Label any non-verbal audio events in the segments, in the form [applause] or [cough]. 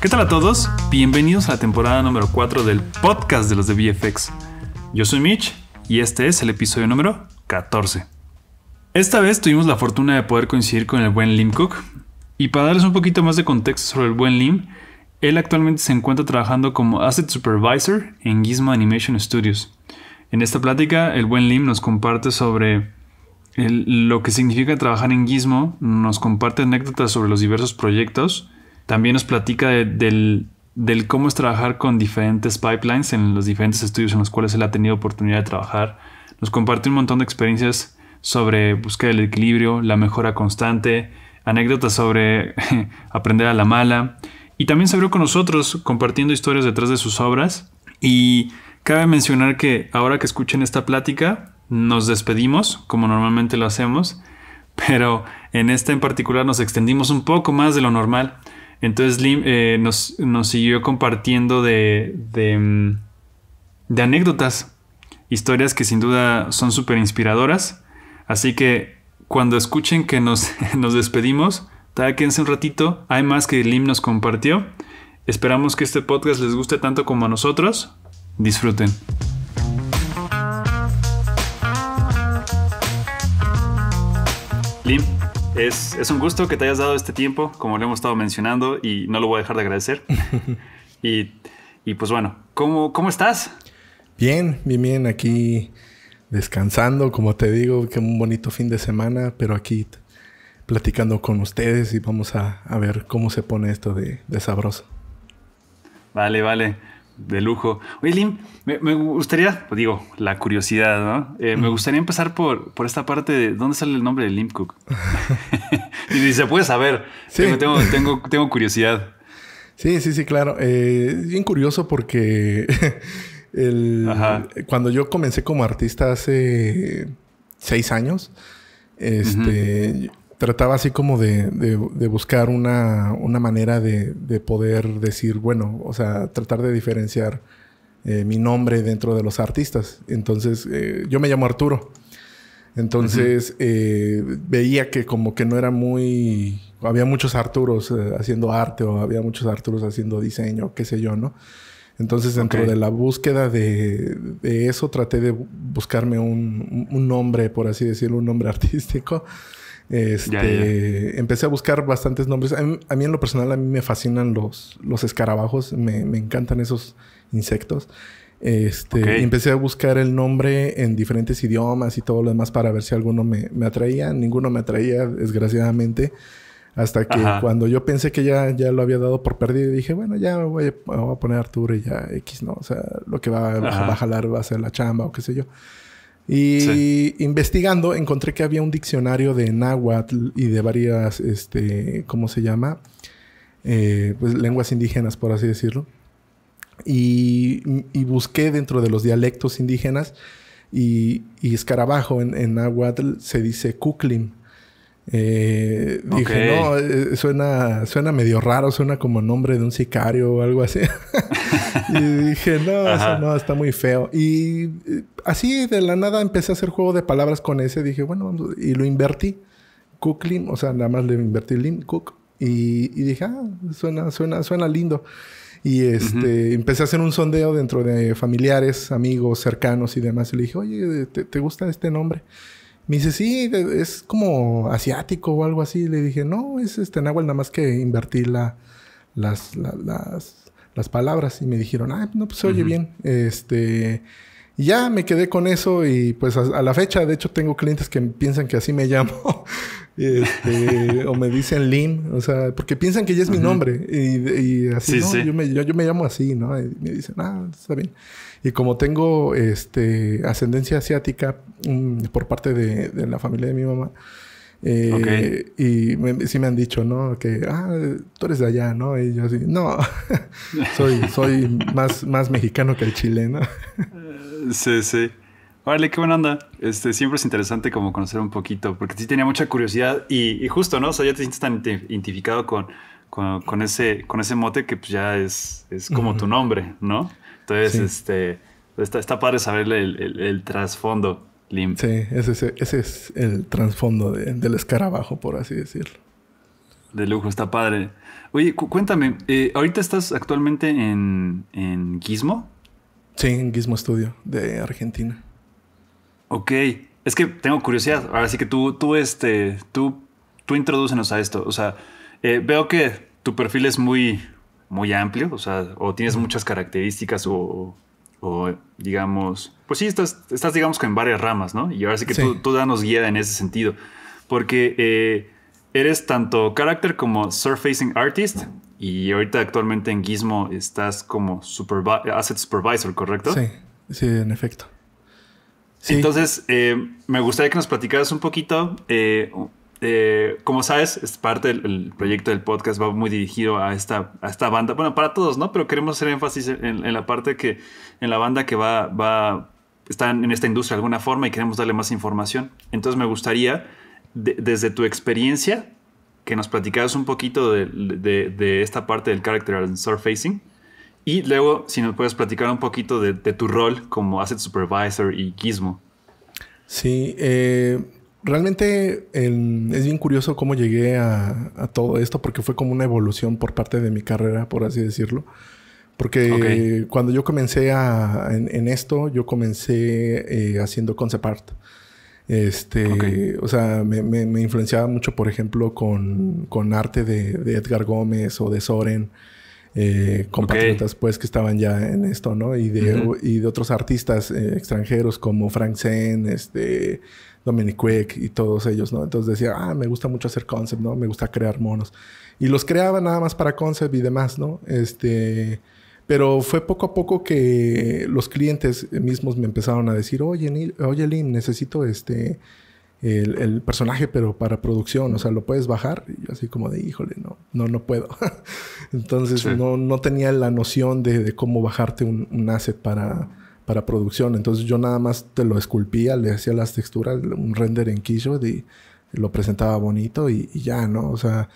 ¿Qué tal a todos? Bienvenidos a la temporada número 4 del podcast de los de VFX. Yo soy Mitch y este es el episodio número 14. Esta vez tuvimos la fortuna de poder coincidir con el buen Lim Cook. Y para darles un poquito más de contexto sobre el buen Lim, él actualmente se encuentra trabajando como Asset Supervisor en Gizmo Animation Studios. En esta plática, el buen Lim nos comparte sobre lo que significa trabajar en Gizmo, nos comparte anécdotas sobre los diversos proyectos, también nos platica del, del, cómo es trabajar con diferentes pipelines en los diferentes estudios en los cuales él ha tenido oportunidad de trabajar, nos comparte un montón de experiencias sobre buscar el equilibrio, la mejora constante, anécdotas sobre [laughs] aprender a la mala. Y también se abrió con nosotros compartiendo historias detrás de sus obras. Y cabe mencionar que ahora que escuchen esta plática, nos despedimos, como normalmente lo hacemos, pero en esta en particular nos extendimos un poco más de lo normal. Entonces Lim eh, nos, siguió compartiendo mm, de, anécdotas, historias que sin duda son súper inspiradoras. Así que cuando escuchen que nos, [laughs] nos despedimos, quédense un ratito. Hay más que Lim nos compartió. Esperamos que este podcast les guste tanto como a nosotros. Disfruten. Es, es, un gusto que te hayas dado este tiempo, como lo hemos estado mencionando, y no lo voy a dejar de agradecer. [laughs] y, y, pues bueno, ¿cómo, ¿cómo estás? Bien, bien, bien, aquí descansando, como te digo, que un bonito fin de semana, pero aquí platicando con ustedes y vamos a, ver cómo se pone esto de, sabroso. Vale, vale. De lujo. Oye, Lim, me, gustaría, pues digo, la curiosidad, ¿no? Eh, me gustaría empezar por, por esta parte de dónde sale el nombre de Lim Cook. [laughs] y si se puede saber. Sí. Tengo, tengo, tengo, curiosidad. Sí, sí, sí, claro. Eh, bien curioso porque [laughs] el, cuando yo comencé como artista hace seis años, este, trataba así como de, buscar una, manera de, poder decir, bueno, o sea, tratar de diferenciar eh, mi nombre dentro de los artistas. Entonces, eh, yo me llamo Arturo. Entonces, eh, veía que como que no era muy... Había muchos Arturos haciendo arte o había muchos Arturos haciendo diseño, qué sé yo, ¿no? Entonces, dentro de la búsqueda de, eso, traté de buscarme un, un, nombre, por así decirlo, un nombre [laughs] artístico. Este, Empecé a buscar bastantes nombres. A mí, en lo personal, a mí me fascinan los, los escarabajos. Me, encantan esos insectos. Este, empecé a buscar el nombre en diferentes idiomas y todo lo demás para ver si alguno me, atraía. Ninguno me atraía, desgraciadamente. Hasta que cuando yo pensé que ya, ya lo había dado por perdido, dije, bueno, ya voy a, voy a poner Arturo y ya X, ¿no? O sea, lo que va, va, a jalar va a ser la chamba o qué sé yo. Y investigando encontré que había un diccionario de náhuatl y de varias, este, ¿cómo se llama? Eh, pues lenguas indígenas, por así decirlo. Y, busqué dentro de los dialectos indígenas y, escarabajo en, en náhuatl se dice kuklim. Eh, dije, no, eh, suena, suena medio raro, suena como nombre de un sicario o algo así. [laughs] y dije, no, eso no, está muy feo. Y eh, así de la nada empecé a hacer juego de palabras con ese. Dije, bueno, y lo invertí. Cooklim, o sea, nada más le invertí Lim, Cook. Y, dije, ah, suena, suena, suena lindo. Y este, empecé a hacer un sondeo dentro de familiares, amigos, cercanos y demás. Y le dije, oye, ¿te, te gusta este nombre? Me dice, sí, es como asiático o algo así. Le dije, no, es este náhuatl, nada más que invertir la, las, las, palabras. Y me dijeron, ah, no, pues se oye bien. Este. Y ya me quedé con eso y pues a, la fecha, de hecho, tengo clientes que piensan que así me llamo. [laughs] este, o me dicen Lin, o sea, porque piensan que ya es mi nombre. Y, así, ¿no? Yo, me, yo, me llamo así, ¿no? Y me dicen, ah, está bien. Y como tengo este, ascendencia asiática mm, por parte de, la familia de mi mamá, eh, y sí me han dicho, ¿no? Que, ah, tú eres de allá, ¿no? Y yo así, no, [laughs] soy, soy más, más mexicano que el chileno. sí, sí. Vale, qué buena onda. Este, siempre es interesante como conocer un poquito, porque sí tenía mucha curiosidad y, justo, ¿no? O sea, ya te sientes tan identificado con, con, ese, con ese mote que pues ya es, es como tu nombre, ¿no? Entonces, este, está, está, padre saber el, trasfondo, Lim. Sí, ese, ese, es el trasfondo del escarabajo, por así decirlo. De lujo, está padre. Oye, cuéntame, eh, ¿ahorita estás actualmente en, en Gizmo? Sí, en Gizmo Studio de Argentina. Ok, es que tengo curiosidad. Ahora sí que tú, tú, este, tú, tú introdúcenos a esto. O sea, eh, veo que tu perfil es muy, muy amplio, o sea, o tienes muchas características o, o digamos, pues sí, estás, estás digamos que en varias ramas, ¿no? Y ahora sí que Tú, tú, danos guía en ese sentido, porque eh, eres tanto character como surfacing artist y ahorita actualmente en Gizmo estás como asset supervisor, ¿correcto? Sí, sí, en efecto. Entonces, eh, me gustaría que nos platicaras un poquito. Eh, eh, como sabes, es parte del proyecto del podcast, va muy dirigido a esta, a esta banda. Bueno, para todos, ¿no? Pero queremos hacer énfasis en, la parte que, en la banda que va, va, está en esta industria de alguna forma y queremos darle más información. Entonces, me gustaría, desde tu experiencia, que nos platicaras un poquito de, de esta parte del character surfacing y luego, si nos puedes platicar un poquito de, tu rol como Asset Supervisor y Gizmo. Sí, eh, realmente es bien curioso cómo llegué a, todo esto, porque fue como una evolución por parte de mi carrera, por así decirlo. Porque cuando yo comencé en, esto, yo comencé eh, haciendo concept art. Este, o sea, me, influenciaba mucho, por ejemplo, con, arte de, de, Edgar Gómez o de Soren eh, compatriotas pues que estaban ya en esto, ¿no? Y de, y de otros artistas eh, extranjeros como Frank Zen, este, Dominic Quick y todos ellos, ¿no? Entonces decía, ah, me gusta mucho hacer concept, ¿no? Me gusta crear monos. Y los creaba nada más para concept y demás, ¿no? Este... Pero fue poco a poco que los clientes mismos me empezaron a decir, oye, oye Lynn, necesito este el, personaje, pero para producción, o sea, lo puedes bajar. Y yo así como de, híjole, no, no, no puedo. [laughs] Entonces no, no, tenía la noción de, cómo bajarte un, asset para, para producción. Entonces yo nada más te lo esculpía, le hacía las texturas, un render en Keyshot y lo presentaba bonito y, ya, ¿no? O sea,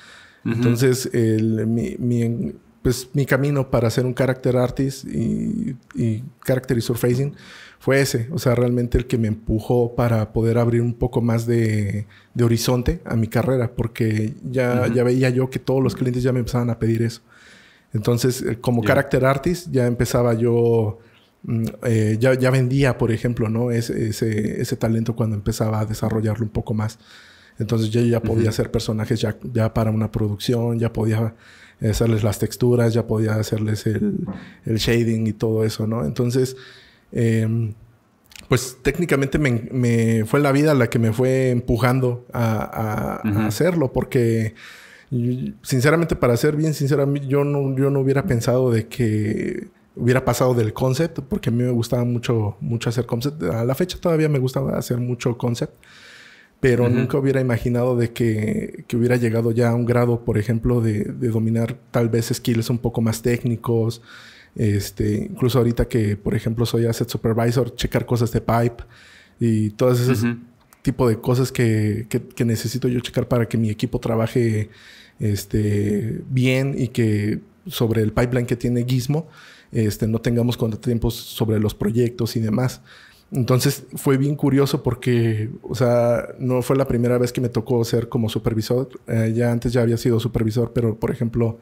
entonces el, mi, mi, pues, mi camino para ser un character artist y, y character y surfacing fue ese, o sea, realmente el que me empujó para poder abrir un poco más de, horizonte a mi carrera, porque ya, ya veía yo que todos los clientes ya me empezaban a pedir eso. Entonces, eh, como character artist, ya empezaba yo, eh, ya, ya, vendía, por ejemplo, ¿no? Ese, ese, ese, talento cuando empezaba a desarrollarlo un poco más. Entonces yo ya podía hacer personajes ya, ya para una producción, ya podía hacerles las texturas, ya podía hacerles el, el shading y todo eso, ¿no? Entonces, Em, pues técnicamente me, fue la vida la que me fue empujando a, hacerlo, porque sinceramente, para ser bien sincero, yo no, yo no hubiera pensado de que hubiera pasado del concept, porque a mí me gustaba mucho, mucho hacer concept. A la fecha todavía me gusta hacer mucho concept, pero nunca hubiera imaginado de que, hubiera llegado ya a un grado, por ejemplo, de, de dominar tal vez skills un poco más técnicos, este, incluso ahorita que, por ejemplo, soy asset supervisor, checar cosas de pipe y todas esas tipo de cosas que, que, necesito yo checar para que mi equipo trabaje este, bien y que sobre el pipeline que tiene Gizmo este, no tengamos contratiempos sobre los proyectos y demás. Entonces fue bien curioso porque, o sea, no fue la primera vez que me tocó ser como supervisor. Eh, ya antes ya había sido supervisor, pero por ejemplo,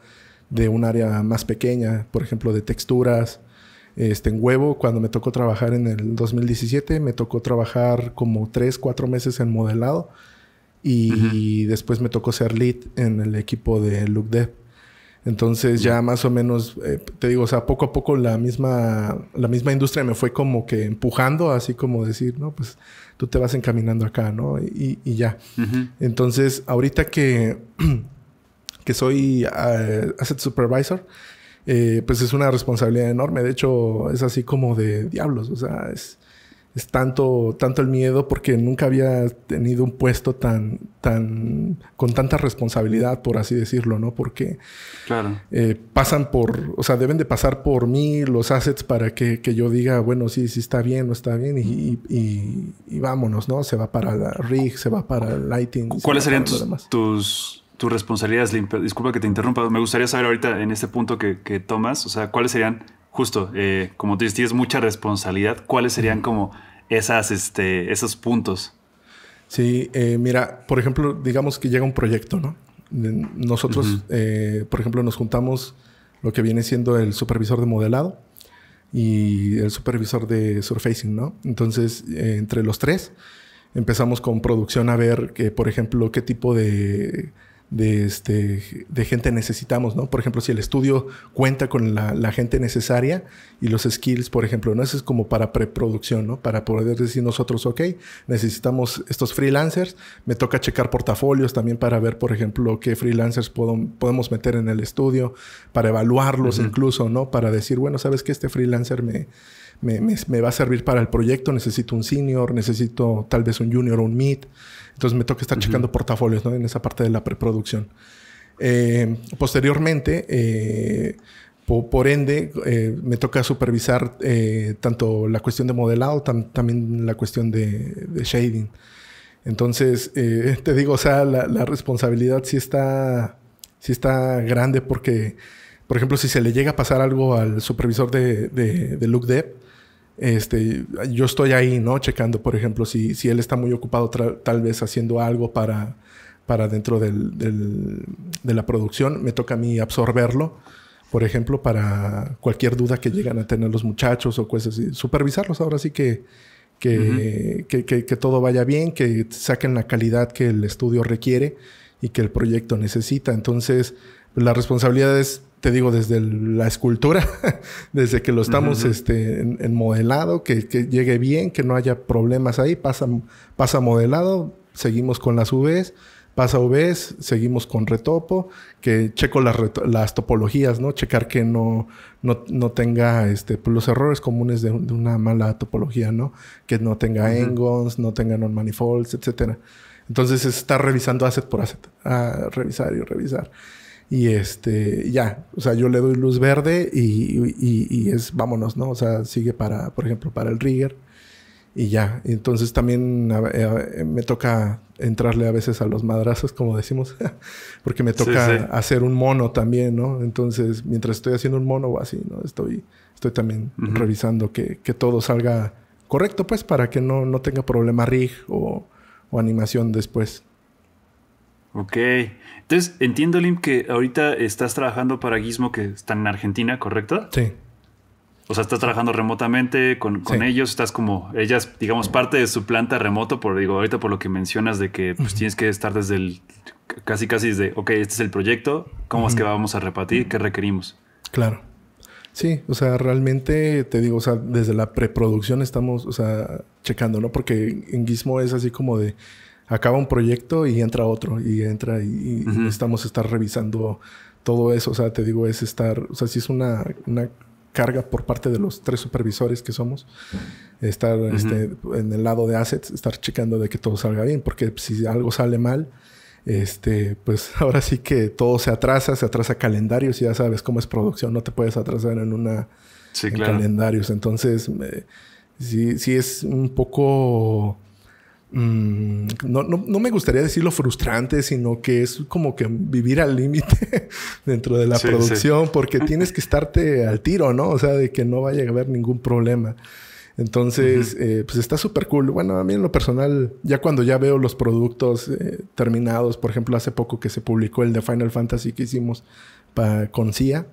de un área más pequeña, por ejemplo, de texturas. Este, en huevo, cuando me tocó trabajar en el 2017, me tocó trabajar como 3, 4 meses en modelado y después me tocó ser lead en el equipo de LookDev. Entonces ya más o menos, eh, te digo, o sea, poco a poco la misma, la misma industria me fue como que empujando, así como decir, no, pues tú te vas encaminando acá, ¿no? Y, ya. Entonces, ahorita que [clears throat] que soy uh, asset supervisor, eh, pues es una responsabilidad enorme. De hecho, es así como de diablos. O sea, es, es tanto, tanto el miedo porque nunca había tenido un puesto tan, tan, con tanta responsabilidad, por así decirlo, ¿no? Porque claro. Eh, pasan por, o sea, deben de pasar por mí los assets para que, que yo diga, bueno, sí, sí está bien, no está bien y, y, y, vámonos, ¿no? Se va para la rig, se va para el lighting. ¿Cuáles serían tus, tus tu responsabilidad, disculpa que te interrumpa, me gustaría saber ahorita en este punto que, tomas, o sea, cuáles serían, justo, eh, como tú dices, tienes mucha responsabilidad, cuáles serían como esas, este, esos puntos. Sí, eh, mira, por ejemplo, digamos que llega un proyecto, ¿no? Nosotros, eh, por ejemplo, nos juntamos lo que viene siendo el supervisor de modelado y el supervisor de surfacing, ¿no? Entonces, entre los tres, empezamos con producción a ver que, por ejemplo, qué tipo de de, este, de gente necesitamos, ¿no? Por ejemplo, si el estudio cuenta con la, gente necesaria y los skills, por ejemplo, ¿no? Eso es como para preproducción, ¿no? Para poder decir nosotros, ok, necesitamos estos freelancers, me toca checar portafolios también para ver, por ejemplo, qué freelancers podemos meter en el estudio, para evaluarlos incluso, ¿no? Para decir, bueno, ¿sabes que Este freelancer me, me, va a servir para el proyecto, necesito un senior, necesito tal vez un junior o un mid. Entonces me toca estar checando portafolios ¿no? en esa parte de la preproducción. Eh, posteriormente, eh, por, ende, eh, me toca supervisar tanto la cuestión de modelado, también la cuestión de, shading. Entonces, te digo, o sea, la, responsabilidad sí está, sí está grande porque, por ejemplo, si se le llega a pasar algo al supervisor de, de, de Look Dev, este, yo estoy ahí, ¿no? Checando, por ejemplo, si, si él está muy ocupado tal vez haciendo algo para, para dentro del, de la producción, me toca a mí absorberlo, por ejemplo, para cualquier duda que llegan a tener los muchachos o cosas así. Supervisarlos ahora sí que, que, que, que todo vaya bien, que saquen la calidad que el estudio requiere y que el proyecto necesita. Entonces, la responsabilidad es te digo, desde la escultura, [laughs] desde que lo estamos este, en, modelado, que, llegue bien, que no haya problemas ahí, pasa, pasa modelado, seguimos con las UVs, pasa UVs, seguimos con retopo, que checo las, las topologías, ¿no? Checar que no, no, tenga este, pues, los errores comunes de, una mala topología, ¿no? Que no tenga engons, no tenga non-manifolds, etc. Entonces, está revisando asset por asset, a revisar y revisar. Y este, ya, o sea, yo le doy luz verde y, es vámonos, ¿no? O sea, sigue para, por ejemplo, para el rigger y ya. Entonces también eh, me toca entrarle a veces a los madrazos, como decimos, [laughs] porque me toca hacer un mono también, ¿no? Entonces, mientras estoy haciendo un mono o así, ¿no? Estoy, estoy también revisando que, todo salga correcto, pues, para que no, no tenga problema rig o, o animación después. Ok. Entonces, entiendo, Lim, que ahorita estás trabajando para Gizmo, que están en Argentina, ¿correcto? Sí. O sea, estás trabajando remotamente con, ellos, estás como, ellas, digamos, parte de su planta remoto, por digo, ahorita por lo que mencionas de que pues, tienes que estar desde el, casi casi desde, ok, este es el proyecto, ¿cómo es que vamos a repartir? ¿Qué requerimos? Claro. Sí, o sea, realmente te digo, o sea, desde la preproducción estamos, o sea, checando, ¿no? Porque en Gizmo es así como de, acaba un proyecto y entra otro y entra y, necesitamos estar revisando todo eso. O sea, te digo, es estar, o sea, si es una, una carga por parte de los tres supervisores que somos, estar este, en el lado de assets, estar checando de que todo salga bien, porque si algo sale mal, este, pues [laughs] ahora sí que todo se atrasa, se atrasa calendarios y ya sabes cómo es producción, no te puedes atrasar en una calendarios. Entonces, sí, sí es un poco Mm, no, no, me gustaría decirlo frustrante, sino que es como que vivir al límite [laughs] dentro de la producción, porque [laughs] tienes que estarte al tiro, ¿no? O sea, de que no vaya a haber ningún problema. Entonces, eh, pues está súper cool. Bueno, a mí en lo personal, ya cuando ya veo los productos eh, terminados, por ejemplo, hace poco que se publicó el de Final Fantasy que hicimos con CIA,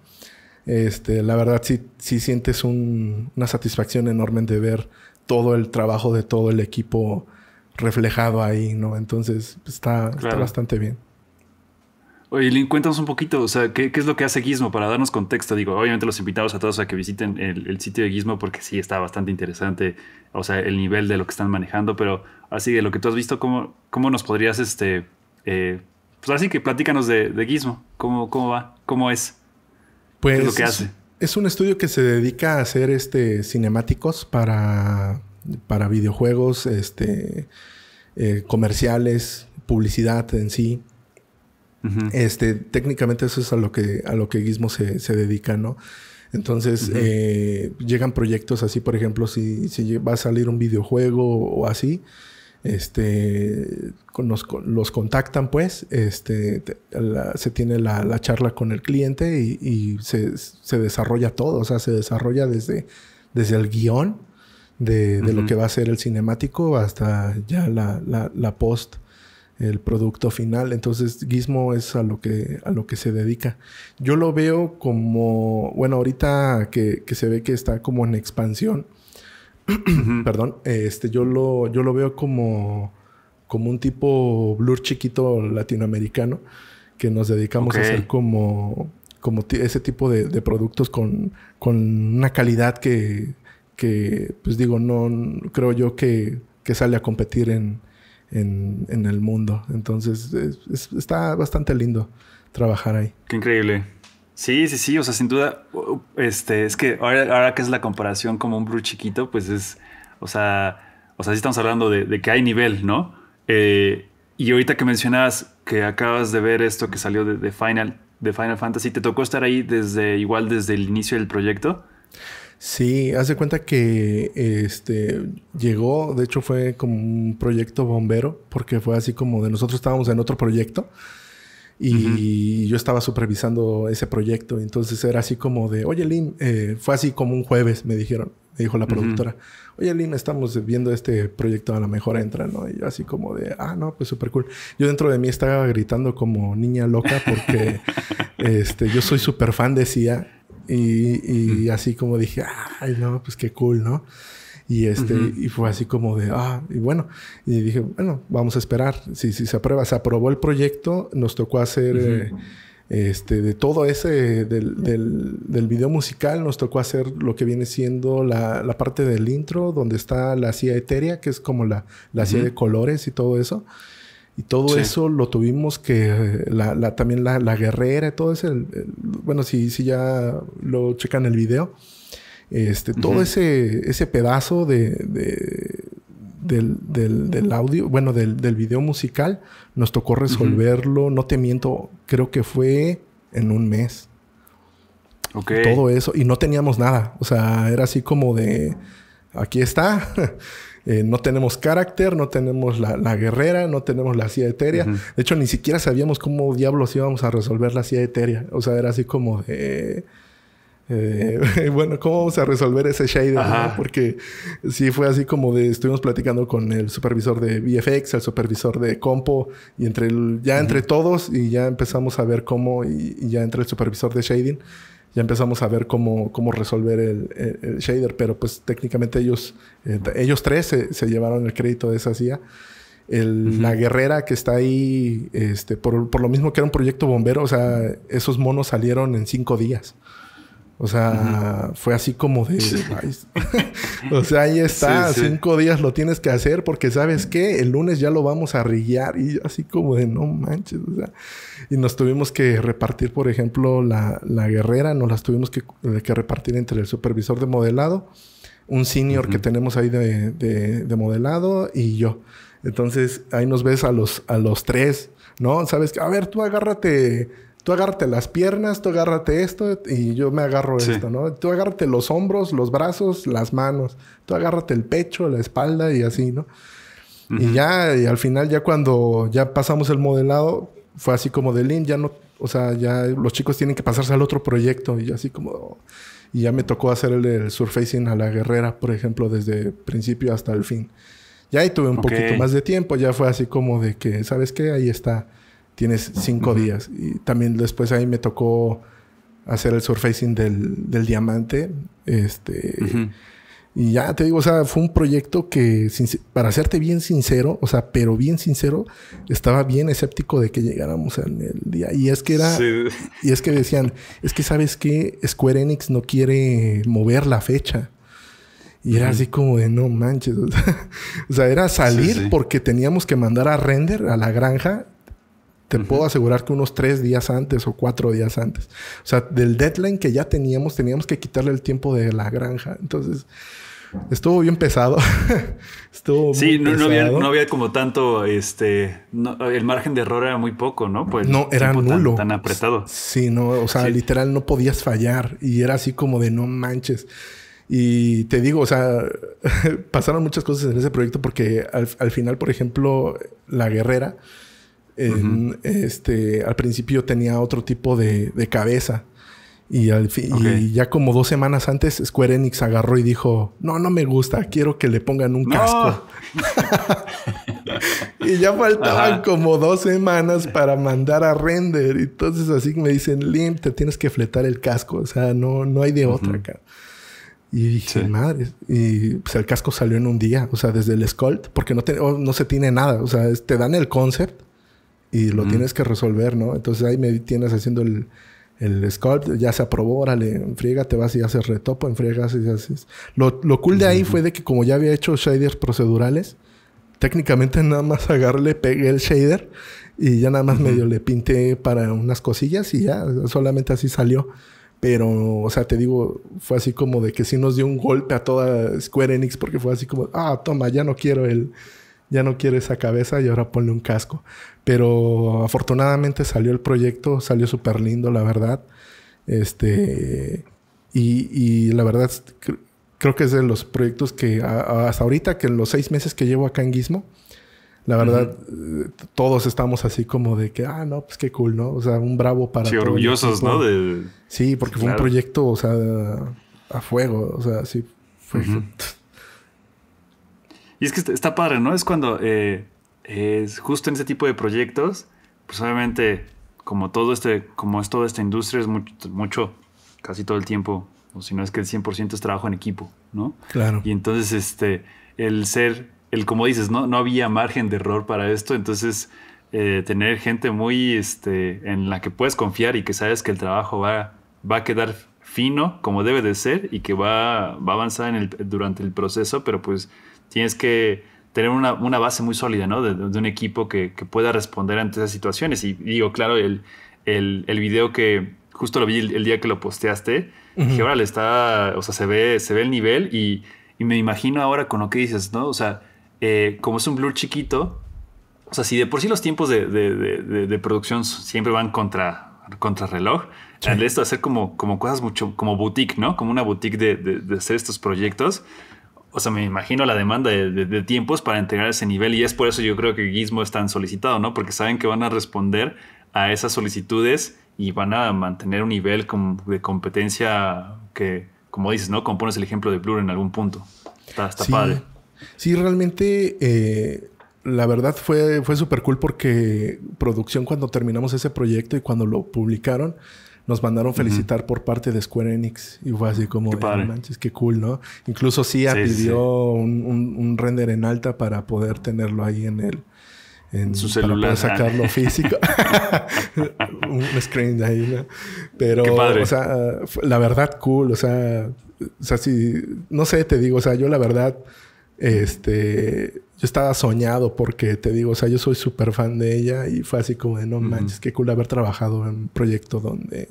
este, la verdad sí, sí sientes una satisfacción enorme de ver todo el trabajo de todo el equipo reflejado ahí, ¿no? Entonces pues, está, bastante bien. Oye, Lin, cuéntanos un poquito, o sea, ¿qué, es lo que hace Gizmo para darnos contexto? Digo, obviamente los invitamos a todos a que visiten el, sitio de Gizmo porque sí está bastante interesante, o sea, el nivel de lo que están manejando, pero así de lo que tú has visto, ¿cómo, cómo nos podrías, este, eh, pues así que platícanos de, de Gizmo, ¿cómo, cómo va? ¿Cómo es? Pues ¿Qué es lo que hace? Es un estudio que se dedica a hacer este, cinemáticos para para videojuegos, este, eh, comerciales, publicidad en sí. Este, técnicamente eso es a lo que, a lo que Gizmo se, dedica, ¿no? Entonces, eh, llegan proyectos así, por ejemplo, si, si, va a salir un videojuego o así, este, los contactan pues, este, se tiene la, charla con el cliente y, se, se, desarrolla todo, o sea, se desarrolla desde, desde el guion de, lo que va a ser el cinemático hasta ya la, la, post el producto final. Entonces Gizmo es a lo que, a lo que se dedica. Yo lo veo como, bueno, ahorita que, que se ve que está como en expansión, [clears throat] perdón, este, yo lo, yo lo veo como, como un tipo blur chiquito latinoamericano que nos dedicamos a hacer como, como ese tipo de, de productos con, con, una calidad que, que, pues digo, no creo yo que, que sale a competir en, en, el mundo. Entonces, está bastante lindo trabajar ahí. Qué increíble. Sí, sí, sí, o sea, sin duda, este, es que ahora, ahora que es la comparación como un Blue chiquito, pues es, o sea, o sea, sí estamos hablando de, que hay nivel, ¿no? Eh, y ahorita que mencionabas que acabas de ver esto que salió de, Final, de Final Fantasy, ¿te tocó estar ahí desde, igual desde el inicio del proyecto? Sí, hace cuenta que este llegó, de hecho fue como un proyecto bombero, porque fue así como de nosotros estábamos en otro proyecto y yo estaba supervisando ese proyecto. Entonces era así como de, oye, Lim, eh, fue así como un jueves, me dijeron, me dijo la productora, oye, Lim, estamos viendo este proyecto, a lo mejor entra, ¿no? Y yo así como de, ah, no, pues súper cool. Yo dentro de mí estaba gritando como niña loca porque [laughs] este, yo soy súper fan de CIA y, y así como dije, ay, no, pues qué cool, ¿no? Y este, y fue así como de, ah, y bueno, y dije, bueno, vamos a esperar. Si, si se aprueba, se aprobó el proyecto, nos tocó hacer eh, este, de todo ese, del, del, del, video musical, nos tocó hacer lo que viene siendo la, la parte del intro, donde está la CIA etérea, que es como la, la CIA de colores y todo eso. Y todo eso lo tuvimos que, la, la también la, la, guerrera, todo ese, bueno, si, si ya lo checan el video, este, todo ese, ese pedazo de, del, del, audio, bueno, del, del, video musical, nos tocó resolverlo, no te miento, creo que fue en un mes. Todo eso, y no teníamos nada, o sea, era así como de, aquí está. [laughs] Eh, no tenemos carácter, no tenemos la, la, guerrera, no tenemos la CIA etérea. De hecho, ni siquiera sabíamos cómo diablos íbamos a resolver la CIA etérea. O sea, era así como de... Eh, [laughs] bueno, ¿cómo vamos a resolver ese shader? Porque sí fue así como de estuvimos platicando con el supervisor de VFX, el supervisor de Compo, y entre el, ya entre todos, y ya empezamos a ver cómo, y, ya entre el supervisor de shading, ya empezamos a ver cómo, cómo resolver el, shader, pero pues técnicamente ellos, eh, ellos tres se, llevaron el crédito de esa CIA. La guerrera que está ahí, este, por, por, lo mismo que era un proyecto bombero, o sea, esos monos salieron en cinco días. O sea, fue así como de... [laughs] o sea, ahí está, cinco días lo tienes que hacer porque sabes qué, el lunes ya lo vamos a rillar y así como de no manches, o sea, y nos tuvimos que repartir, por ejemplo, la, la guerrera, nos las tuvimos que, que, repartir entre el supervisor de modelado, un senior que tenemos ahí de, de, de, modelado y yo. Entonces ahí nos ves a los, a los tres, ¿no? Sabes, a ver, tú agárrate tú agárrate las piernas, tú agárrate esto y yo me agarro esto, ¿no? Tú agárrate los hombros, los brazos, las manos, tú agárrate el pecho, la espalda y así, ¿no? Y ya, y al final, ya cuando ya pasamos el modelado, fue así como de Lin, ya no, o sea, ya los chicos tienen que pasarse al otro proyecto y así como. Y ya me tocó hacer el, surfacing a la guerrera, por ejemplo, desde principio hasta el fin. Ya ahí tuve un poquito más de tiempo, ya fue así como de que, ¿sabes qué? Ahí está tienes cinco días. Y también después ahí me tocó hacer el surfacing del, del diamante. Este. Y ya te digo, o sea, fue un proyecto que, para serte bien sincero, o sea, pero bien sincero, estaba bien escéptico de que llegáramos en el día. Y es que era. Y es que decían, es que sabes que Square Enix no quiere mover la fecha. Y era así como de no manches. [laughs] O sea, era salir porque teníamos que mandar a render a la granja te puedo asegurar que unos tres días antes o cuatro días antes. O sea, del deadline que ya teníamos, teníamos que quitarle el tiempo de la granja. Entonces, estuvo bien pesado. [laughs] estuvo sí, no, Había, no, había, como tanto, este, el margen de error era muy poco, ¿no? Pues no, era nulo. Tan, apretado. Sí, no, o sea, literal no podías fallar. Y era así como de no manches. Y te digo, o sea, [laughs] pasaron muchas cosas en ese proyecto porque al, al final, por ejemplo, la guerrera este, al principio tenía otro tipo de, cabeza. Y, al y ya como dos semanas antes, Square Enix agarró y dijo, no, no me gusta, quiero que le pongan un casco. [laughs] y ya faltaban como dos semanas para mandar a render. Entonces así me dicen, Lim, te tienes que fletar el casco. O sea, no, no hay de otra acá. Y dije, madre. Y pues el casco salió en un día. O sea, desde el Sculpt, porque no, oh, no se tiene nada. O sea, te dan el concept y lo tienes que resolver, ¿no? Entonces ahí me tienes haciendo el el sculpt ya se aprobó, órale, en friega te vas y haces retopo, en friega y haces. Lo, lo cool de ahí fue de que como ya había hecho shaders procedurales, técnicamente nada más agarré, pegué el shader y ya nada más medio le pinté para unas cosillas y ya, solamente así salió. Pero, o sea, te digo, fue así como de que sí nos dio un golpe a toda Square Enix porque fue así como, ah, toma, ya no quiero el, ya no quiero esa cabeza y ahora ponle un casco. Pero afortunadamente salió el proyecto, salió súper lindo, la verdad. Este, y, la verdad, creo que es de los proyectos que hasta ahorita, que en los seis meses que llevo acá en Gizmo, la verdad, todos estamos así como de que, ah, no, pues qué cool, ¿no? O sea, un bravo para. Sí, orgullosos, ¿no? Sí, porque fue un proyecto, o sea, a fuego, o sea, sí. Fue... Y es que está padre, ¿no? Es cuando eh, es justo en ese tipo de proyectos, pues obviamente, como todo este, como es toda esta industria, es mucho, mucho casi todo el tiempo, o si no es que el 100% es trabajo en equipo, ¿no? Claro. Y entonces, este, el ser, el como dices, ¿no? No había margen de error para esto, entonces eh, tener gente muy, este, en la que puedes confiar y que sabes que el trabajo va, va a quedar fino como debe de ser y que va, va a avanzar en el, durante el proceso, pero pues tienes que tener una, base muy sólida, ¿no? De, un equipo que, pueda responder ante esas situaciones. Y digo, claro, el, el, video que justo lo vi el, día que lo posteaste, dije, ahora le está, o sea, se ve, se ve el nivel y, me imagino ahora con lo que dices, ¿no? O sea, eh, como es un blur chiquito, o sea, si de por sí los tiempos de, producción siempre van contra, contra reloj, el esto de hacer como, como cosas mucho, como boutique, ¿no? Como una boutique de, hacer estos proyectos, o sea, me imagino la demanda de, tiempos para entregar ese nivel y es por eso yo creo que Gizmo es tan solicitado, ¿no? Porque saben que van a responder a esas solicitudes y van a mantener un nivel de competencia que, como dices, ¿no? Como pones el ejemplo de Blur en algún punto. Está, padre. Sí, realmente eh, la verdad fue, fue súper cool porque producción cuando terminamos ese proyecto y cuando lo publicaron, nos mandaron felicitar por parte de Square Enix y fue así como, qué manches, qué cool, ¿no? Incluso Sia pidió Un, render en alta para poder tenerlo ahí en el... En, su celular. Para sacarlo [laughs] físico. [laughs] un screen de ahí, ¿no? Pero, o sea, la verdad, cool. O sea, o sea, si... No sé, te digo, o sea, yo la verdad... Este, yo estaba soñado porque te digo, o sea, yo soy súper fan de ella y fue así como de no manches, qué cool haber trabajado en un proyecto donde,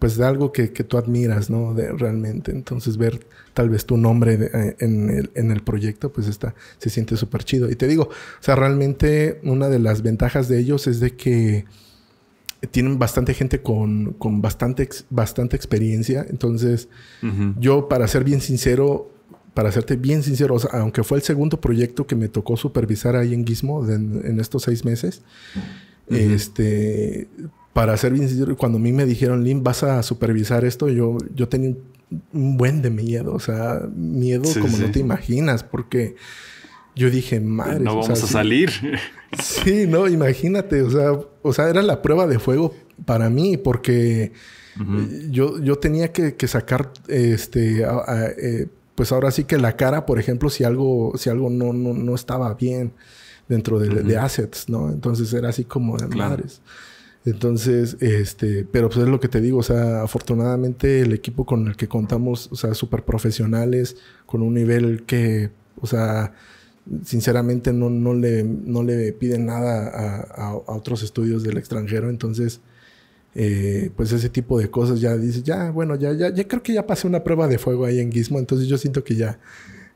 pues de algo que, tú admiras, ¿no? De realmente. Entonces ver tal vez tu nombre eh, en, el, en, el, proyecto, pues está, se siente súper chido. Y te digo, o sea, realmente una de las ventajas de ellos es de que tienen bastante gente con, con bastante, bastante experiencia. Entonces, yo, para ser bien sincero, para serte bien sincero, aunque fue el segundo proyecto que me tocó supervisar ahí en Gizmo en, estos seis meses, este, para ser bien sincero, cuando a mí me dijeron, Lim, vas a supervisar esto, yo, yo tenía un buen de miedo, o sea, miedo como no te imaginas, porque yo dije, madre. No vamos a salir. Sí, no, imagínate, o sea, o sea, era la prueba de fuego para mí, porque yo, yo tenía que, sacar este, eh, pues ahora sí que la cara, por ejemplo, si algo, si algo no, no, no estaba bien dentro de, assets, ¿no? Entonces era así como de madres. Entonces, este, pero pues es lo que te digo, o sea, afortunadamente el equipo con el que contamos, o sea, súper profesionales, con un nivel que, o sea, sinceramente no, no, le, no le piden nada a, a otros estudios del extranjero, entonces eh, pues ese tipo de cosas ya dices, ya, bueno, ya, ya, ya creo que ya pasé una prueba de fuego ahí en Gizmo, entonces yo siento que ya,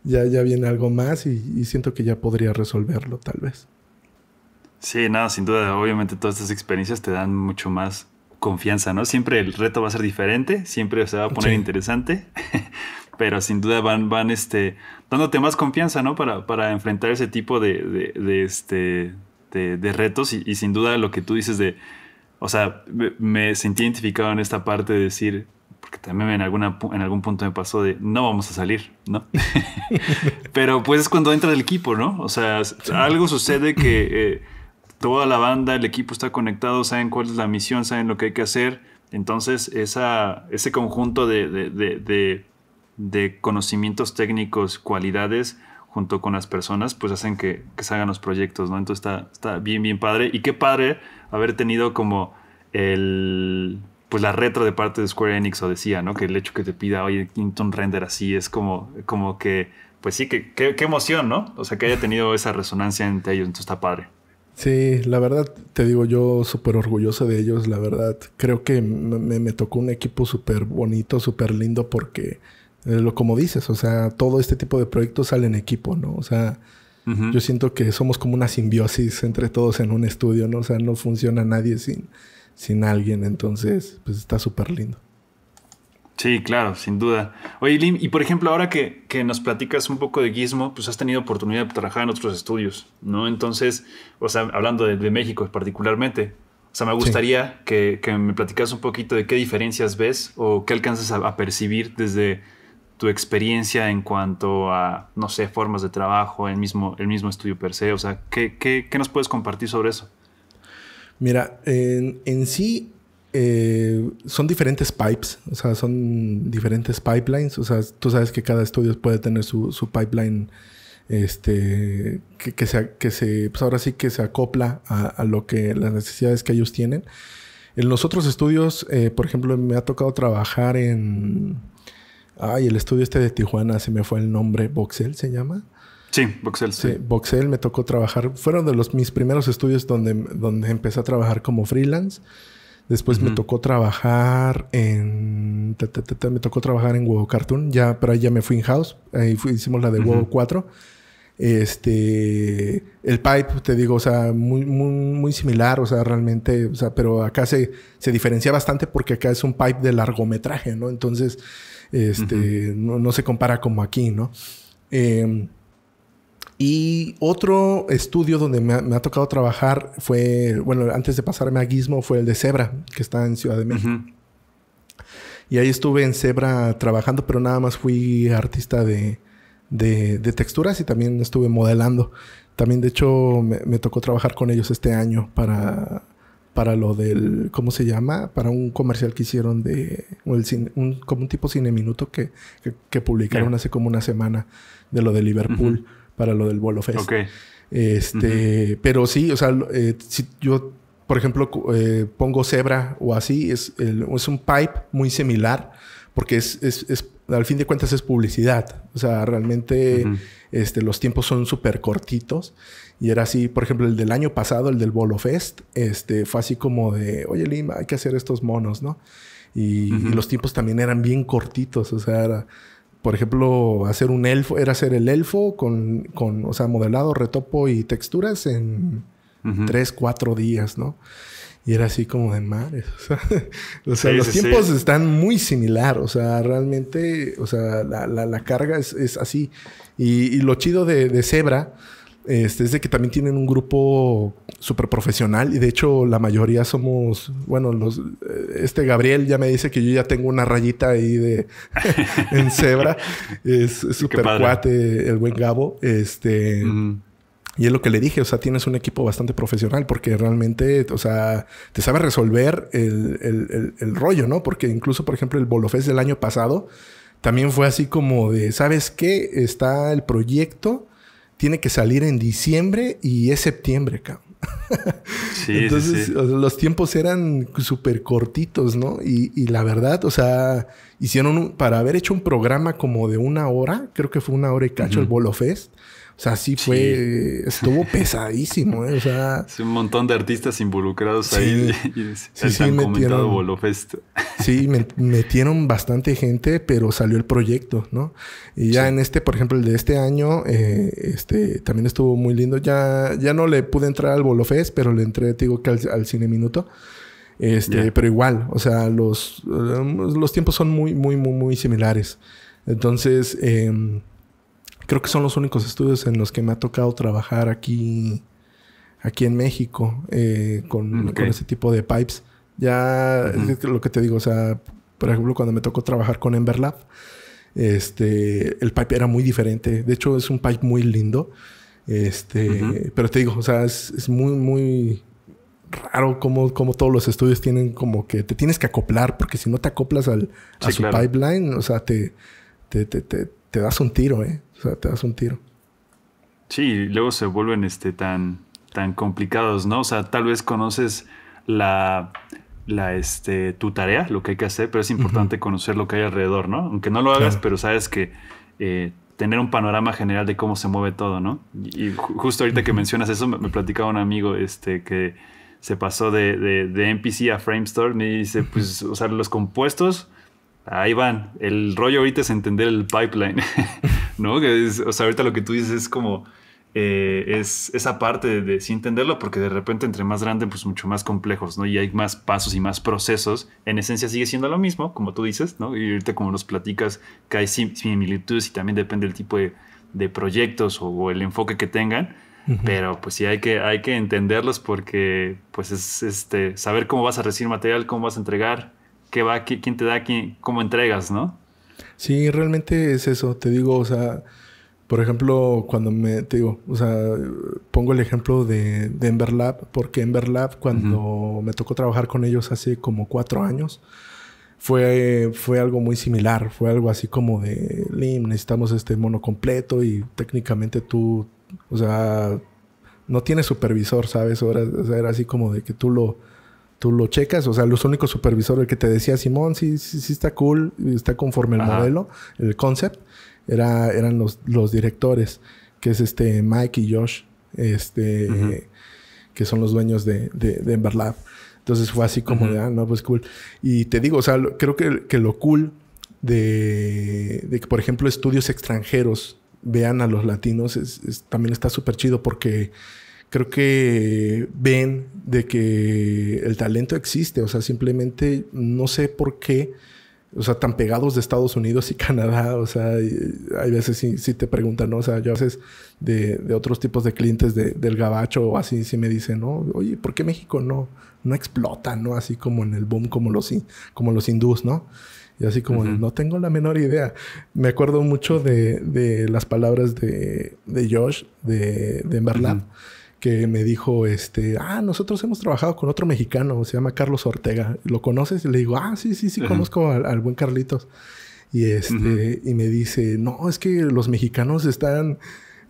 ya, ya viene algo más y, siento que ya podría resolverlo tal vez. Sí, nada, sin duda, obviamente todas estas experiencias te dan mucho más confianza, ¿no? Siempre el reto va a ser diferente, siempre se va a poner interesante, [laughs] pero sin duda van, van este, dándote más confianza, ¿no? Para, para enfrentar ese tipo de, de, este, de, retos y sin duda lo que tú dices de o sea, me, sentí identificado en esta parte de decir, porque también en, alguna, en algún punto me pasó de no vamos a salir, ¿no? [laughs] Pero pues es cuando entra el equipo, ¿no? O sea, algo sucede que eh, toda la banda, el equipo está conectado, saben cuál es la misión, saben lo que hay que hacer. Entonces, esa, ese conjunto de, de, de conocimientos técnicos, cualidades, junto con las personas, pues hacen que, que se hagan los proyectos, ¿no? Entonces está, está bien, bien padre. Y qué padre haber tenido como el, pues la retro de parte de Square Enix o decía, ¿no? Que el hecho que te pida, oye, un render así es como, como que, pues sí, que, qué emoción, ¿no? O sea, que haya tenido esa resonancia entre ellos, entonces está padre. Sí, la verdad, te digo, yo súper orgulloso de ellos, la verdad. Creo que me, tocó un equipo súper bonito, súper lindo porque lo como dices, o sea, todo este tipo de proyectos sale en equipo, ¿no? O sea, yo siento que somos como una simbiosis entre todos en un estudio, ¿no? O sea, no funciona nadie sin, sin alguien, entonces, pues está súper lindo. Sí, claro, sin duda. Oye, Lim, y por ejemplo, ahora que, que, nos platicas un poco de Gizmo, pues has tenido oportunidad de trabajar en otros estudios, ¿no? Entonces, o sea, hablando de, México particularmente, o sea, me gustaría que, que, me platicas un poquito de qué diferencias ves o qué alcanzas a percibir desde tu experiencia en cuanto a, no sé, formas de trabajo, el mismo, el mismo estudio per se? O sea, ¿qué, qué, qué nos puedes compartir sobre eso? Mira, en, en sí eh, son diferentes pipes, o sea, son diferentes pipelines. O sea, tú sabes que cada estudio puede tener su, su pipeline este que, que, se, que se pues ahora sí que se acopla a, a, lo que las necesidades que ellos tienen. En los otros estudios, eh, por ejemplo, me ha tocado trabajar en Ay, el estudio este de Tijuana, se me fue el nombre. ¿Voxel se llama? Sí, Voxel. Sí, sí Voxel me tocó trabajar. Fueron de los mis primeros estudios donde, donde empecé a trabajar como freelance. Después me tocó trabajar en. me tocó trabajar en Huevo Cartoon. Ya, pero ahí ya me fui in-house. Ahí hicimos la de Huevo 4. Este. El pipe, te digo, o sea, muy, muy, muy similar. O sea, realmente. O sea, pero acá se, se diferencia bastante porque acá es un pipe de largometraje, ¿no? Entonces este, no, se compara como aquí, ¿no? Em, y otro estudio donde me ha, tocado trabajar fue, bueno, antes de pasarme a Gizmo, fue el de Zebra, que está en Ciudad de México. Y ahí estuve en Zebra trabajando, pero nada más fui artista de, de, texturas y también estuve modelando. También, de hecho, me, tocó trabajar con ellos este año para para lo del, ¿cómo se llama? Para un comercial que hicieron de, un, como un tipo cine minuto que, que, publicaron hace como una semana de lo de Liverpool para lo del Bolo Fest. Este, pero sí, o sea, eh, si yo, por ejemplo, eh, pongo Zebra o así, es, es un pipe muy similar porque es, es, es, al fin de cuentas es publicidad. O sea, realmente este, los tiempos son súper cortitos. Y era así, por ejemplo, el del año pasado, el del Bolo Fest, este, fue así como de, oye Lima, hay que hacer estos monos, ¿no? Y, los tiempos también eran bien cortitos, o sea, era, por ejemplo, hacer un elfo, era hacer el elfo con, con o sea, modelado, retopo y texturas en tres, cuatro días, ¿no? Y era así como de mares. [laughs] O sea, los tiempos están muy similar. O sea, realmente, o sea, la, la, carga es, es así. Y, y, lo chido de, de Zebra este, es de que también tienen un grupo súper profesional y de hecho la mayoría somos, bueno, los, eh, este Gabriel ya me dice que yo ya tengo una rayita ahí de [laughs] en cebra. Es súper cuate el buen Gabo. Este, y es lo que le dije, o sea, tienes un equipo bastante profesional porque realmente, o sea, te sabe resolver el, el, el, rollo, ¿no? Porque incluso, por ejemplo, el Bolofest del año pasado también fue así como de, ¿sabes qué? Está el proyecto tiene que salir en diciembre y es septiembre, cabrón. Sí, Entonces, los tiempos eran súper cortitos, ¿no? Y, la verdad, o sea, hicieron para haber hecho un programa como de una hora, creo que fue una hora y cacho el Bolo Fest. O sea, sí fue, estuvo [laughs] pesadísimo, ¿eh? O sea... un montón de artistas involucrados ahí [laughs] y, sí, sí, metieron, Bolofest. [laughs] Sí, metieron bastante gente, pero salió el proyecto, ¿no? Y ya en este, por ejemplo, el de este año, eh, este, también estuvo muy lindo. Ya, ya no le pude entrar al Bolofest, pero le entré, te digo que al, Cine Minuto. Este, pero igual, o sea, los, los tiempos son muy, muy, muy, muy similares. Entonces, eh, Creo que son los únicos estudios en los que me ha tocado trabajar aquí, aquí en México eh, con, con, ese tipo de pipes. Ya es lo que te digo, o sea, por ejemplo, cuando me tocó trabajar con Emberlab, este, el pipe era muy diferente. De hecho, es un pipe muy lindo. Este, pero te digo, o sea, es, muy, muy raro como, como, todos los estudios tienen como que te tienes que acoplar, porque si no te acoplas al, a su pipeline, o sea, te, te, te, te, das un tiro, ¿eh? O sea, te das un tiro. Sí, y luego se vuelven este, tan, tan complicados, ¿no? O sea, tal vez conoces la, la, este, tu tarea, lo que hay que hacer, pero es importante conocer lo que hay alrededor, ¿no? Aunque no lo hagas, pero sabes que eh, tener un panorama general de cómo se mueve todo, ¿no? Y, justo ahorita que mencionas eso, me, platicaba un amigo este, que se pasó de, de, de MPC a Framestore, me dice, pues, o sea, los compuestos, ahí van. El rollo ahorita es entender el pipeline, [laughs] ¿no? Que o sea, ahorita lo que tú dices es como eh, es esa parte de, sí entenderlo, porque de repente entre más grande, pues mucho más complejos, ¿no? Y hay más pasos y más procesos. En esencia sigue siendo lo mismo, como tú dices, ¿no? Y ahorita como nos platicas que hay similitudes y también depende del tipo de, proyectos o, el enfoque que tengan. Pero pues sí hay que, hay que entenderlos porque pues es este, saber cómo vas a recibir material, cómo vas a entregar, qué va, quién te da, quién, cómo entregas, ¿no? Sí, realmente es eso. Te digo, o sea, por ejemplo, cuando me, te digo, o sea, pongo el ejemplo de, de Emberlab, porque Emberlab, cuando me tocó trabajar con ellos hace como cuatro años, fue, fue algo muy similar. Fue algo así como de, Lim, necesitamos este mono completo y técnicamente tú, o sea, no tienes supervisor, ¿sabes? O sea, era así como de que tú lo, tú lo checas. O sea, los únicos supervisores que te decía, Simón, sí, sí, sí está cool, está conforme el modelo, el concept era, eran los, los directores, que es este Mike y Josh, este, que son los dueños de, de, de Emberlab. Entonces fue así como de, ah, no, pues cool. Y te digo, o sea, creo que, que, lo cool de, de, que, por ejemplo, estudios extranjeros vean a los latinos es, también está súper chido porque creo que ven de que el talento existe. O sea, simplemente no sé por qué o sea, tan pegados de Estados Unidos y [laughs] Canadá, o sea, hay veces sí, te preguntan, ¿no? O sea, yo a veces de, otros tipos de clientes del gabacho o así, sí me dicen, ¿no? Oye, ¿por qué México no, no explota, ¿no? Así como en el boom, como los, como los hindús, ¿no? Y así como, no tengo la menor idea. Me acuerdo mucho de, las palabras de, Josh, de, de que me dijo, este, ah, nosotros hemos trabajado con otro mexicano, se llama Carlos Ortega. ¿Lo conoces? Y le digo, ah, sí, sí, sí, conozco al, buen Carlitos. Y este, y me dice, no, es que los mexicanos están,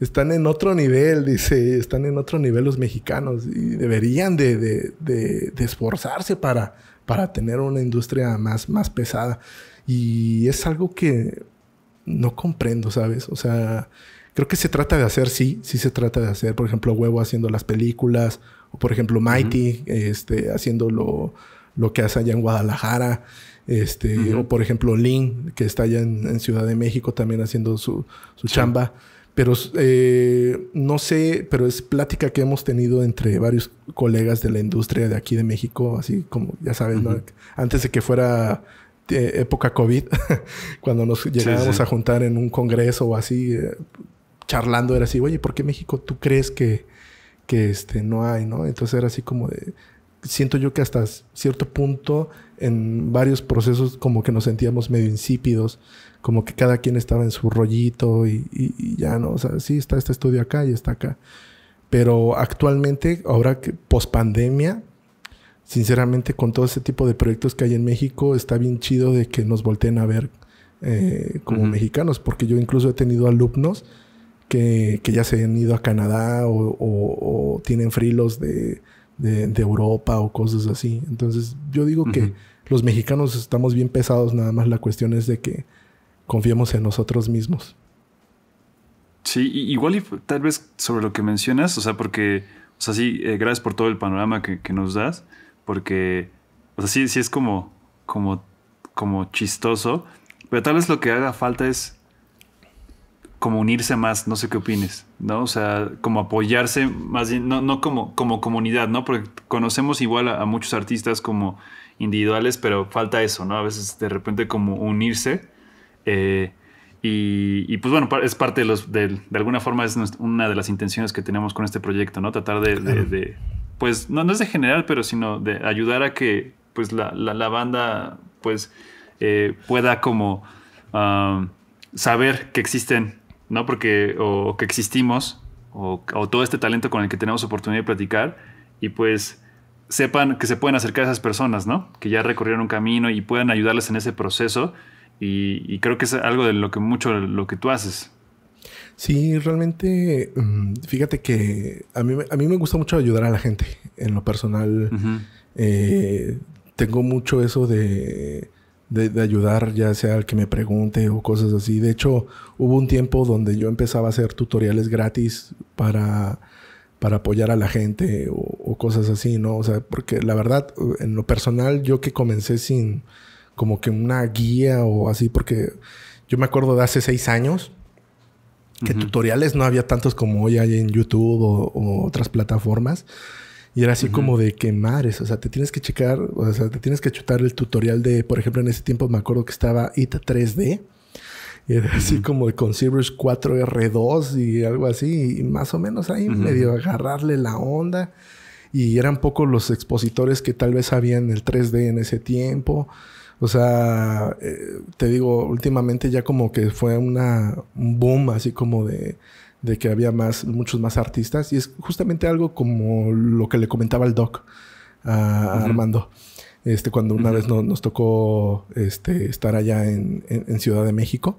están en otro nivel, dice, están en otro nivel los mexicanos y deberían de, de, de, de esforzarse para, para tener una industria más, más pesada. Y es algo que no comprendo, ¿sabes? O sea, Creo que se trata de hacer, sí, sí se trata de hacer. Por ejemplo, Huevo haciendo las películas, o por ejemplo, Mighty este, haciendo lo, lo, que hace allá en Guadalajara. Este, O por ejemplo, Lin, que está allá en, Ciudad de México también haciendo su, su chamba. Pero eh, no sé, pero es plática que hemos tenido entre varios colegas de la industria de aquí de México, así como ya sabes, ¿no? antes de que fuera eh, época COVID, [laughs] cuando nos llegábamos a juntar en un congreso o así, eh, charlando era así, oye, ¿por qué México tú crees que, que este, no hay, no? Entonces era así como de, siento yo que hasta cierto punto en varios procesos como que nos sentíamos medio insípidos, como que cada quien estaba en su rollito y, y, ya no, o sea, sí está este estudio acá y está acá. Pero actualmente, ahora que post pandemia, sinceramente con todo ese tipo de proyectos que hay en México, está bien chido de que nos volteen a ver eh, como mexicanos, porque yo incluso he tenido alumnos que, ya se han ido a Canadá o, tienen frilos de, Europa o cosas así. Entonces, yo digo que los mexicanos estamos bien pesados, nada más la cuestión es de que confiemos en nosotros mismos. Sí, igual y tal vez sobre lo que mencionas, o sea, porque, o sea, sí, eh, gracias por todo el panorama que, nos das, porque, o sea, sí, sí es como, como, como chistoso, pero tal vez lo que haga falta es como unirse más, no sé qué opines, ¿no? O sea, como apoyarse más bien, no, no como, como comunidad, ¿no? Porque conocemos igual a, muchos artistas como individuales, pero falta eso, ¿no? A veces de repente como unirse. Eh, Y, pues bueno, es parte de los, de, de, alguna forma es una de las intenciones que tenemos con este proyecto, ¿no? Tratar de, pues no, no es de general, pero sino de ayudar a que pues la, la, banda pues eh, pueda como um, saber que existen, ¿no? Porque, o que existimos, o, o, todo este talento con el que tenemos oportunidad de platicar, y pues sepan que se pueden acercar a esas personas, ¿no? Que ya recorrieron un camino y puedan ayudarles en ese proceso. Y, creo que es algo de lo que mucho lo que tú haces. Sí, realmente, mm, fíjate que a mí, a mí me gusta mucho ayudar a la gente. En lo personal, eh, tengo mucho eso de, de, ayudar, ya sea al que me pregunte o cosas así. De hecho, hubo un tiempo donde yo empezaba a hacer tutoriales gratis para para apoyar a la gente o, cosas así, ¿no? O sea, porque la verdad, en lo personal, yo que comencé sin como que una guía o así, porque yo me acuerdo de hace seis años que tutoriales no había tantos como hoy hay en YouTube o, otras plataformas. Y era así como de que mares, o sea, te tienes que checar, o sea, te tienes que chutar el tutorial de, por ejemplo, en ese tiempo me acuerdo que estaba IT 3D y era así como con ZBrush 4R2 y algo así. Y más o menos ahí medio agarrarle la onda. Y eran pocos los expositores que tal vez habían el 3D en ese tiempo. O sea, eh, te digo, últimamente ya como que fue una, un boom así como de, de, que había más, muchos más artistas. Y es justamente algo como lo que le comentaba el doc a, Armando. Este, cuando una vez nos tocó este, estar allá en, Ciudad de México,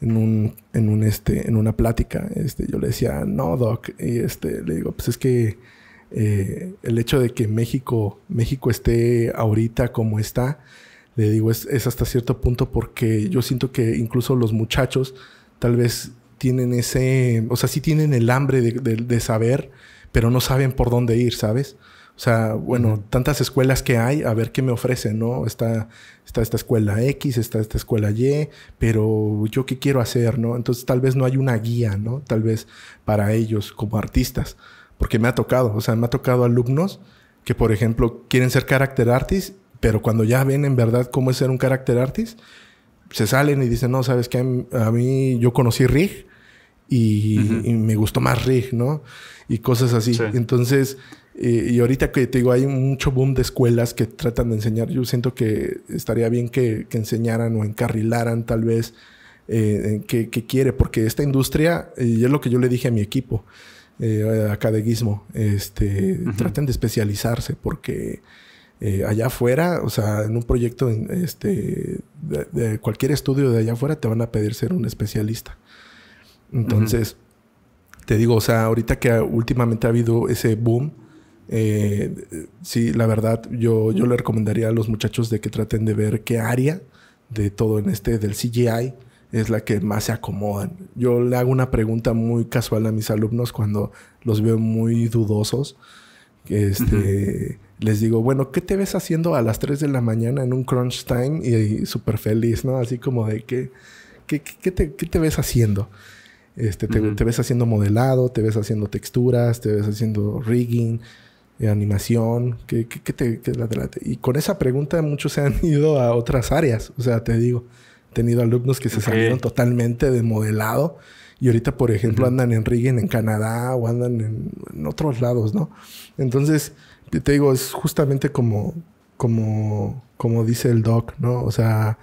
en un, en un este, en una plática, este, yo le decía, no, Doc, y este, le digo, pues es que eh, el hecho de que México, México esté ahorita como está, le digo, es, hasta cierto punto porque yo siento que incluso los muchachos tal vez tienen ese, o sea, sí tienen el hambre de, de saber, pero no saben por dónde ir, ¿sabes? O sea, bueno, tantas escuelas que hay, a ver qué me ofrecen, ¿no? Está, está esta escuela X, está esta escuela Y, pero yo qué quiero hacer, ¿no? Entonces tal vez no hay una guía, ¿no? Tal vez para ellos como artistas, porque me ha tocado, o sea, me ha tocado alumnos que, por ejemplo, quieren ser character artist, pero cuando ya ven en verdad cómo es ser un character artist, se salen y dicen, no, sabes que a mí yo conocí Rig y, me gustó más Rig, ¿no? Y cosas así. Entonces, y ahorita que te digo, hay mucho boom de escuelas que tratan de enseñar. Yo siento que estaría bien que, enseñaran o encarrilaran tal vez eh, qué, quiere, porque esta industria, y es lo que yo le dije a mi equipo eh, acá de Gizmo, este, traten de especializarse porque eh, allá afuera, o sea, en un proyecto este, de, cualquier estudio de allá afuera te van a pedir ser un especialista. Entonces, te digo, o sea, ahorita que últimamente ha habido ese boom, eh, sí, la verdad, yo, yo le recomendaría a los muchachos de que traten de ver qué área de todo en este del CGI es la que más se acomodan. Yo le hago una pregunta muy casual a mis alumnos cuando los veo muy dudosos. Este, Les digo, bueno, ¿qué te ves haciendo a las 3 de la mañana en un crunch time? Y, súper feliz, ¿no? Así como de, ¿qué, qué, qué, te, qué te ves haciendo? Este, te, te, ves haciendo modelado, te ves haciendo texturas, te ves haciendo rigging, animación, ¿qué, te, Y con esa pregunta muchos se han [laughs] ido a otras áreas. O sea, te digo, he tenido alumnos que se salieron totalmente de modelado y ahorita, por ejemplo, andan en rigging en Canadá o andan en, otros lados, ¿no? Entonces, te digo, es justamente como, como, como dice el doc, ¿no? O sea,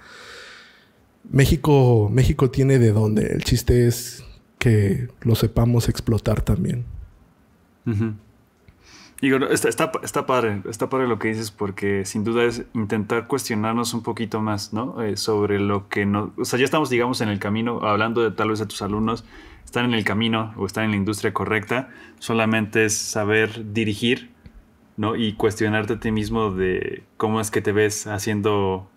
México, México tiene de dónde. El chiste es que lo sepamos explotar también. Digo, está, está, padre, está padre lo que dices porque sin duda es intentar cuestionarnos un poquito más, ¿no? Eh, sobre lo que no... O sea, ya estamos, digamos, en el camino, hablando de tal vez de tus alumnos, están en el camino o están en la industria correcta, solamente es saber dirigir, ¿no? Y cuestionarte a ti mismo de cómo es que te ves haciendo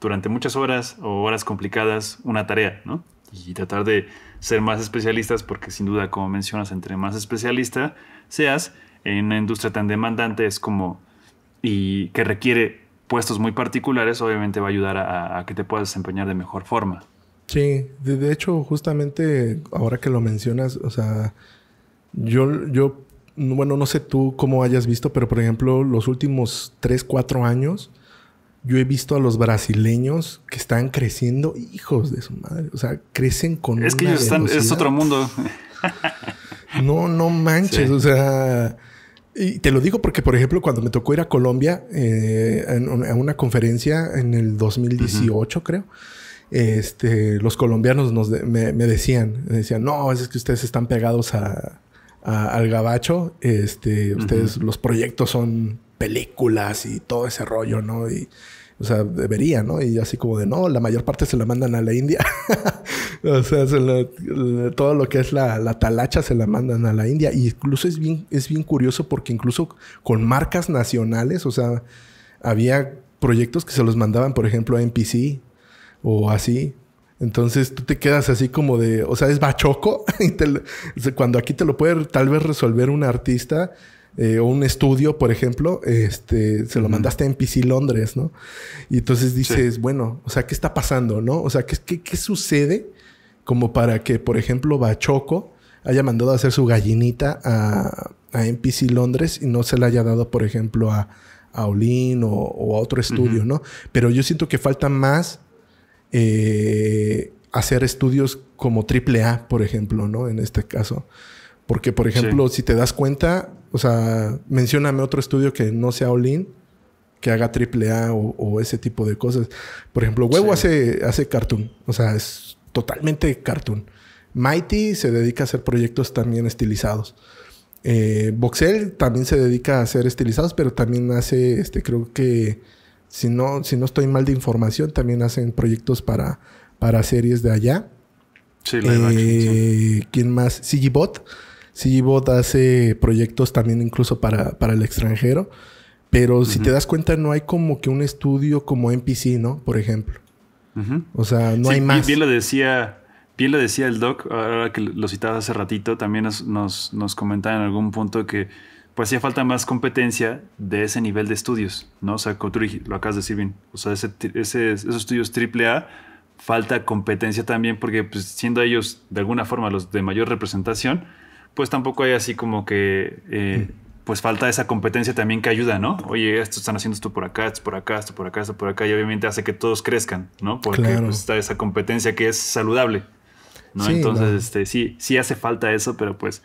durante muchas horas o horas complicadas una tarea, ¿no? Y tratar de ser más especialistas porque sin duda, como mencionas, entre más especialista seas, en una industria tan demandante es como y que requiere puestos muy particulares, obviamente va a ayudar a, que te puedas desempeñar de mejor forma. Sí, de, hecho, justamente ahora que lo mencionas, o sea, yo, yo, bueno, no sé tú cómo hayas visto, pero por ejemplo, los últimos 3, 4 años, yo he visto a los brasileños que están creciendo, hijos de su madre. O sea, crecen con. Es que ellos están, es otro mundo. no, no manches. O sea. Y te lo digo porque, por ejemplo, cuando me tocó ir a Colombia eh, a una conferencia en el 2018, creo, este, los colombianos nos me, decían, me decían, no, es que ustedes están pegados a, al gabacho, este, ustedes, los proyectos son películas y todo ese rollo, ¿no? Y, o sea, debería, ¿no? Y así como de, no, la mayor parte se la mandan a la India. [laughs] o sea, todo lo que es la, la, talacha se la mandan a la India. Y incluso es bien, es bien curioso porque incluso con marcas nacionales, o sea, había proyectos que se los mandaban, por ejemplo, a NPC o así. Entonces tú te quedas así como de, o sea, es bachoco. [laughs] cuando aquí te lo puede tal vez resolver un artista eh, o un estudio, por ejemplo, este, se lo mandaste a NPC Londres, ¿no? Y entonces dices, bueno, o sea, ¿qué está pasando, no? O sea, ¿qué, qué, sucede como para que, por ejemplo, Bachoco haya mandado a hacer su gallinita a, a NPC Londres y no se la haya dado, por ejemplo, a, a Olin o, a otro estudio, ¿no? Pero yo siento que falta más eh, hacer estudios como AAA, por ejemplo, ¿no? En este caso. Porque, por ejemplo, si te das cuenta, o sea, mencióname otro estudio que no sea All-In, que haga AAA o, o ese tipo de cosas. Por ejemplo, Huevo hace, hace cartoon, o sea, es totalmente cartoon. Mighty se dedica a hacer proyectos también estilizados. Eh, Voxel también se dedica a hacer estilizados, pero también hace, este, creo que, si no, si no estoy mal de información, también hacen proyectos para, para series de allá. Sí, eh, ¿Quién más? CGBot bot hace proyectos también incluso para, para el extranjero. Pero si te das cuenta, no hay como que un estudio como NPC, ¿no? Por ejemplo. O sea, no hay más. Bien lo decía, bien lo decía el doc, ahora que lo citabas hace ratito, también nos, nos, nos comentaba en algún punto que pues hacía falta más competencia de ese nivel de estudios, ¿no? O sea, como tú lo acabas de decir bien. O sea, ese, esos estudios AAA, falta competencia también porque pues, siendo ellos de alguna forma los de mayor representación, pues tampoco hay así como que, eh, pues falta esa competencia también que ayuda, ¿no? Oye, esto están haciendo esto por acá, esto por acá, esto por acá, esto por acá, y obviamente hace que todos crezcan, ¿no? Porque pues, está esa competencia que es saludable, ¿no? Entonces, este, sí, sí hace falta eso, pero pues,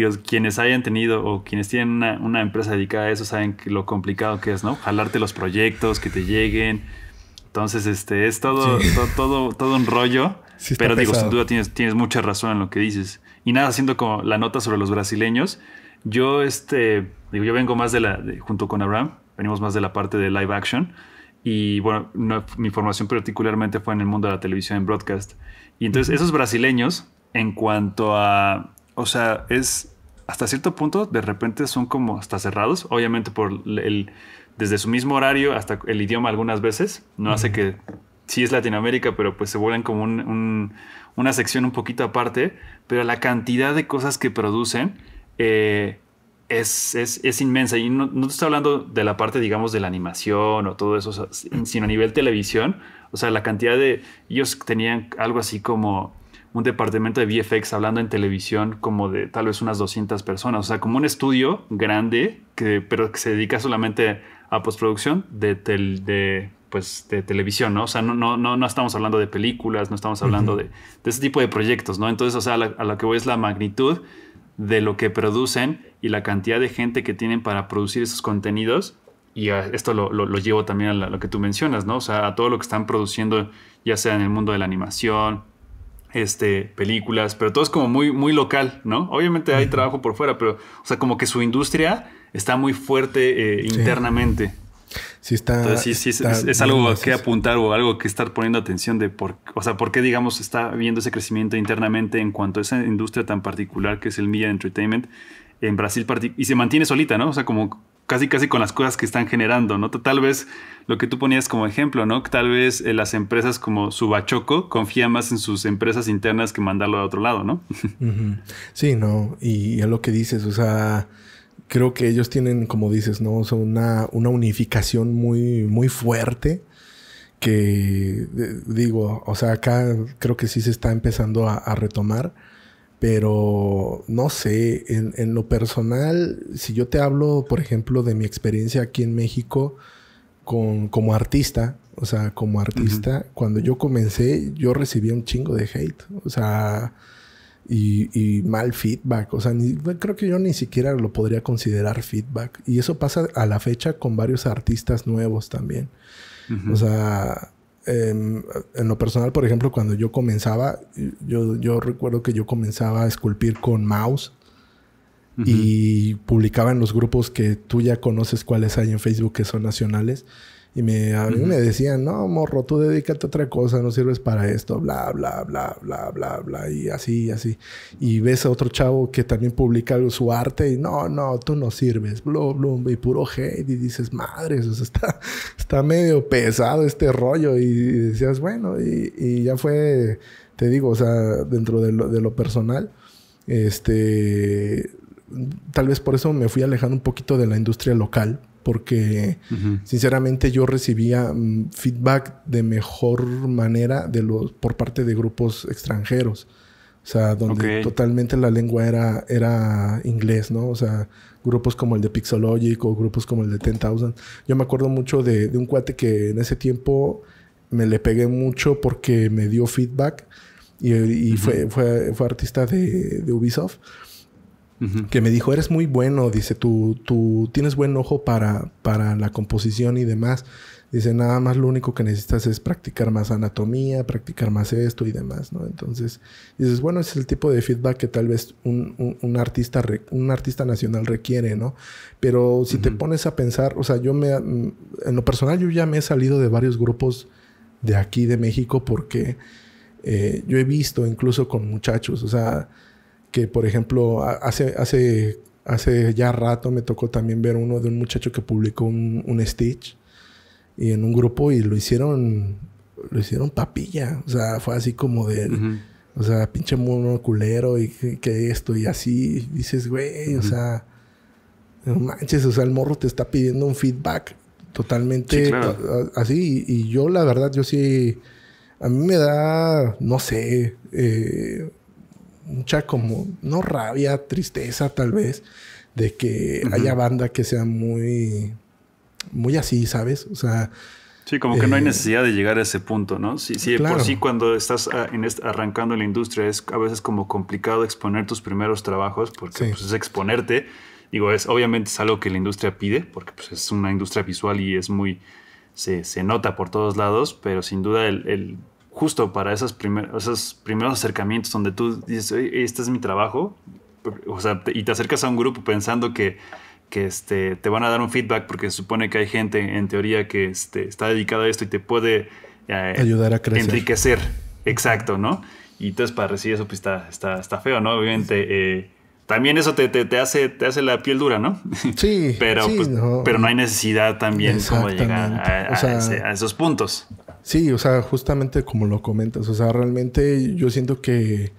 digo, quienes hayan tenido o quienes tienen una, empresa dedicada a eso saben lo complicado que es, ¿no? Jalarte los proyectos, que te lleguen. Entonces, este, es todo, todo, todo, un rollo. pero digo, sin duda tienes, tienes mucha razón en lo que dices. Y nada, haciendo como la nota sobre los brasileños, yo este, digo, yo vengo más de la, junto con Abraham, venimos más de la parte de live action. Y bueno, mi formación particularmente fue en el mundo de la televisión en broadcast. Y entonces esos brasileños, en cuanto a, o sea, es hasta cierto punto, de repente son como hasta cerrados, obviamente por el, desde su mismo horario hasta el idioma algunas veces, no hace que, sí es Latinoamérica, pero pues se vuelven como un, una sección un poquito aparte, pero la cantidad de cosas que producen eh, es, es, inmensa. Y no, no, te estoy hablando de la parte, digamos, de la animación o todo eso, sino a nivel televisión. O sea, la cantidad de... Ellos tenían algo así como un departamento de VFX hablando en televisión como de tal vez unas 200 personas. O sea, como un estudio grande, que, pero que se dedica solamente a postproducción de, tel, de pues de televisión, ¿no? O sea, no, no, no, no estamos hablando de películas, no estamos hablando de, de, ese tipo de proyectos, ¿no? Entonces, o sea, a, lo que voy es la magnitud de lo que producen y la cantidad de gente que tienen para producir esos contenidos. Y esto lo, lo, llevo también a, lo que tú mencionas, ¿no? O sea, a todo lo que están produciendo, ya sea en el mundo de la animación, este, películas, pero todo es como muy, muy local, ¿no? Obviamente hay trabajo por fuera, pero, o sea, como que su industria está muy fuerte eh, internamente. Sí está. sí, sí, es, algo que apuntar o algo que estar poniendo atención de por, o sea, por qué, digamos, está viendo ese crecimiento internamente en cuanto a esa industria tan particular que es el media entertainment en Brasil y se mantiene solita, ¿no? O sea, como casi casi con las cosas que están generando, ¿no? Tal vez lo que tú ponías como ejemplo, ¿no? Tal vez eh, las empresas como Subachoco confían más en sus empresas internas que mandarlo a otro lado, ¿no? [laughs] Sí, no, y es lo que dices, o sea, creo que ellos tienen, como dices, ¿no? una, una unificación muy, muy fuerte que digo, o sea, acá creo que sí se está empezando a, retomar, pero no sé, en, en, lo personal, si yo te hablo, por ejemplo, de mi experiencia aquí en México, con, como artista, o sea, como artista, cuando yo comencé, yo recibía un chingo de hate. O sea, y, mal feedback. O sea, creo que yo ni siquiera lo podría considerar feedback. Y eso pasa a la fecha con varios artistas nuevos también. O sea, em, en lo personal, por ejemplo, cuando yo comenzaba, yo, yo recuerdo que yo comenzaba a esculpir con mouse. Y publicaba en los grupos que tú ya conoces cuáles hay en Facebook que son nacionales. Y me, a mí me decían, no, morro, tú dedícate a otra cosa, no sirves para esto, bla, bla, bla, bla, bla, bla, y así, así. Y ves a otro chavo que también publica su arte y no, no, tú no sirves, blum, blum, y puro hate. Y dices, madres, o sea, está, está medio pesado este rollo. Y, decías, bueno, y, ya fue, te digo, o sea, dentro de lo, de lo personal, este, tal vez por eso me fui alejando un poquito de la industria local porque sinceramente yo recibía mm, feedback de mejor manera de los, por parte de grupos extranjeros. O sea, donde totalmente la lengua era, era inglés, ¿no? O sea, grupos como el de Pixologic o grupos como el de 10,000. Yo me acuerdo mucho de, un cuate que en ese tiempo me le pegué mucho porque me dio feedback y, fue, fue, fue, artista de, de Ubisoft que me dijo, eres muy bueno, dice, tú, tú tienes buen ojo para, para la composición y demás. Dice, nada más lo único que necesitas es practicar más anatomía, practicar más esto y demás, ¿no? Entonces, dices, bueno, ese es el tipo de feedback que tal vez un, un, artista, un artista nacional requiere, ¿no? Pero si te pones a pensar, o sea, yo me, en lo personal, yo ya me he salido de varios grupos de aquí, de México, porque eh, yo he visto incluso con muchachos, o sea, que por ejemplo hace, hace, hace ya rato me tocó también ver uno de un muchacho que publicó un, Stitch y en un grupo y lo hicieron, lo hicieron papilla, o sea, fue así como de, o sea, pinche mono culero y que, esto y así, dices, güey, o sea, no manches, o sea, el morro te está pidiendo un feedback totalmente así. Y, yo la verdad, yo sí, a mí me da, no sé, eh, mucha como, no rabia, tristeza tal vez, de que haya banda que sea muy, muy así, ¿sabes? O sea... Sí, como que no hay eh, necesidad de llegar a ese punto, ¿no? Sí, sí, por sí cuando estás ah, en arrancando la industria es a veces como complicado exponer tus primeros trabajos porque pues, es exponerte. Digo, es obviamente es algo que la industria pide porque pues, es una industria visual y es muy... Se, se nota por todos lados, pero sin duda el justo para esos, primer, esos primeros acercamientos donde tú dices, este es mi trabajo, o sea, y te acercas a un grupo pensando que, que este, te van a dar un feedback porque se supone que hay gente en teoría que este, está dedicada a esto y te puede eh, ayudar a crecer. Enriquecer, exacto, ¿no? Y entonces para recibir eso pues está, está, está feo, ¿no? Obviamente... Eh, también eso te, te, hace, te hace la piel dura, ¿no? [laughs] Sí. pero, pues, no. pero no hay necesidad también como de llegar a, esos puntos. Sí, o sea, justamente como lo comentas, o sea, realmente yo siento que,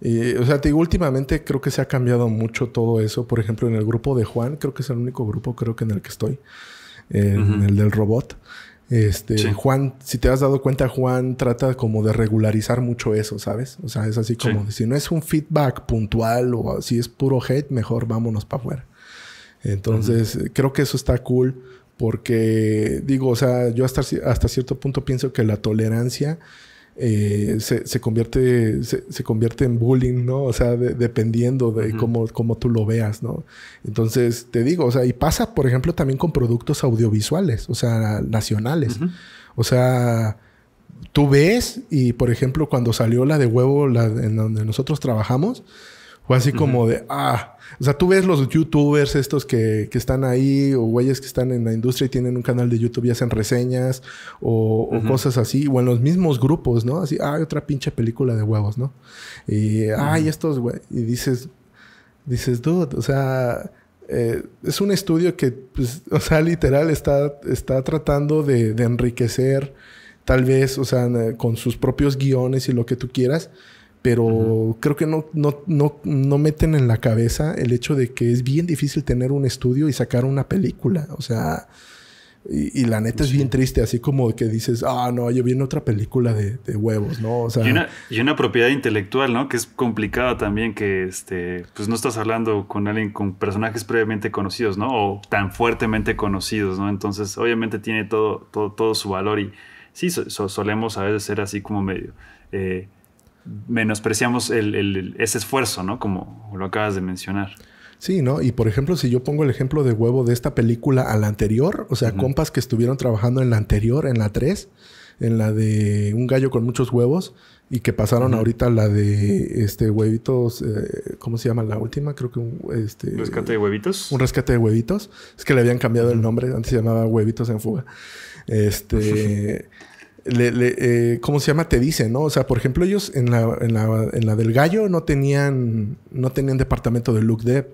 eh, o sea, te digo, últimamente creo que se ha cambiado mucho todo eso. Por ejemplo, en el grupo de Juan, creo que es el único grupo, creo que en el que estoy, en el del robot. Este, Juan, si te has dado cuenta, Juan trata como de regularizar mucho eso, ¿sabes? O sea, es así como si no es un feedback puntual o si es puro hate, mejor vámonos para afuera. Entonces, creo que eso está cool porque digo, o sea, yo hasta, hasta cierto punto pienso que la tolerancia eh, se, convierte, se, convierte en bullying, ¿no? O sea, dependiendo de cómo, cómo, tú lo veas, ¿no? Entonces, te digo, o sea, y pasa, por ejemplo, también con productos audiovisuales, o sea, nacionales. O sea, tú ves y, por ejemplo, cuando salió la de huevo, la en donde nosotros trabajamos, fue así como de, ah, o sea, tú ves los youtubers estos que, que, están ahí o güeyes que están en la industria y tienen un canal de YouTube y hacen reseñas o, cosas así, o en los mismos grupos, ¿no? Así, ah, otra pinche película de huevos, ¿no? Y, ay, estos, güey, y dices, dices, dude, o sea, eh, es un estudio que, pues, [laughs] o sea, literal está, está tratando de, de enriquecer, tal vez, o sea, con sus propios guiones y lo que tú quieras pero creo que no, no, no, no, meten en la cabeza el hecho de que es bien difícil tener un estudio y sacar una película. O sea, Y, la neta es bien triste, así como que dices, ah, no, yo vi en otra película de, huevos, ¿no? O sea, y, una, y una propiedad intelectual, ¿no? Que es complicada también, que este, pues no estás hablando con alguien, con personajes previamente conocidos, ¿no? O tan fuertemente conocidos, ¿no? Entonces, obviamente tiene todo, todo, todo su valor y sí, solemos a veces ser así como medio... Eh, menospreciamos el, ese esfuerzo, ¿no? Como lo acabas de mencionar. Sí, ¿no? Y por ejemplo, si yo pongo el ejemplo de huevo de esta película a la anterior, o sea, compas que estuvieron trabajando en la anterior, en la 3, en la de Un gallo con muchos huevos, y que pasaron ahorita la de este huevitos, eh, ¿cómo se llama la última? Creo que un este, rescate de huevitos. Un rescate de huevitos. Es que le habían cambiado el nombre, antes se llamaba Huevitos en Fuga. Este. [laughs] le, eh, ¿cómo se llama? Te dice, ¿no? O sea, por ejemplo, ellos en la, en la, en la del gallo no tenían, no tenían departamento de look dev.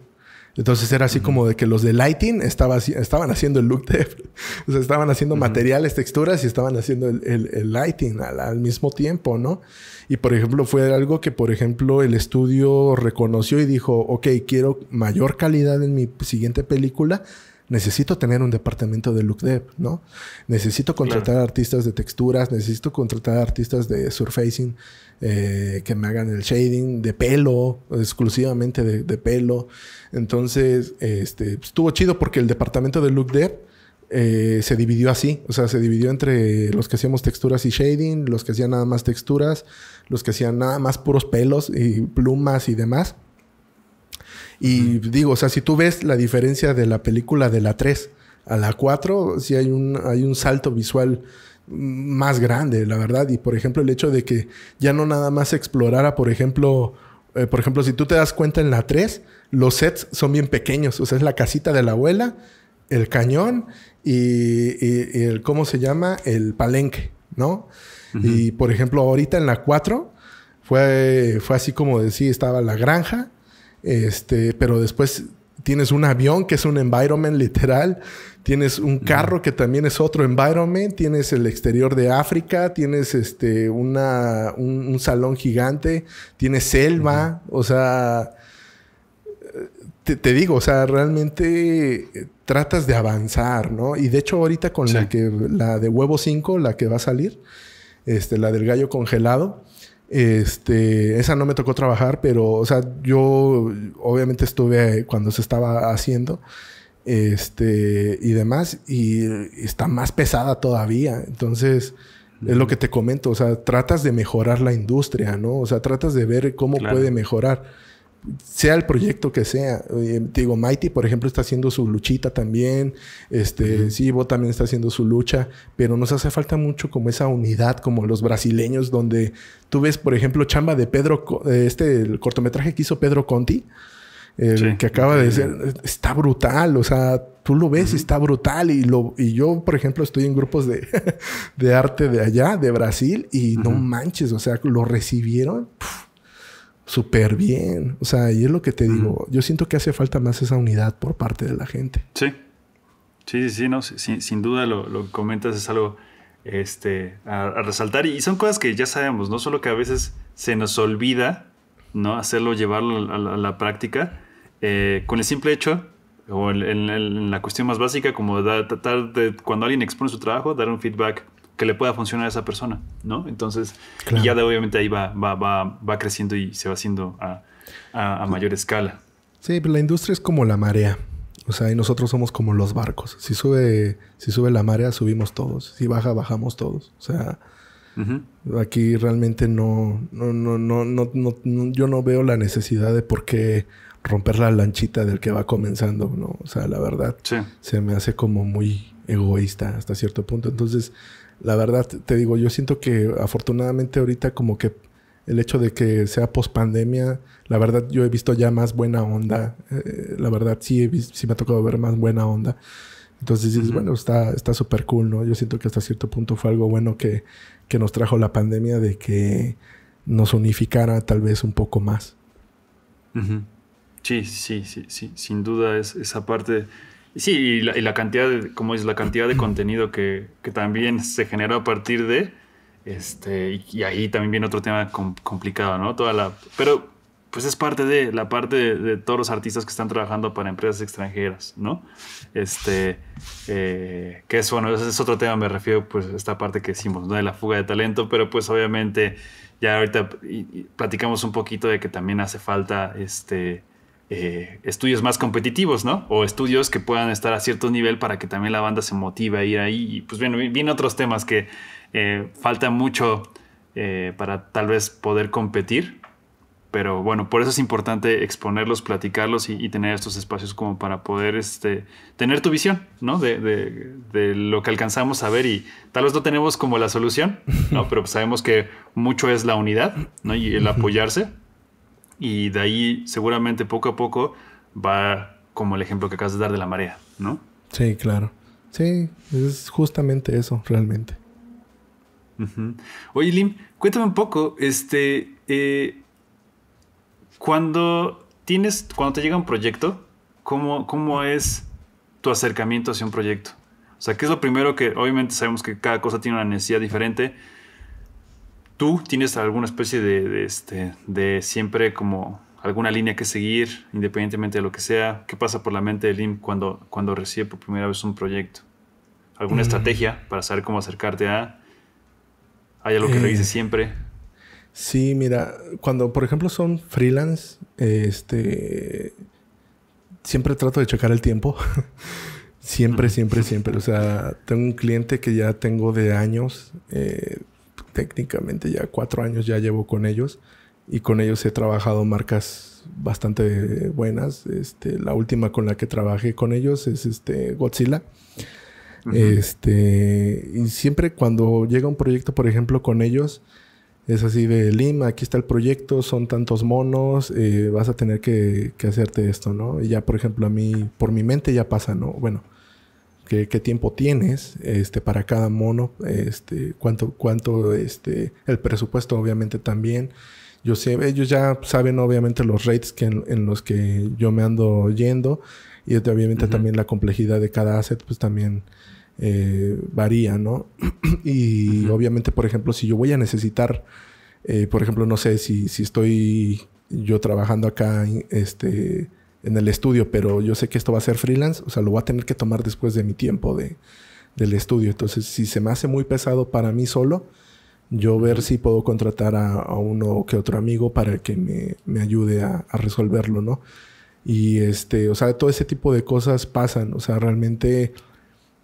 Entonces era así como de que los de lighting estaba, estaban haciendo el look dev. [laughs] o sea, estaban haciendo materiales, texturas y estaban haciendo el, el, lighting al, al, mismo tiempo, ¿no? Y por ejemplo, fue algo que, por ejemplo, el estudio reconoció y dijo, ok, quiero mayor calidad en mi siguiente película necesito tener un departamento de look dev, ¿no? Necesito contratar artistas de texturas, necesito contratar artistas de surfacing eh, que me hagan el shading de pelo, exclusivamente de, pelo. Entonces, este, estuvo chido porque el departamento de look dev eh, se dividió así, o sea, se dividió entre los que hacíamos texturas y shading, los que hacían nada más texturas, los que hacían nada más puros pelos y plumas y demás. Y digo, o sea, si tú ves la diferencia de la película de la 3 a la 4, sí hay un, hay un salto visual más grande, la verdad. Y por ejemplo, el hecho de que ya no nada más explorara, por ejemplo, eh, por ejemplo, si tú te das cuenta en la 3, los sets son bien pequeños. O sea, es la casita de la abuela, el cañón y, el, ¿cómo se llama? El palenque, ¿no? Y por ejemplo, ahorita en la 4 fue, fue así como decía, estaba la granja este, pero después tienes un avión que es un environment literal, tienes un carro que también es otro environment, tienes el exterior de África, tienes este, una, un, salón gigante, tienes selva, o sea, te, digo, o sea, realmente tratas de avanzar, ¿no? Y de hecho ahorita con la que la de huevo 5, la que va a salir, este, la del gallo congelado, este, esa no me tocó trabajar, pero, o sea, yo obviamente estuve cuando se estaba haciendo, este, y demás, y está más pesada todavía. Entonces, es lo que te comento, o sea, tratas de mejorar la industria, ¿no? O sea, tratas de ver cómo puede mejorar sea el proyecto que sea. digo, Mighty, por ejemplo, está haciendo su luchita también. Este, uh también está haciendo su lucha. Pero nos hace falta mucho como esa unidad, como los brasileños, donde tú ves, por ejemplo, chamba de Pedro, este, el cortometraje que hizo Pedro Conti, el que acaba de ser, está brutal. O sea, tú lo ves y está brutal. Y, lo, y yo, por ejemplo, estoy en grupos de, [laughs] de arte de allá, de Brasil, y no manches, o sea, lo recibieron súper bien. O sea, y es lo que te digo. Yo siento que hace falta más esa unidad por parte de la gente. Sí. Sí, sí, sí, no, sin, duda lo, que comentas es algo este, a, resaltar. Y son cosas que ya sabemos, no solo que a veces se nos olvida, ¿no? Hacerlo, llevarlo a la, práctica, eh, con el simple hecho, o en, la cuestión más básica, como tratar de, cuando alguien expone su trabajo, dar un feedback que le pueda funcionar a esa persona, ¿no? Entonces, y ya de, obviamente ahí va, va, va, va creciendo y se va haciendo a, a, mayor escala. Sí, pero la industria es como la marea. O sea, y nosotros somos como los barcos. Si sube, si sube la marea, subimos todos. Si baja, bajamos todos. O sea, aquí realmente no no, no, no, no, yo no veo la necesidad de por qué romper la lanchita del que va comenzando, ¿no? O sea, la verdad, se me hace como muy egoísta hasta cierto punto. Entonces, la verdad, te digo, yo siento que afortunadamente ahorita como que el hecho de que sea post pandemia, la verdad yo he visto ya más buena onda. Eh, la verdad sí, sí me ha tocado ver más buena onda. Entonces dices, bueno, está súper cool, ¿no? Yo siento que hasta cierto punto fue algo bueno que, que nos trajo la pandemia de que nos unificara tal vez un poco más. Sí, sí, sí, sí, sin duda es esa parte Sí, y la, cantidad de, como es la cantidad de contenido que, también se generó a partir de, este, y, ahí también viene otro tema complicado, ¿no? Toda la, pero pues es parte de la parte de, todos los artistas que están trabajando para empresas extranjeras, ¿no? Este, eh, que es, bueno, ese es otro tema, me refiero pues a esta parte que decimos, ¿no? De la fuga de talento, pero pues obviamente ya ahorita platicamos un poquito de que también hace falta, este, eh, estudios más competitivos, ¿no? O estudios que puedan estar a cierto nivel para que también la banda se motive a ir ahí. Y pues bueno, vienen otros temas que eh, falta mucho eh, para tal vez poder competir. Pero bueno, por eso es importante exponerlos, platicarlos y, tener estos espacios como para poder este, tener tu visión, ¿no? De, de, lo que alcanzamos a ver y tal vez no tenemos como la solución, ¿no? [laughs] Pero sabemos que mucho es la unidad, ¿no? Y el apoyarse y de ahí seguramente poco a poco va como el ejemplo que acabas de dar de la marea, ¿no? Sí, claro. Sí, es justamente eso, realmente. Oye, Lim, cuéntame un poco, este, eh, cuando tienes, cuando te llega un proyecto, ¿cómo, ¿cómo es tu acercamiento hacia un proyecto? O sea, ¿qué es lo primero que, obviamente sabemos que cada cosa tiene una necesidad diferente, ¿Tú tienes alguna especie de, este, de siempre como alguna línea que seguir, independientemente de lo que sea? ¿Qué pasa por la mente de Lim cuando, cuando recibe por primera vez un proyecto? ¿Alguna mm. estrategia para saber cómo acercarte a? ¿Hay algo que eh, siempre? Sí, mira, cuando por ejemplo son freelance, este, siempre trato de checar el tiempo. [laughs] siempre, siempre, siempre. O sea, tengo un cliente que ya tengo de años. Eh, técnicamente ya cuatro años ya llevo con ellos y con ellos he trabajado marcas bastante buenas. Este, la última con la que trabajé con ellos es este Godzilla. Este, y siempre cuando llega un proyecto, por ejemplo, con ellos, es así de Lima, aquí está el proyecto, son tantos monos, eh, vas a tener que, que, hacerte esto, ¿no? Y ya, por ejemplo, a mí, por mi mente ya pasa, ¿no? Bueno, qué, tiempo tienes este, para cada mono, este, cuánto, cuánto, este, el presupuesto obviamente también. Yo sé, ellos ya saben obviamente los rates que en, los que yo me ando yendo y obviamente también la complejidad de cada asset pues también eh, varía, ¿no? [clears throat] y obviamente, por ejemplo, si yo voy a necesitar, eh, por ejemplo, no sé si, si estoy yo trabajando acá, este, en el estudio, pero yo sé que esto va a ser freelance, o sea, lo voy a tener que tomar después de mi tiempo de, del estudio. Entonces, si se me hace muy pesado para mí solo, yo ver si puedo contratar a, uno que otro amigo para que me, me ayude a, resolverlo, ¿no? Y este, o sea, todo ese tipo de cosas pasan, o sea, realmente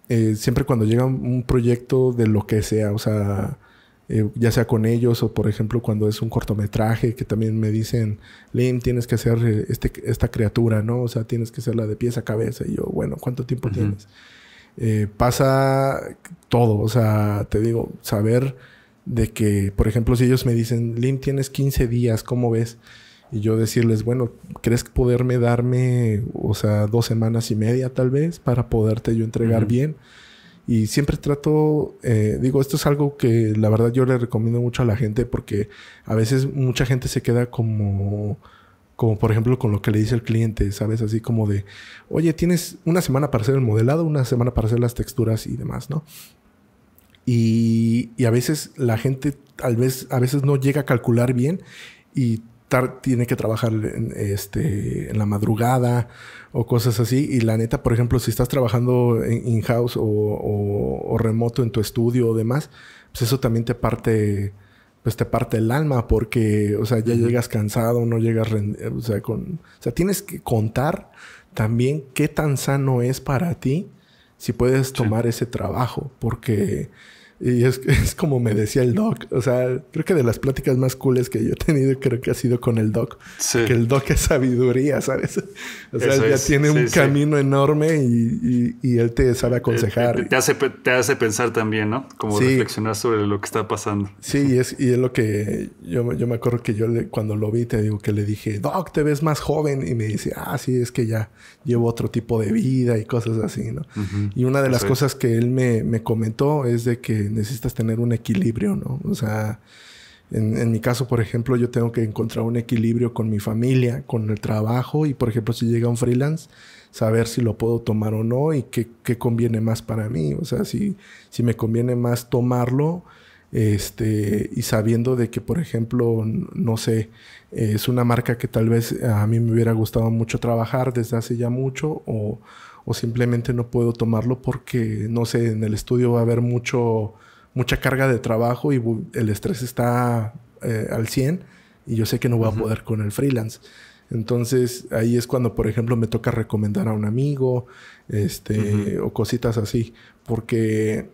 eh, siempre cuando llega un proyecto de lo que sea, o sea, eh, ya sea con ellos o por ejemplo cuando es un cortometraje que también me dicen, Lim, tienes que hacer eh, este, esta criatura, ¿no? O sea, tienes que hacerla de pies a cabeza. Y yo, bueno, ¿cuánto tiempo tienes? Eh, pasa todo, o sea, te digo, saber de que, por ejemplo, si ellos me dicen, Lim, tienes 15 días, ¿cómo ves? Y yo decirles, bueno, ¿crees poderme darme, o sea, dos semanas y media tal vez para poderte yo entregar bien? Y siempre trato, eh, digo, esto es algo que la verdad yo le recomiendo mucho a la gente porque a veces mucha gente se queda como, como por ejemplo con lo que le dice el cliente, ¿sabes? Así como de, oye, tienes una semana para hacer el modelado, una semana para hacer las texturas y demás, ¿no? Y, y a veces la gente tal vez, a veces no llega a calcular bien y tiene que trabajar en, este, en la madrugada o cosas así. Y la neta, por ejemplo, si estás trabajando in-house o, remoto en tu estudio o demás, pues eso también te parte, pues te parte el alma porque, o sea, ya llegas cansado, no llegas, o sea, con, o sea, tienes que contar también qué tan sano es para ti si puedes tomar ese trabajo, porque y es, [laughs] es, como me decía el doc. O sea, creo que de las pláticas más cooles que yo he tenido, creo que ha sido con el doc. Que el doc es sabiduría, ¿sabes? O sea, ya tiene un camino enorme y, y, él te sabe aconsejar. Te, hace, te hace pensar también, ¿no? Como reflexionar sobre lo que está pasando. Sí, y es, y es lo que yo, yo me acuerdo que yo le, cuando lo vi, te digo que le dije, doc, te ves más joven. Y me dice, ah, sí, es que ya llevo otro tipo de vida y cosas así, ¿no? Y una de las cosas que él me, me comentó es de que necesitas tener un equilibrio, ¿no? O sea, en, mi caso, por ejemplo, yo tengo que encontrar un equilibrio con mi familia, con el trabajo y, por ejemplo, si llega un freelance, saber si lo puedo tomar o no y qué, conviene más para mí. O sea, si, si me conviene más tomarlo, este, y sabiendo de que, por ejemplo, no sé, es una marca que tal vez a mí me hubiera gustado mucho trabajar desde hace ya mucho o, simplemente no puedo tomarlo porque, no sé, en el estudio va a haber mucho, mucha carga de trabajo y el estrés está eh, al 100 y yo sé que no voy a poder con el freelance. Entonces ahí es cuando, por ejemplo, me toca recomendar a un amigo, este, o cositas así, porque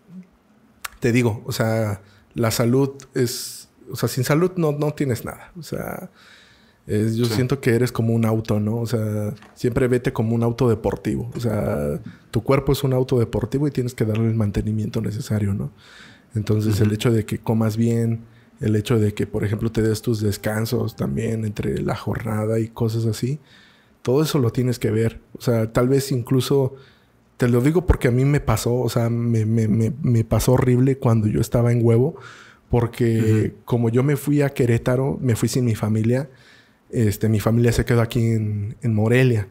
te digo, o sea, la salud es, o sea, sin salud no, no tienes nada, o sea, yo siento que eres como un auto, ¿no? O sea, siempre vete como un auto deportivo, o sea, tu cuerpo es un auto deportivo y tienes que darle el mantenimiento necesario, ¿no? Entonces el hecho de que comas bien, el hecho de que, por ejemplo, te des tus descansos también entre la jornada y cosas así, todo eso lo tienes que ver. O sea, tal vez incluso, te lo digo porque a mí me pasó, o sea, me, me, me, pasó horrible cuando yo estaba en huevo, porque como yo me fui a Querétaro, me fui sin mi familia, este, mi familia se quedó aquí en, en Morelia.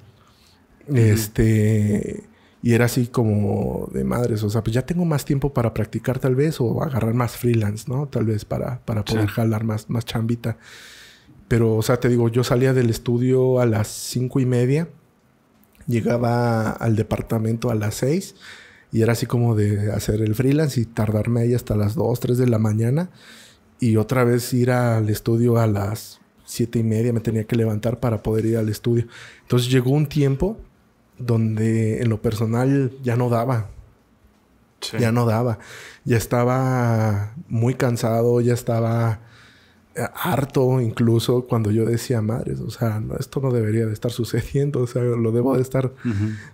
Este y era así como de madres, o sea, pues ya tengo más tiempo para practicar tal vez o agarrar más freelance, ¿no? Tal vez para, para poder jalar más, más chambita. Pero, o sea, te digo, yo salía del estudio a las cinco y media, llegaba al departamento a las seis y era así como de hacer el freelance y tardarme ahí hasta las dos, tres de la mañana y otra vez ir al estudio a las siete y media, me tenía que levantar para poder ir al estudio. Entonces llegó un tiempo donde en lo personal ya no daba. Ya no daba. Ya estaba muy cansado, ya estaba eh, harto incluso cuando yo decía madres, o sea, esto no debería de estar sucediendo, [laughs] o sea, lo debo de estar,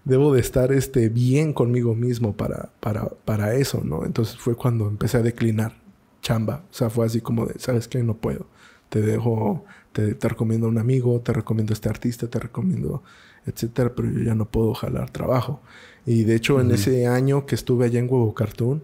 debo de estar este, bien conmigo mismo para, para, para eso, ¿no? Entonces fue cuando empecé a declinar chamba, o sea, fue así como de, ¿sabes qué? No puedo, te dejo, te, te recomiendo a un amigo, te recomiendo a este artista, te recomiendo etcétera, pero yo ya no puedo jalar trabajo. Y de hecho, en ese año que estuve allá en Huevo Cartoon,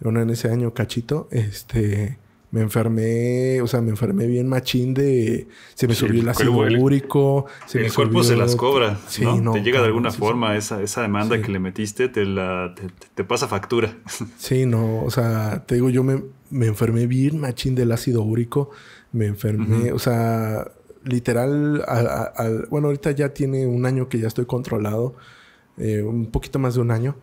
en ese año cachito, este, me enfermé, o sea, me enfermé bien machín de... Se me subió el ácido úrico. el cuerpo se las cobra, ¿no? Te llega de alguna forma esa, esa demanda que le metiste, te, la, te, pasa factura. [laughs] Sí, no, o sea, te digo, yo me, me enfermé bien machín del ácido úrico. Me enfermé, o sea, literal, bueno, ahorita ya tiene un año que ya estoy controlado, eh, un poquito más de un año,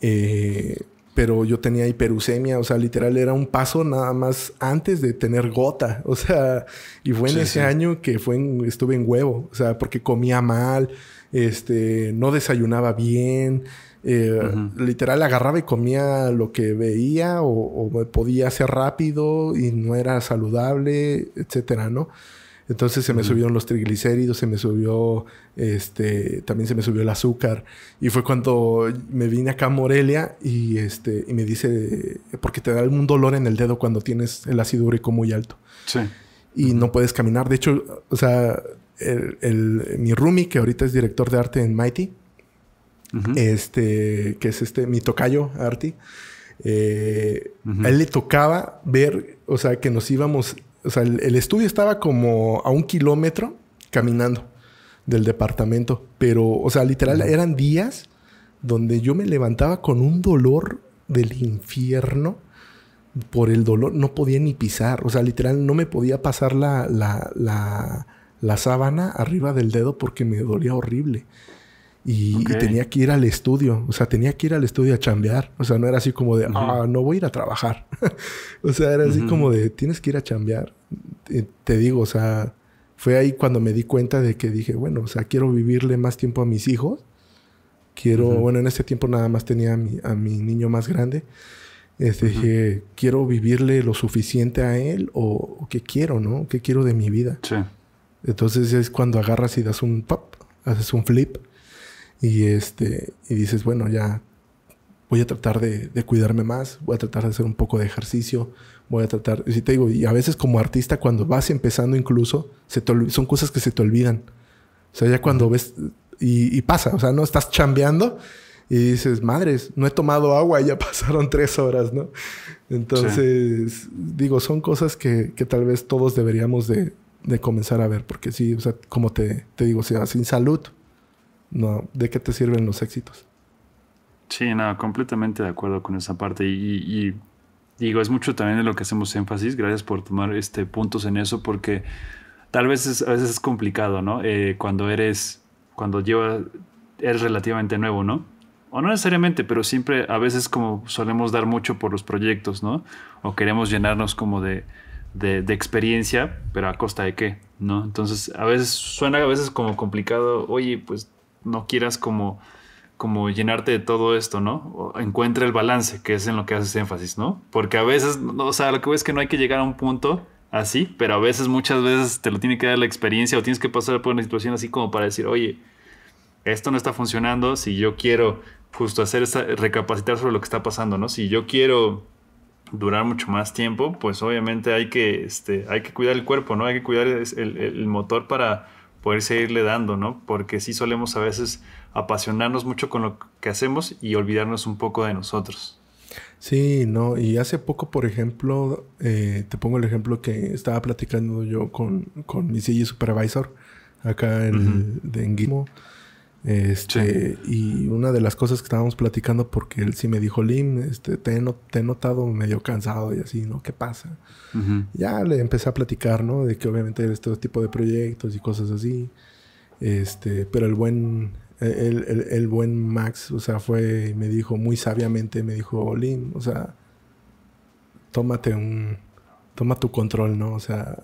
eh, pero yo tenía hiperucemia, o sea, literal era un paso nada más antes de tener gota, [laughs] o sea, y fue en ese año que fue estuve en huevo, o sea, porque comía mal, este, no desayunaba bien, eh, literal agarraba y comía lo que veía o, o podía hacer rápido y no era saludable, etcétera, ¿no? Entonces se me subieron los triglicéridos, se me subió, este, también se me subió el azúcar. Y fue cuando me vine acá a Morelia y, este, y me dice, porque te da un dolor en el dedo cuando tienes el ácido úrico muy alto. Sí. Y no puedes caminar. De hecho, o sea, el, mi roomie, que ahorita es director de arte en Mighty, este, que es este, mi tocayo, Arti, eh, a él le tocaba ver, o sea, que nos íbamos o sea, el, estudio estaba como a un kilómetro caminando del departamento, pero, o sea, literal, eran días donde yo me levantaba con un dolor del infierno por el dolor, no podía ni pisar, o sea, literal, no me podía pasar la, la, la, la sábana arriba del dedo porque me dolía horrible. Y, tenía que ir al estudio, o sea, tenía que ir al estudio a chambear, o sea, no era así como de, ah, no voy a ir a trabajar, [laughs] o sea, era así como de, tienes que ir a chambear. te digo, o sea, fue ahí cuando me di cuenta de que dije, bueno, o sea, quiero vivirle más tiempo a mis hijos, quiero, bueno, en ese tiempo nada más tenía a mi, a mi niño más grande, este, dije, quiero vivirle lo suficiente a él o, o qué quiero, ¿no? ¿Qué quiero de mi vida? Sí. Entonces es cuando agarras y das un pop, haces un flip y, este, y dices, bueno, ya voy a tratar de, cuidarme más, voy a tratar de hacer un poco de ejercicio, voy a tratar, si te digo, y a veces como artista cuando vas empezando incluso, se son cosas que se te olvidan. O sea, ya cuando ves, y, pasa, o sea, no estás chambeando y dices, madres, no he tomado agua y ya [laughs] pasaron tres horas, ¿no? Entonces, digo, son cosas que, tal vez todos deberíamos de, comenzar a ver, porque sí, o sea, como te, te digo, o sea, sin salud, no, ¿de qué te sirven los éxitos? Sí, no, completamente de acuerdo con esa parte. Y, digo, es mucho también de lo que hacemos énfasis. Gracias por tomar este, puntos en eso, porque tal vez es, a veces es complicado, ¿no? Eh, cuando eres, cuando lleva, eres relativamente nuevo, ¿no? O no necesariamente, pero siempre a veces como solemos dar mucho por los proyectos, ¿no? O queremos llenarnos como de, de, de experiencia, pero a costa de qué, ¿no? Entonces, a veces suena a veces como complicado, oye, pues no quieras como como llenarte de todo esto, ¿no? Encuentra el balance, que es en lo que haces énfasis, ¿no? Porque a veces, o sea, lo que ves es que no hay que llegar a un punto así, pero a veces, muchas veces te lo tiene que dar la experiencia o tienes que pasar por una situación así como para decir, oye, esto no está funcionando, si yo quiero justo hacer esa, recapacitar sobre lo que está pasando, ¿no? Si yo quiero durar mucho más tiempo, pues obviamente hay que, este, hay que cuidar el cuerpo, ¿no? Hay que cuidar el, el motor para poder seguirle dando, ¿no? Porque sí solemos a veces apasionarnos mucho con lo que hacemos y olvidarnos un poco de nosotros. Sí, no, y hace poco, por ejemplo, eh, te pongo el ejemplo que estaba platicando yo con, con mi CG Supervisor acá en, en Gizmo. Este, y una de las cosas que estábamos platicando, porque él sí me dijo, Lim, este, te, he, notado medio cansado y así, ¿no? ¿Qué pasa? Ya le empecé a platicar, ¿no? De que obviamente eres todo tipo de proyectos y cosas así. Este, pero el buen, el, el, el, buen Max, o sea, fue y me dijo muy sabiamente, me dijo, Lim, o sea, tómate un, toma tu control, ¿no? O sea,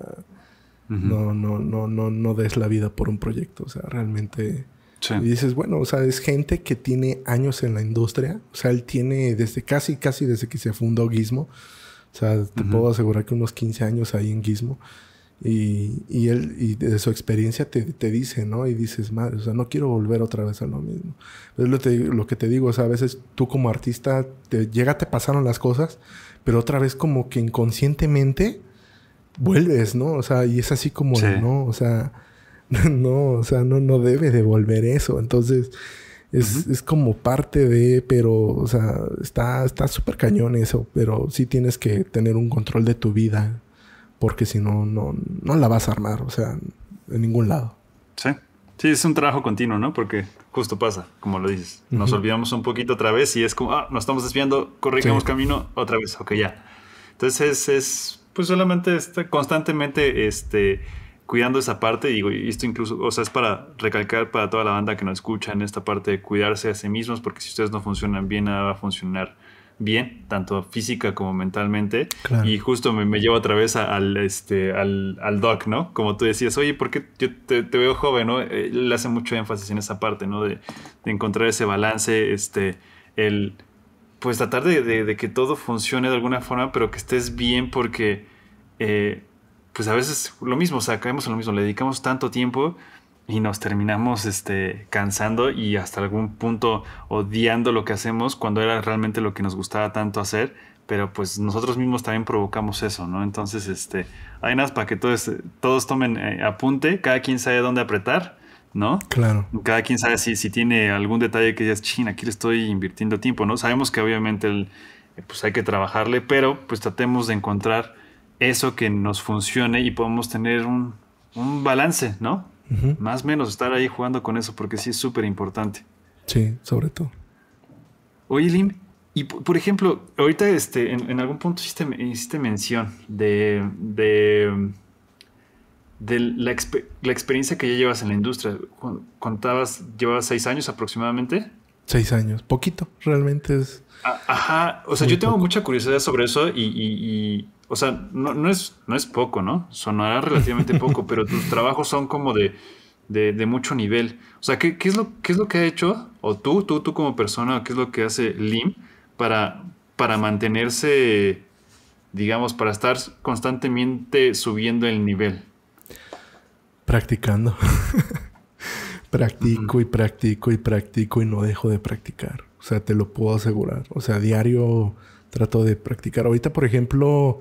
no, no, no, no, no des la vida por un proyecto, o sea, realmente y dices, bueno, o sea, es gente que tiene años en la industria. O sea, él tiene desde casi, casi desde que se fundó Gizmo. O sea, te puedo asegurar que unos 15 años ahí en Gizmo. Y, y él, y de su experiencia te, te, dice, ¿no? Y dices, madre, o sea, no quiero volver otra vez a lo mismo. Es lo, lo que te digo, o sea, a veces tú como artista, te llega, te pasaron las cosas, pero otra vez como que inconscientemente vuelves, ¿no? O sea, y es así como, ¿no? O sea, [laughs] no, o sea, no, no debe devolver eso. Entonces, es, como parte de, pero, o sea, está súper cañón eso, pero sí tienes que tener un control de tu vida, porque si no, no, no la vas a armar, o sea, en ningún lado. Sí. Sí, es un trabajo continuo, ¿no? Porque justo pasa, como lo dices. Nos olvidamos un poquito otra vez y es como, ah, nos estamos desviando, corrigamos camino otra vez, ok, ya. Entonces es, pues solamente este, constantemente, este, cuidando esa parte, digo, y esto incluso, o sea, es para recalcar para toda la banda que nos escucha en esta parte de cuidarse a sí mismos, porque si ustedes no funcionan bien, nada va a funcionar bien, tanto física como mentalmente. Y justo me, me llevo otra vez al, este, al, al, doc, ¿no? Como tú decías, oye, ¿por qué yo te, veo joven, ¿no? Él hace mucho énfasis en esa parte, ¿no? De, de encontrar ese balance, este, el, pues tratar de, de, que todo funcione de alguna forma, pero que estés bien porque... Eh, pues a veces lo mismo, o sea, caemos en lo mismo, le dedicamos tanto tiempo y nos terminamos este, cansando y hasta algún punto odiando lo que hacemos cuando era realmente lo que nos gustaba tanto hacer, pero pues nosotros mismos también provocamos eso, ¿no? Entonces, este, hay nada para que todos, todos tomen eh, apunte, cada quien sabe dónde apretar, ¿no? Claro. Cada quien sabe si, si tiene algún detalle que digas, ching, aquí le estoy invirtiendo tiempo, ¿no? Sabemos que obviamente el, pues hay que trabajarle, pero pues tratemos de encontrar eso que nos funcione y podemos tener un, balance, ¿no? Más o menos estar ahí jugando con eso porque sí es súper importante. Sí, sobre todo. Oye, Lim, y por ejemplo, ahorita este, en, algún punto hiciste, hiciste mención de, de, de la, la, experiencia que ya llevas en la industria. Contabas, llevabas seis años aproximadamente. Seis años, poquito, realmente es. Ajá, o sea, yo tengo mucha curiosidad sobre eso y o sea, no, no, es, no es poco, ¿no? Sonará relativamente [laughs] poco, pero tus trabajos son como de, de, mucho nivel. O sea, ¿qué, ¿qué, es lo, ¿qué es lo que ha hecho, o tú, tú, tú como persona, qué es lo que hace Lim para, para mantenerse, digamos, para estar constantemente subiendo el nivel? Practicando. [laughs] practico y practico y practico y no dejo de practicar. O sea, te lo puedo asegurar. O sea, diario trato de practicar. Ahorita, por ejemplo,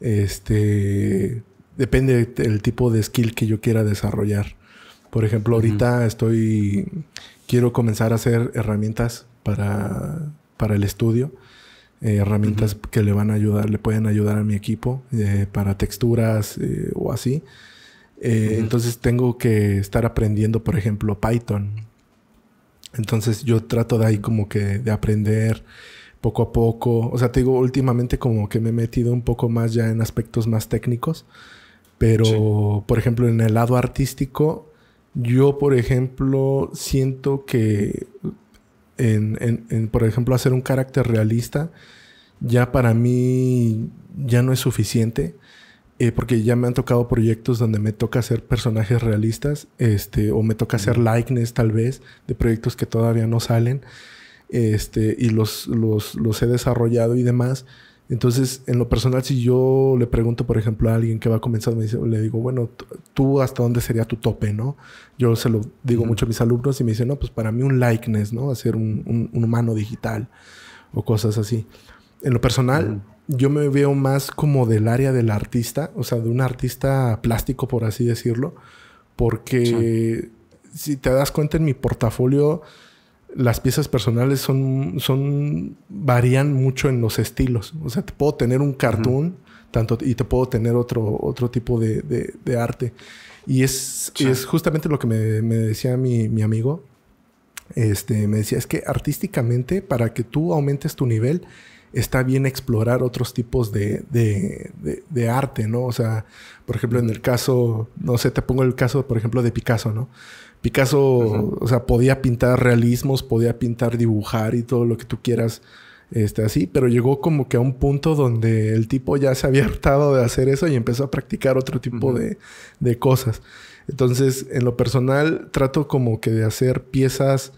este, depende del tipo de skill que yo quiera desarrollar. Por ejemplo, ahorita estoy, quiero comenzar a hacer herramientas para, para el estudio. Eh, herramientas que le van a ayudar, le pueden ayudar a mi equipo eh, para texturas eh, o así. Entonces tengo que estar aprendiendo, por ejemplo, Python. Entonces yo trato de ahí como que de aprender poco a poco. O sea, te digo, últimamente como que me he metido un poco más ya en aspectos más técnicos. Pero, por ejemplo, en el lado artístico, yo, por ejemplo, siento que en, por ejemplo, hacer un carácter realista, ya para mí ya no es suficiente. Eh, porque ya me han tocado proyectos donde me toca hacer personajes realistas, este, o me toca hacer likeness tal vez, de proyectos que todavía no salen, este, y los, los, los he desarrollado y demás. Entonces, en lo personal, si yo le pregunto, por ejemplo, a alguien que va a comenzar, me dice, le digo, bueno, tú hasta dónde sería tu tope, ¿no? Yo se lo digo mucho a mis alumnos y me dicen, no, pues para mí un likeness, ¿no? Hacer un, un, humano digital o cosas así. En lo personal, yo me veo más como del área del artista, o sea, de un artista plástico, por así decirlo, porque si te das cuenta en mi portafolio, las piezas personales son, son, varían mucho en los estilos. O sea, te puedo tener un cartoon tanto, y te puedo tener otro, otro tipo de, de, arte. Y es, es, justamente lo que me, me decía mi, mi, amigo. Este, me decía, es que artísticamente, para que tú aumentes tu nivel, está bien explorar otros tipos de, de, de, arte, ¿no? O sea, por ejemplo, en el caso, no sé, te pongo el caso, por ejemplo, de Picasso, ¿no? Picasso, o sea, podía pintar realismos, podía pintar, dibujar y todo lo que tú quieras, este, así, pero llegó como que a un punto donde el tipo ya se había [laughs] hartado de hacer eso y empezó a practicar otro tipo de, de, cosas. Entonces, en lo personal, trato como que de hacer piezas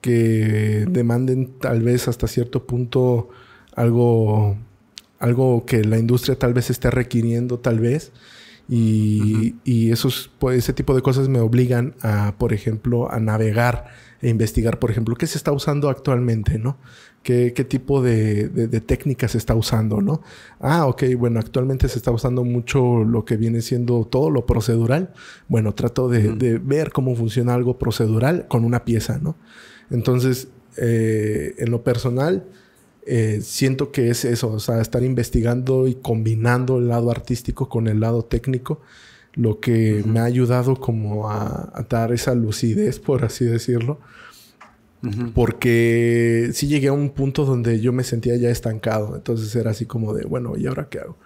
que demanden tal vez hasta cierto punto algo, algo que la industria tal vez esté requiriendo, tal vez y, esos, pues, ese tipo de cosas me obligan a, por ejemplo, a navegar e investigar, por ejemplo, qué se está usando actualmente, ¿no? ¿Qué, qué tipo de, de, técnica se está usando, ¿no? Ah, ok, bueno, actualmente se está usando mucho lo que viene siendo todo lo procedural. Bueno, trato de, de ver cómo funciona algo procedural con una pieza, ¿no? Entonces, eh, en lo personal, eh, siento que es eso, o sea, estar investigando y combinando el lado artístico con el lado técnico, lo que me ha ayudado como a, dar esa lucidez, por así decirlo. Porque sí llegué a un punto donde yo me sentía ya estancado. Entonces era así como de, bueno, ¿y ahora qué hago?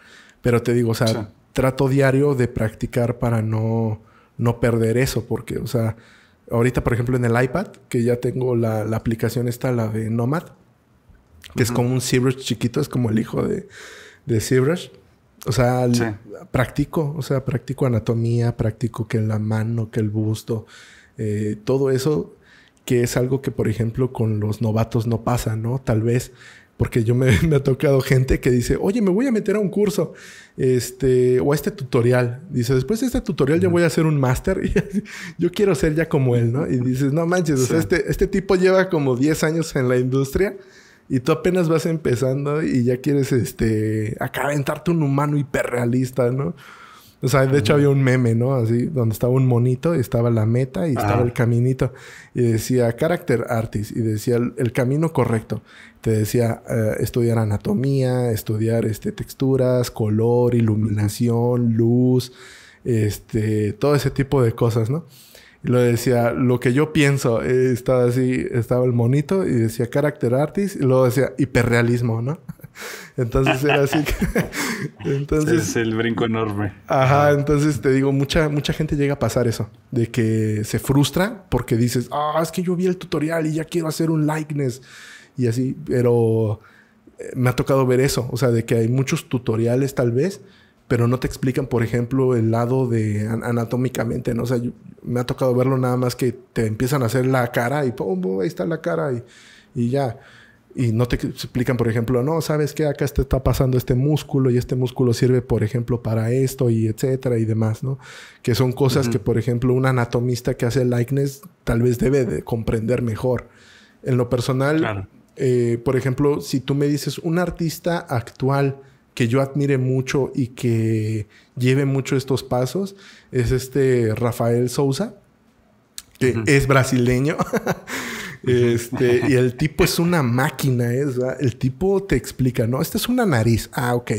Pero te digo, o sea, trato diario de practicar para no, no perder eso. Porque, o sea, ahorita, por ejemplo, en el iPad, que ya tengo la, la aplicación esta, la de Nomad, que es como un ZBrush chiquito, es como el hijo de, de ZBrush. O sea, practico, o sea, practico anatomía, practico que la mano, que el busto, eh, todo eso que es algo que, por ejemplo, con los novatos no pasa, ¿no? Tal vez, porque yo me, [laughs] me, ha tocado gente que dice, oye, me voy a meter a un curso, este, o a este tutorial. Dice, después de este tutorial yo voy a hacer un máster [laughs] y yo quiero ser ya como él, ¿no? Y dices, no manches, o sea, este, este tipo lleva como 10 años en la industria y tú apenas vas empezando y ya quieres, este, acá aventarte un humano hiperrealista, ¿no? O sea, de hecho había un meme, ¿no? Así, donde estaba un monito, y estaba la meta y estaba el caminito. Y decía character artist y decía el, camino correcto. Te decía eh, estudiar anatomía, estudiar este, texturas, color, iluminación, luz, este, todo ese tipo de cosas, ¿no? Y lo decía, lo que yo pienso, eh, estaba así, estaba el monito y decía character artist y luego decía hiperrealismo, ¿no? [laughs] Entonces era así. [laughs] entonces. Es el brinco enorme. Ajá, entonces te digo, mucha, mucha gente llega a pasar eso. De que se frustra porque dices, ah, es que yo vi el tutorial y ya quiero hacer un likeness. Y así, pero eh, me ha tocado ver eso. O sea, de que hay muchos tutoriales tal vez, pero no te explican, por ejemplo, el lado de anatómicamente, ¿no? O sea, me ha tocado verlo nada más que te empiezan a hacer la cara y ¡pum! ahí está la cara y, y, ya. Y no te explican, por ejemplo, no, sabes que acá te está pasando este músculo y este músculo sirve, por ejemplo, para esto y etcétera y demás, ¿no? Que son cosas que, por ejemplo, un anatomista que hace likeness tal vez debe de comprender mejor. En lo personal, eh, por ejemplo, si tú me dices un artista actual, que yo admire mucho y que lleve mucho estos pasos es este Rafael Souza, que es brasileño. [laughs] [laughs] este, y el tipo es una máquina, es, el tipo te explica, ¿no? Esta es una nariz. Ah, ok.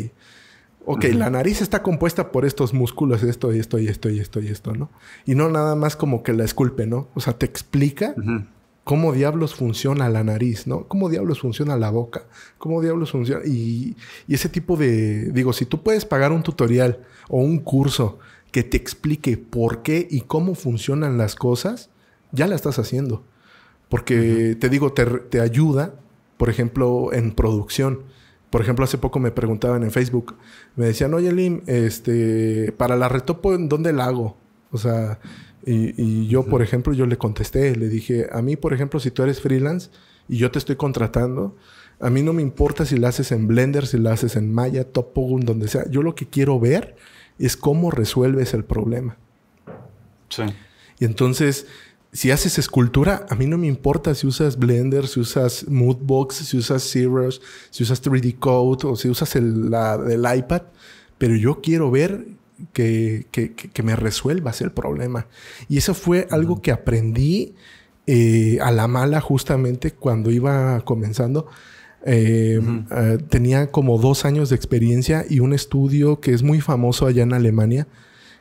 Ok, la nariz está compuesta por estos músculos, esto y esto y esto y esto y esto, ¿no? Y no nada más como que la esculpe, ¿no? O sea, te explica cómo diablos funciona la nariz, ¿no? ¿Cómo diablos funciona la boca? ¿Cómo diablos funciona? Y, y, ese tipo de, digo, si tú puedes pagar un tutorial o un curso que te explique por qué y cómo funcionan las cosas, ya la estás haciendo. Porque te digo, te, te, ayuda, por ejemplo, en producción. Por ejemplo, hace poco me preguntaban en Facebook, me decían, oye Lim, este, para la retopo, ¿en dónde la hago? O sea, y, yo, por ejemplo, yo le contesté, le dije, a mí, por ejemplo, si tú eres freelance y yo te estoy contratando, a mí no me importa si la haces en Blender, si la haces en Maya, Topogun, donde sea. Yo lo que quiero ver es cómo resuelves el problema. Sí. Y entonces, si haces escultura, a mí no me importa si usas Blender, si usas Moodbox, si usas Zeros, si usas 3D Code o si usas el la, del iPad, pero yo quiero ver que, me resuelvas el problema. Y eso fue algo que aprendí eh, a la mala justamente cuando iba comenzando. Eh, eh, tenía como dos años de experiencia y un estudio que es muy famoso allá en Alemania,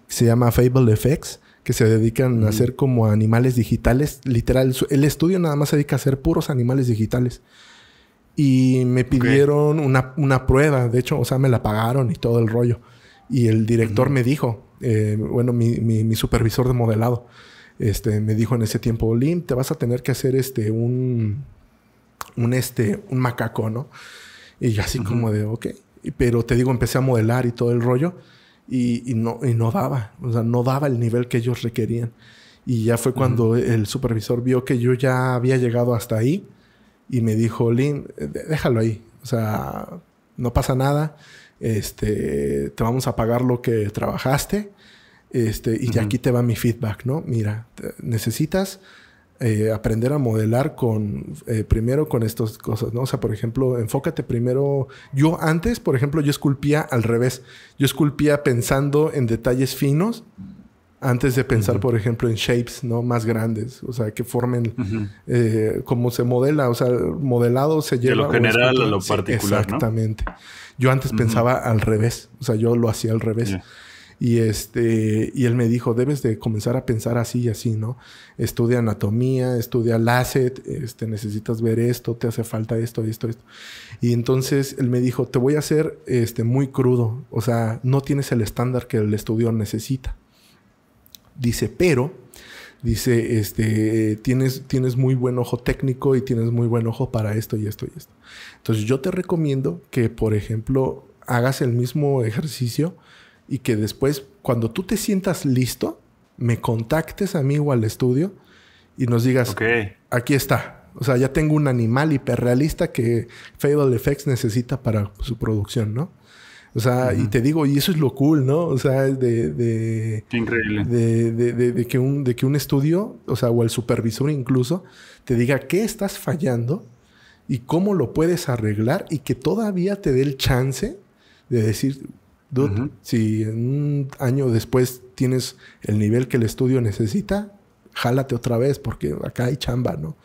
que se llama Fable Effects, que se dedican a hacer como animales digitales. Literal, el estudio nada más se dedica a hacer puros animales digitales. Y me pidieron una, una, prueba, de hecho, o sea, me la pagaron y todo el rollo. Y el director me dijo, eh, bueno, mi, mi, supervisor de modelado, este, me dijo en ese tiempo, Lim, te vas a tener que hacer este, un, un, este, un macaco, ¿no? Y yo así como de, ok. Pero te digo, empecé a modelar y todo el rollo y, y, no, y no daba, o sea, no daba el nivel que ellos requerían. Y ya fue cuando el supervisor vio que yo ya había llegado hasta ahí y me dijo, Lim, déjalo ahí, o sea, no pasa nada este, te vamos a pagar lo que trabajaste, este, y aquí te va mi feedback, ¿no? Mira, necesitas eh, aprender a modelar con, eh, primero con estas cosas, ¿no? O sea, por ejemplo, enfócate primero, yo antes, por ejemplo, yo esculpía al revés, yo esculpía pensando en detalles finos, antes de pensar, por ejemplo, en shapes, ¿no? Más grandes, o sea, que formen eh, como se modela, o sea, modelado se lleva... De lo general a lo particular, Exactamente. Yo antes pensaba al revés, o sea, yo lo hacía al revés. Y este, y él me dijo, debes de comenzar a pensar así y así, ¿no? Estudia anatomía, estudia LACET, este, necesitas ver esto, te hace falta esto, esto, esto. Y entonces él me dijo, te voy a hacer este, muy crudo, o sea, no tienes el estándar que el estudio necesita. Dice, pero, dice, este, tienes, tienes muy buen ojo técnico y tienes muy buen ojo para esto y esto y esto. Entonces yo te recomiendo que, por ejemplo, hagas el mismo ejercicio y que después, cuando tú te sientas listo, me contactes a mí o al estudio y nos digas, aquí está. O sea, ya tengo un animal hiperrealista que Fable Effects necesita para su producción, ¿no? O sea, y te digo, y eso es lo cool, ¿no? O sea, de... de Increíble. De, de, de, que un, de que un estudio, o sea, o el supervisor incluso, te diga qué estás fallando y cómo lo puedes arreglar y que todavía te dé el chance de decir, dude, si en un año después tienes el nivel que el estudio necesita, jálate otra vez porque acá hay chamba, ¿no?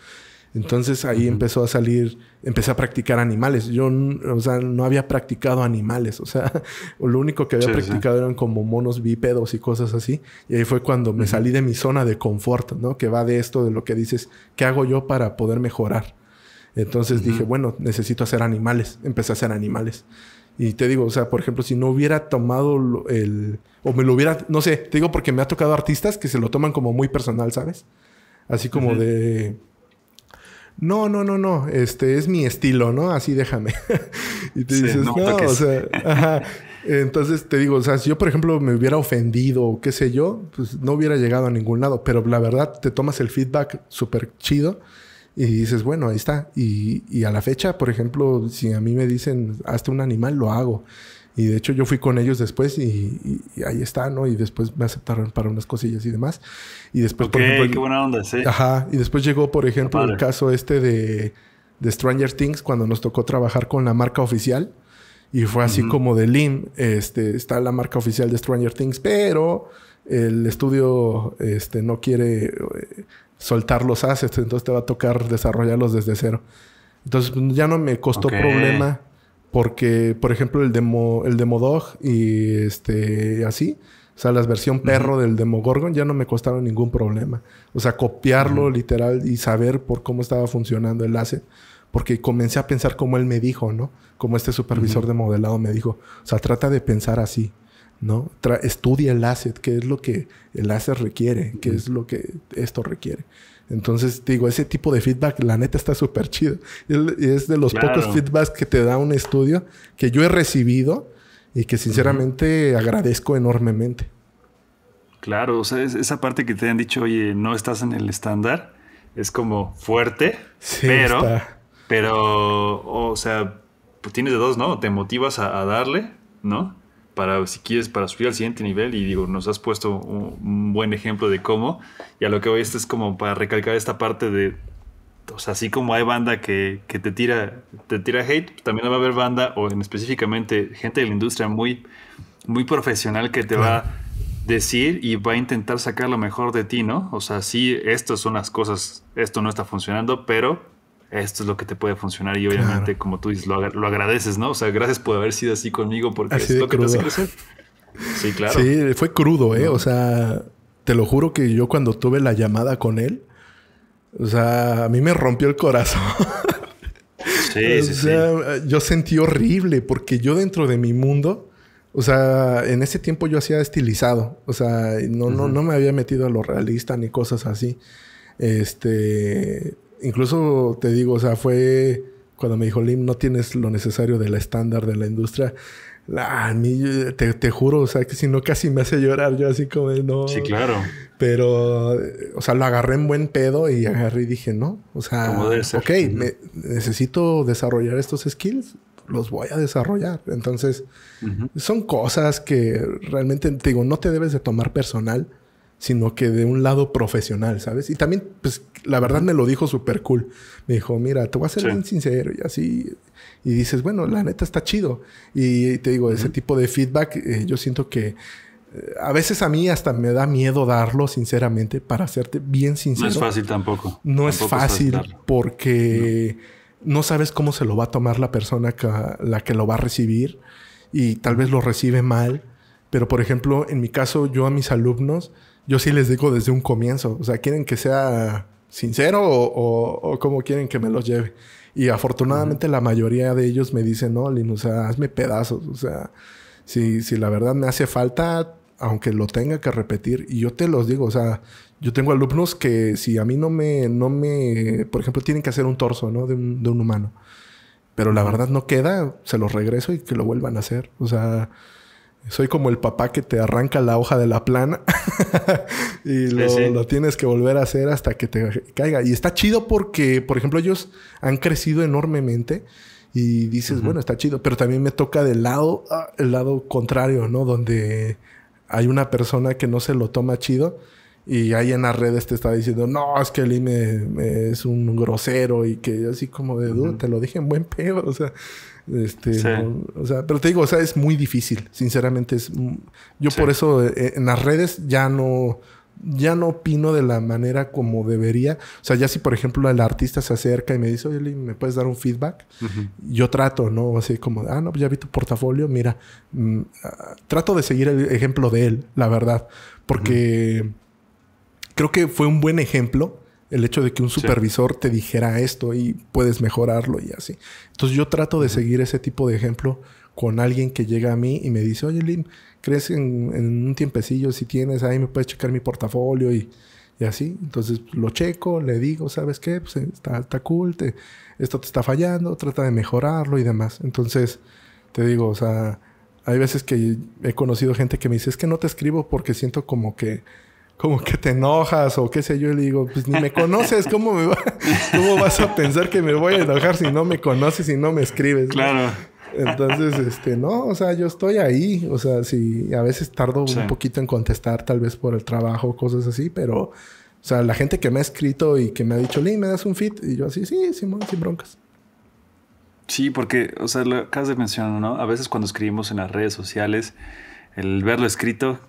Entonces ahí empezó a salir, empecé a practicar animales. Yo, o sea, no había practicado animales, o sea, [laughs] lo único que había practicado eran como monos bípedos y cosas así. Y ahí fue cuando me salí de mi zona de confort, ¿no? Que va de esto, de lo que dices, ¿qué hago yo para poder mejorar? Entonces dije, bueno, necesito hacer animales. Empecé a hacer animales. Y te digo, o sea, por ejemplo, si no hubiera tomado el... O me lo hubiera... No sé, te digo porque me ha tocado artistas que se lo toman como muy personal, ¿sabes? Así como de... No, no, no, no. Este es mi estilo, ¿no? Así déjame. [laughs] y te dices, no, o sea... [laughs] Ajá. Entonces te digo, o sea, si yo, por ejemplo, me hubiera ofendido o qué sé yo, pues no hubiera llegado a ningún lado. Pero la verdad, te tomas el feedback súper chido y dices, bueno, ahí está. Y, y, a la fecha, por ejemplo, si a mí me dicen, hazte un animal, lo hago. Y de hecho yo fui con ellos después y, ahí está, ¿no? Y después me aceptaron para unas cosillas y demás. Y después, por ejemplo... qué buena onda, sí. Ajá. Y después llegó, por ejemplo, el caso este de, de Stranger Things, cuando nos tocó trabajar con la marca oficial. Y fue así como de Lim, este, está la marca oficial de Stranger Things, pero el estudio este, no quiere eh, soltar los assets, entonces te va a tocar desarrollarlos desde cero. Entonces ya no me costó problema Porque, por ejemplo, el demo, el Demodog y este así, o sea, la versión perro del Demogorgon ya no me costaron ningún problema. O sea, copiarlo literal y saber por cómo estaba funcionando el asset. Porque comencé a pensar como él me dijo, ¿no? Como este supervisor de modelado me dijo. O sea, trata de pensar así, ¿no? estudia el asset, qué es lo que el asset requiere, qué es lo que esto requiere. Entonces, digo, ese tipo de feedback, la neta, está súper chido. Es de los pocos feedbacks que te da un estudio que yo he recibido y que sinceramente agradezco enormemente. Claro, o sea, esa parte que te han dicho, oye, no estás en el estándar, es como fuerte, pero, pero, o sea, pues tienes de dos, ¿no? Te motivas a, darle, ¿no? Para, si quieres, para subir al siguiente nivel y digo, nos has puesto un, buen ejemplo de cómo, y a lo que voy, esto es como para recalcar esta parte de, o sea, así como hay banda que, que, te tira te tira hate, también va a haber banda o en específicamente gente de la industria muy, muy profesional que te va a decir y va a intentar sacar lo mejor de ti, ¿no? O sea, sí, estas son las cosas, esto no está funcionando, pero esto es lo que te puede funcionar y obviamente, como tú dices, lo, lo, agradeces, ¿no? O sea, gracias por haber sido así conmigo porque es lo que te hace crecer. Sí, claro. Sí, fue crudo, ¿eh? O sea, te lo juro que yo cuando tuve la llamada con él, o sea, a mí me rompió el corazón. [laughs] Sí, o sea, yo sentí horrible porque yo dentro de mi mundo, o sea, en ese tiempo yo hacía estilizado, o sea, no, no, no me había metido a lo realista ni cosas así. Este, incluso te digo, o sea, fue cuando me dijo Lim, no tienes lo necesario del estándar de la industria. A mí, te, te, juro, o sea, que si no casi me hace llorar, yo así como no. Sí, claro. Pero, o sea, lo agarré en buen pedo y agarré y dije, no, o sea, ok, necesito desarrollar estos skills, los voy a desarrollar. Entonces, son cosas que realmente, te digo, no te debes de tomar personal, sino que de un lado profesional, ¿sabes? Y también, pues, la verdad me lo dijo súper cool. Me dijo, mira, te voy a ser bien sincero y así. Y dices, bueno, la neta está chido. Y te digo, ese tipo de feedback, eh, yo siento que eh, a veces a mí hasta me da miedo darlo, sinceramente, para hacerte bien sincero. No es fácil tampoco. No es fácil porque no. sabes cómo se lo va a tomar la persona que, la que lo va a recibir y tal vez lo recibe mal. Pero, por ejemplo, en mi caso, yo a mis alumnos yo sí les digo desde un comienzo. O sea, ¿quieren que sea sincero o, cómo quieren que me los lleve? Y afortunadamente la mayoría de ellos me dicen, no, Lin, o sea, hazme pedazos. O sea, si, si la verdad me hace falta, aunque lo tenga que repetir, y yo te los digo, o sea, yo tengo alumnos que si a mí no me, no me, por ejemplo, tienen que hacer un torso, ¿no? De un, de un humano. Pero la verdad no queda, se los regreso y que lo vuelvan a hacer. O sea, soy como el papá que te arranca la hoja de la plana [laughs] y lo, tienes que volver a hacer hasta que te caiga. Y está chido porque, por ejemplo, ellos han crecido enormemente y dices, bueno, está chido, pero también me toca del lado, ah, el lado contrario, ¿no? Donde hay una persona que no se lo toma chido y ahí en las redes te está diciendo, no, es que el IME es un grosero y que así como de, duda, te lo dije en buen pedo, o sea, este, o sea, pero te digo, o sea, es muy difícil, sinceramente. Es, yo por eso eh, en las redes ya no, ya no opino de la manera como debería. O sea, ya si por ejemplo el artista se acerca y me dice, oye, ¿me puedes dar un feedback? Yo trato, ¿no? Así como, ah, no, pues ya vi tu portafolio, mira, mm, ah, trato de seguir el ejemplo de él, la verdad, porque creo que fue un buen ejemplo el hecho de que un supervisor te dijera esto y puedes mejorarlo y así. Entonces yo trato de seguir ese tipo de ejemplo con alguien que llega a mí y me dice, oye Lim, ¿crees en, en un tiempecillo si tienes ahí me puedes checar mi portafolio y, así? Entonces lo checo, le digo, ¿sabes qué? Pues está, está cool, esto te está fallando, trata de mejorarlo y demás. Entonces te digo, o sea, hay veces que he conocido gente que me dice, es que no te escribo porque siento como que como que te enojas o qué sé yo. Y le digo, pues ni me conoces, ¿cómo, me va, [laughs] ¿cómo vas a pensar que me voy a enojar si no me conoces y no me escribes? Claro. Entonces, este, no, o sea, yo estoy ahí. O sea, si a veces tardo un poquito en contestar, tal vez por el trabajo, cosas así, pero, o sea, la gente que me ha escrito y que me ha dicho, Lee, ¿me das un fit? Y yo así, sí, Simón, sin broncas. Sí, porque, o sea, lo acabas de mencionar, ¿no? A veces cuando escribimos en las redes sociales, el verlo escrito,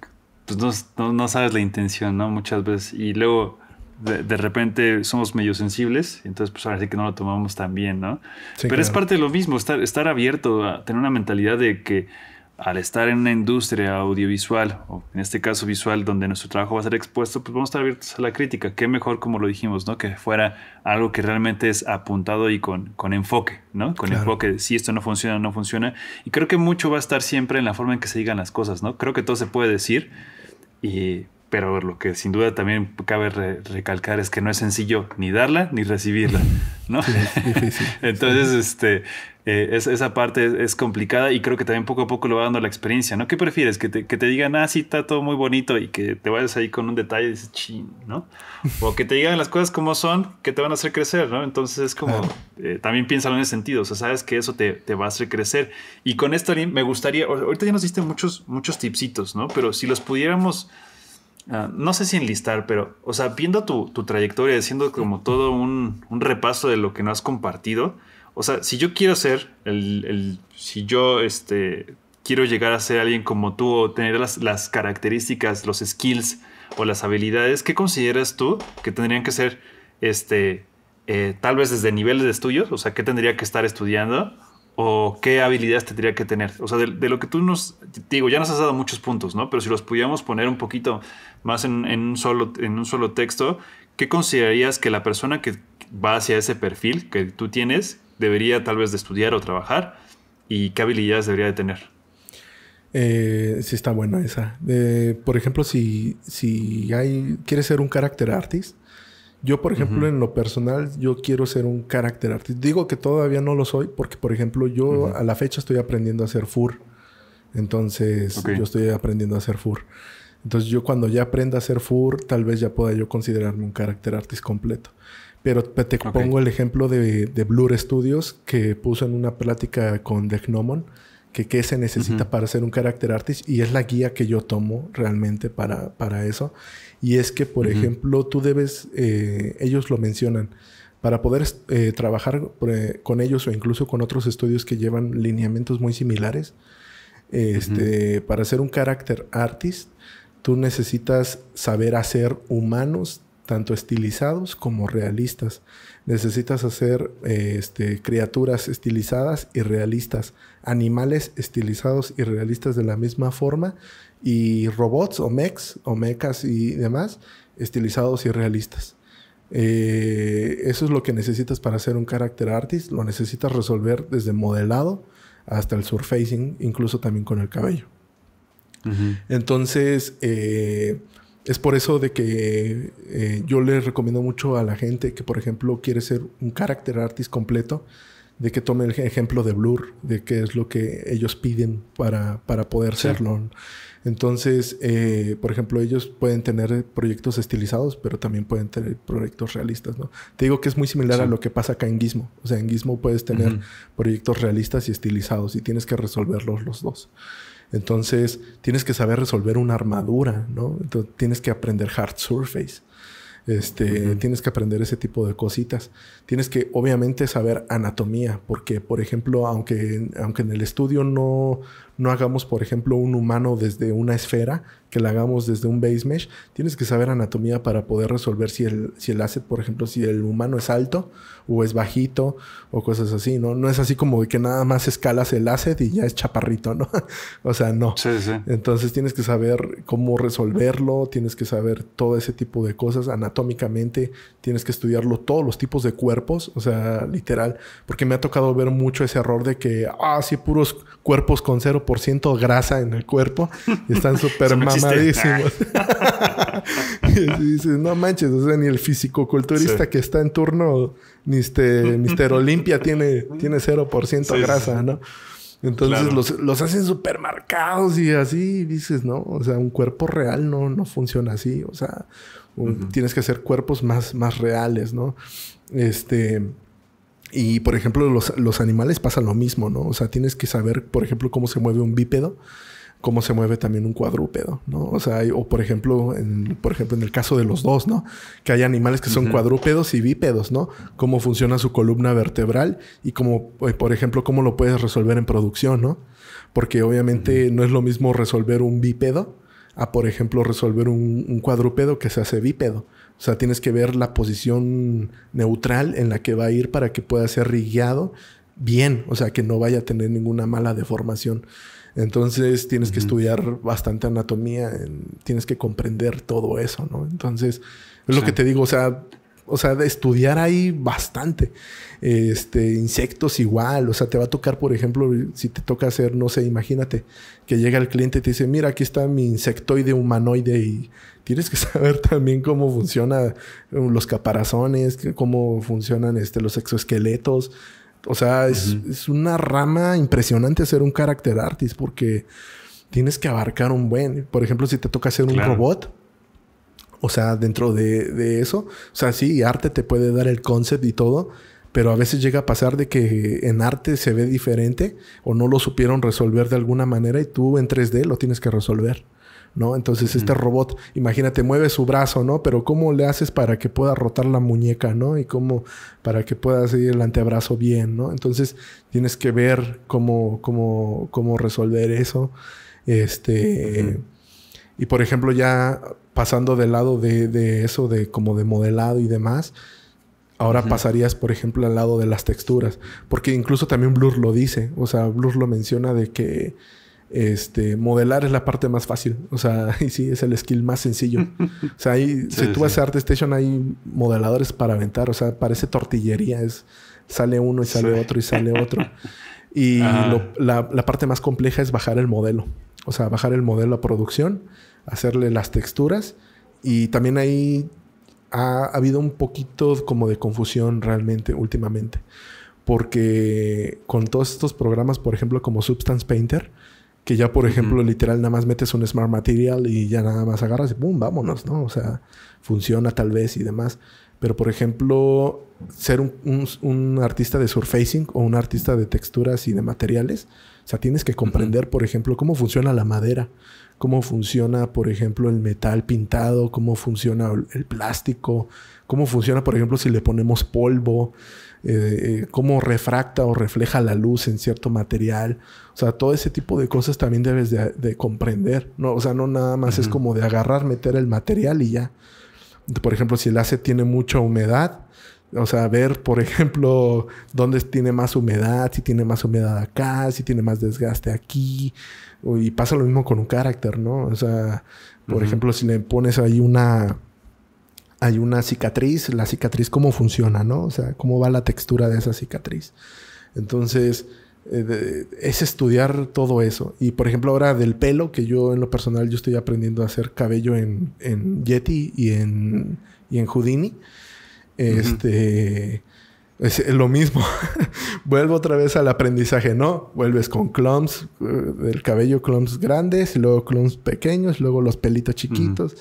pues no, no, sabes la intención, ¿no? Muchas veces. Y luego de, repente somos medio sensibles, entonces pues ahora sí que no lo tomamos tan bien, ¿no? Pero es parte de lo mismo, estar, estar abierto a tener una mentalidad de que al estar en una industria audiovisual, o en este caso visual, donde nuestro trabajo va a ser expuesto, pues vamos a estar abiertos a la crítica. Qué mejor, como lo dijimos, ¿no? Que fuera algo que realmente es apuntado y con, con enfoque, ¿no? Con enfoque de si esto no funciona no funciona. Y creo que mucho va a estar siempre en la forma en que se digan las cosas, ¿no? Creo que todo se puede decir, y, pero lo que sin duda también cabe recalcar es que no es sencillo ni darla ni recibirla, ¿no? [laughs] Entonces, este eh, esa parte es, complicada y creo que también poco a poco lo va dando la experiencia, ¿no? ¿Qué prefieres? Que te, que te digan, ah, sí, está todo muy bonito y que te vayas ahí con un detalle y dices, chin, ¿no? O que te digan las cosas como son, que te van a hacer crecer, ¿no? Entonces es como, eh, también piénsalo en ese sentido, o sea, sabes que eso te, te, va a hacer crecer. Y con esto me gustaría, ahorita ya nos diste muchos, muchos tipsitos, ¿no? Pero si los pudiéramos... Ah, no sé si enlistar, pero, o sea, viendo tu, tu trayectoria, haciendo como todo un, un repaso de lo que nos has compartido, o sea, si yo quiero ser el, si yo este, quiero llegar a ser alguien como tú o tener las, características, los skills o las habilidades, ¿qué consideras tú que tendrían que ser, este, eh, tal vez desde niveles de estudios? O sea, ¿qué tendría que estar estudiando? ¿O qué habilidades tendría que tener? O sea, de, lo que tú nos, digo, ya nos has dado muchos puntos, ¿no? Pero si los pudiéramos poner un poquito más en, un, solo, en un solo texto, ¿qué considerarías que la persona que va hacia ese perfil que tú tienes debería tal vez de estudiar o trabajar y qué habilidades debería de tener? Eh, sí está buena esa. por ejemplo, si, si hay, quieres ser un character artist, yo por ejemplo en lo personal yo quiero ser un character artist. Digo que todavía no lo soy porque por ejemplo yo a la fecha estoy aprendiendo a hacer fur. Entonces yo estoy aprendiendo a hacer fur. Entonces yo cuando ya aprenda a hacer fur tal vez ya pueda yo considerarme un character artist completo. Pero te pongo el ejemplo de, Blur Studios que puso en una plática con The Gnomon que qué se necesita para ser un character artist y es la guía que yo tomo realmente para, para eso. Y es que, por ejemplo, tú debes, eh, ellos lo mencionan, para poder eh, trabajar eh, con ellos o incluso con otros estudios que llevan lineamientos muy similares, este, para ser un character artist, tú necesitas saber hacer humanos tanto estilizados como realistas. Necesitas hacer eh, este, criaturas estilizadas y realistas, animales estilizados y realistas de la misma forma, y robots o mechs o mechas y demás estilizados y realistas. Eh, eso es lo que necesitas para hacer un character artist. Lo necesitas resolver desde modelado hasta el surfacing, incluso también con el cabello. Entonces, eh, es por eso de que eh, yo le recomiendo mucho a la gente que, por ejemplo, quiere ser un character artist completo, de que tome el ejemplo de Blur, de qué es lo que ellos piden para, para poder serlo. Entonces, eh, por ejemplo, ellos pueden tener proyectos estilizados, pero también pueden tener proyectos realistas, ¿no? Te digo que es muy similar a lo que pasa acá en Gizmo. O sea, en Gizmo puedes tener proyectos realistas y estilizados y tienes que resolverlos los dos. Entonces, tienes que saber resolver una armadura, ¿no? Entonces, tienes que aprender hard surface. Este, Tienes que aprender ese tipo de cositas. Tienes que, obviamente, saber anatomía, porque, por ejemplo, aunque, aunque en el estudio no, no hagamos, por ejemplo, un humano desde una esfera, que la hagamos desde un base mesh, tienes que saber anatomía para poder resolver si el, si el asset, por ejemplo, si el humano es alto o es bajito o cosas así, ¿no? No es así como que nada más escalas el asset y ya es chaparrito, ¿no? [laughs] o sea, no. Sí, sí. Entonces tienes que saber cómo resolverlo, tienes que saber todo ese tipo de cosas anatómicamente, tienes que estudiarlo todos los tipos de cuerpos, o sea, literal, porque me ha tocado ver mucho ese error de que, ah, sí, puros cuerpos con 0% grasa en el cuerpo y están [laughs] súper mamadísimos. [laughs] [laughs] y dices, no manches, o sea, ni el fisicoculturista que está en turno Mister, Mister Olimpia tiene, tiene 0% grasa, ¿no? Entonces los, los, hacen súper marcados y así dices, ¿no? O sea, un cuerpo real no, no funciona así. O sea, tienes que hacer cuerpos más, más reales, ¿no? Este. Y por ejemplo, los, los animales pasa lo mismo, ¿no? O sea, tienes que saber, por ejemplo, cómo se mueve un bípedo cómo se mueve también un cuadrúpedo, ¿no? O sea, o por ejemplo, en, por ejemplo, en el caso de los dos, ¿no? Que hay animales que son cuadrúpedos y bípedos, ¿no? Cómo funciona su columna vertebral y cómo, eh, por ejemplo, cómo lo puedes resolver en producción, ¿no? Porque obviamente no es lo mismo resolver un bípedo a, por ejemplo, resolver un, cuadrúpedo que se hace bípedo. O sea, tienes que ver la posición neutral en la que va a ir para que pueda ser rigueado bien, o sea, que no vaya a tener ninguna mala deformación. Entonces tienes que estudiar bastante anatomía, tienes que comprender todo eso, ¿no? Entonces, es lo que te digo, o sea, o sea, de estudiar ahí bastante. Este, insectos igual, o sea, te va a tocar, por ejemplo, si te toca hacer, no sé, imagínate que llega el cliente y te dice, mira, aquí está mi insectoide humanoide y tienes que [laughs] saber también cómo funcionan los caparazones, cómo funcionan este, los exoesqueletos. O sea, es, una rama impresionante hacer un character artist porque tienes que abarcar un buen. Por ejemplo, si te toca hacer un robot, o sea, dentro de, eso, o sea, sí, arte te puede dar el concept y todo, pero a veces llega a pasar de que en arte se ve diferente o no lo supieron resolver de alguna manera y tú en 3D lo tienes que resolver. ¿no? Entonces este robot, imagínate, mueve su brazo, ¿no? Pero ¿cómo le haces para que pueda rotar la muñeca, ¿no? Y cómo para que pueda seguir el antebrazo bien, ¿no? Entonces tienes que ver cómo, cómo, cómo resolver eso. Este... Y por ejemplo, ya pasando del lado de, eso, de como de modelado y demás, ahora pasarías, por ejemplo, al lado de las texturas. Porque incluso también Blur lo dice. O sea, Blur lo menciona de que este, modelar es la parte más fácil. O sea, [laughs] y sí, es el skill más sencillo. O sea, ahí, [laughs] si tú vas a ArtStation, hay modeladores para aventar. O sea, parece tortillería. Es, sale uno y sale otro y sale otro. [laughs] Y la, parte más compleja es bajar el modelo. O sea, bajar el modelo a producción, hacerle las texturas. Y también ahí ha, ha habido un poquito como de confusión realmente últimamente. Porque con todos estos programas, por ejemplo, como Substance Painter, que ya, por ejemplo, literal, nada más metes un Smart Material y ya nada más agarras y ¡pum! Vámonos, ¿no? O sea, funciona tal vez y demás. Pero, por ejemplo, ser un, artista de surfacing o un artista de texturas y de materiales, o sea, tienes que comprender, por ejemplo, cómo funciona la madera, cómo funciona, por ejemplo, el metal pintado, cómo funciona el plástico, cómo funciona, por ejemplo, si le ponemos polvo. Eh, cómo refracta o refleja la luz en cierto material. O sea, todo ese tipo de cosas también debes de, comprender. ¿no? O sea, no nada más es como de agarrar, meter el material y ya. Por ejemplo, si el ace tiene mucha humedad, o sea, ver, por ejemplo, dónde tiene más humedad, si tiene más humedad acá, si tiene más desgaste aquí. Y pasa lo mismo con un carácter, ¿no? O sea, por ejemplo, si le pones ahí una hay una cicatriz, la cicatriz cómo funciona, ¿no? O sea, cómo va la textura de esa cicatriz. Entonces, eh, es estudiar todo eso. Y por ejemplo, ahora del pelo, que yo en lo personal yo estoy aprendiendo a hacer cabello en, Yeti y en, y en Houdini. Este. Es lo mismo. [laughs] Vuelvo otra vez al aprendizaje, ¿no? Vuelves con clumps eh, del cabello, clumps grandes, luego clumps pequeños, luego los pelitos chiquitos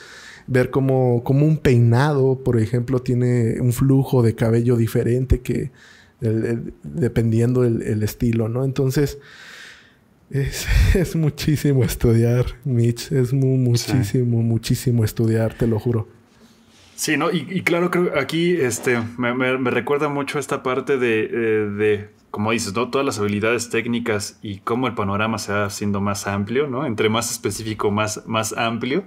ver cómo, un peinado, por ejemplo, tiene un flujo de cabello diferente que dependiendo el, estilo, ¿no? Entonces, es, [laughs] muchísimo estudiar, Mitch. Es muchísimo, muchísimo estudiar, te lo juro. Sí, ¿no? Y, claro, creo aquí este, me, recuerda mucho esta parte de, eh, de, como dices, ¿no? Todas las habilidades técnicas y cómo el panorama se va haciendo más amplio, ¿no? Entre más específico, más, más amplio.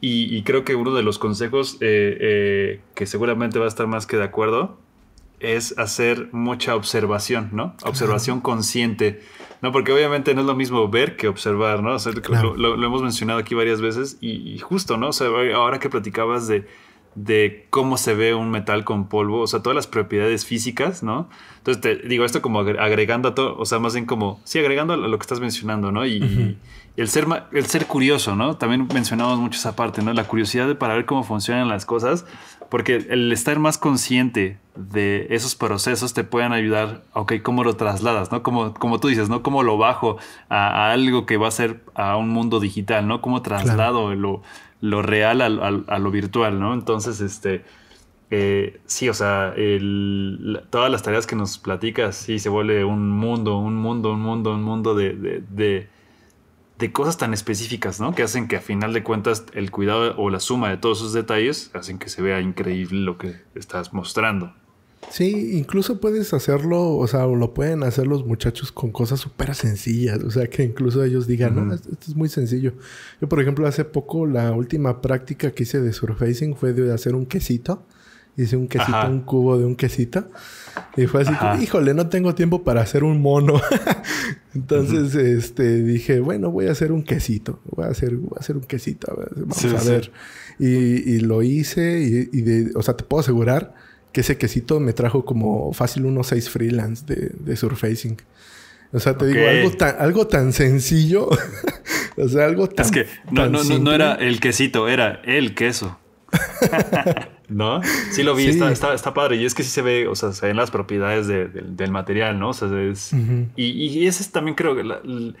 Y, creo que uno de los consejos eh, eh, que seguramente va a estar más que de acuerdo es hacer mucha observación, ¿no? Observación consciente, ¿no? Porque obviamente no es lo mismo ver que observar, ¿no? lo, hemos mencionado aquí varias veces y, justo, ¿no? O sea, ahora que platicabas de, de cómo se ve un metal con polvo, o sea, todas las propiedades físicas, ¿no? Entonces, te digo esto como agregando a todo, o sea, más bien como, sí, agregando a lo que estás mencionando, ¿no? Y, el ser, el ser curioso, ¿no? También mencionamos mucho esa parte, ¿no? La curiosidad de para ver cómo funcionan las cosas, porque el estar más consciente de esos procesos te pueden ayudar, ok, cómo lo trasladas, ¿no? Como, como tú dices, ¿no? Cómo lo bajo a, algo que va a ser a un mundo digital, ¿no? Cómo traslado lo, lo, real a, lo virtual, ¿no? Entonces, este... Eh, sí, o sea, todas las tareas que nos platicas, sí, se vuelve un mundo, un mundo, un mundo, un mundo de de cosas tan específicas, ¿no? Que hacen que a final de cuentas el cuidado o la suma de todos esos detalles hacen que se vea increíble lo que estás mostrando. Sí, incluso puedes hacerlo, o sea, lo pueden hacer los muchachos con cosas súper sencillas, o sea, que incluso ellos digan, no, esto, es muy sencillo. Yo, por ejemplo, hace poco la última práctica que hice de surfacing fue de hacer un quesito. Hice un quesito, un cubo de un quesito. Y fue así, híjole, no tengo tiempo para hacer un mono. [laughs] Entonces, este, dije, bueno, voy a hacer un quesito. Voy a hacer, voy a hacer un quesito. Vamos a ver. Y, lo hice y, de, o sea, te puedo asegurar que ese quesito me trajo como fácil unos seis freelance de, de surfacing. O sea, te digo, algo tan, algo tan sencillo. [laughs] o sea, algo tan. Es que no, no, no, era el quesito, era el queso. [laughs] ¿No? Sí lo vi, Está, está, padre. Y es que sí se ve, o sea, se ven las propiedades del material, ¿no? O sea, es, y, y, ese es también creo que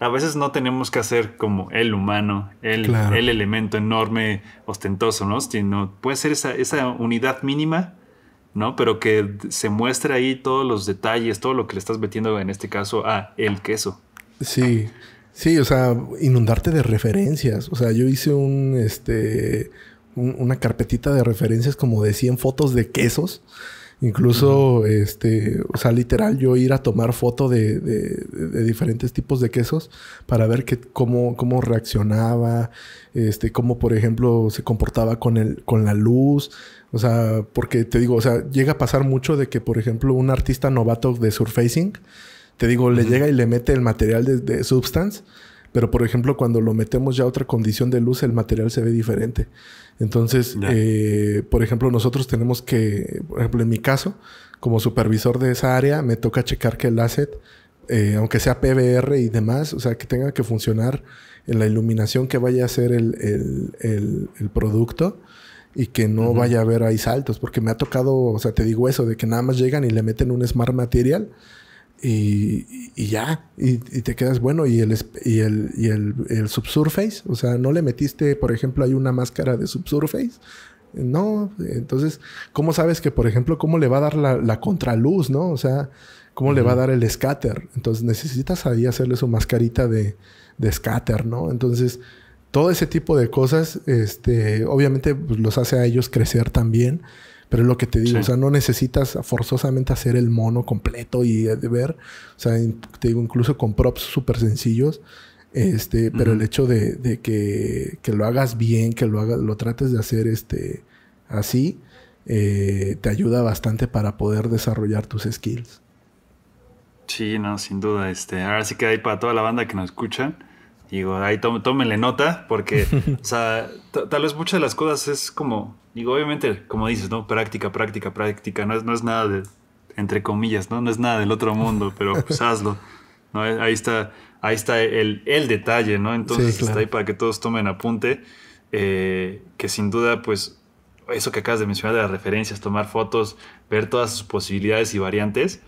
a veces no tenemos que hacer como el humano, el, el elemento enorme, ostentoso, ¿no? Sino puede ser esa, esa unidad mínima ¿no? Pero que se muestre ahí todos los detalles, todo lo que le estás metiendo en este caso a el queso. Sí, sí, o sea, inundarte de referencias. O sea, yo hice un, este, una carpetita de referencias como de 100 fotos de quesos. Incluso, este, o sea, literal, yo ir a tomar foto de, de, diferentes tipos de quesos para ver que, cómo, cómo reaccionaba, este, cómo, por ejemplo, se comportaba con, el, con la luz. O sea, porque te digo, o sea, llega a pasar mucho de que, por ejemplo, un artista novato de surfacing, te digo, le llega y le mete el material de, Substance, pero por ejemplo, cuando lo metemos ya a otra condición de luz, el material se ve diferente. Entonces, eh, por ejemplo, nosotros tenemos que, por ejemplo, en mi caso, como supervisor de esa área, me toca checar que el asset, eh, aunque sea PBR y demás, o sea, que tenga que funcionar en la iluminación que vaya a ser el, el, el producto y que no vaya a haber ahí saltos, porque me ha tocado, o sea, te digo eso, de que nada más llegan y le meten un smart material y, y ya, y, te quedas bueno, y el, y, el, y el, el, subsurface, o sea, no le metiste, por ejemplo, hay una máscara de subsurface. No, entonces, ¿cómo sabes que, por ejemplo, cómo le va a dar la, la contraluz, no? O sea, ¿cómo le va a dar el scatter? Entonces, necesitas ahí hacerle su mascarita de, de scatter, ¿no? Entonces, todo ese tipo de cosas, este, obviamente pues, los hace a ellos crecer también. Pero es lo que te digo, o sea, no necesitas forzosamente hacer el mono completo y de ver. O sea, te digo, incluso con props súper sencillos. Este, pero el hecho de, que, lo hagas bien, que lo hagas, lo trates de hacer este así, eh, te ayuda bastante para poder desarrollar tus skills. Sí, no, sin duda. Este, ahora sí que hay para toda la banda que nos escuchan Digo, ahí tómenle nota, porque, [laughs] o sea, tal vez muchas de las cosas es como, digo, obviamente, como dices, ¿no? Práctica, práctica, práctica. No es, no es nada de, entre comillas, ¿no? No es nada del otro mundo, pero pues [laughs] hazlo. ¿no? Ahí está, ahí está el, el detalle, ¿no? Entonces está ahí para que todos tomen apunte. Eh, que sin duda, pues, eso que acabas de mencionar de las referencias, tomar fotos, ver todas sus posibilidades y variantes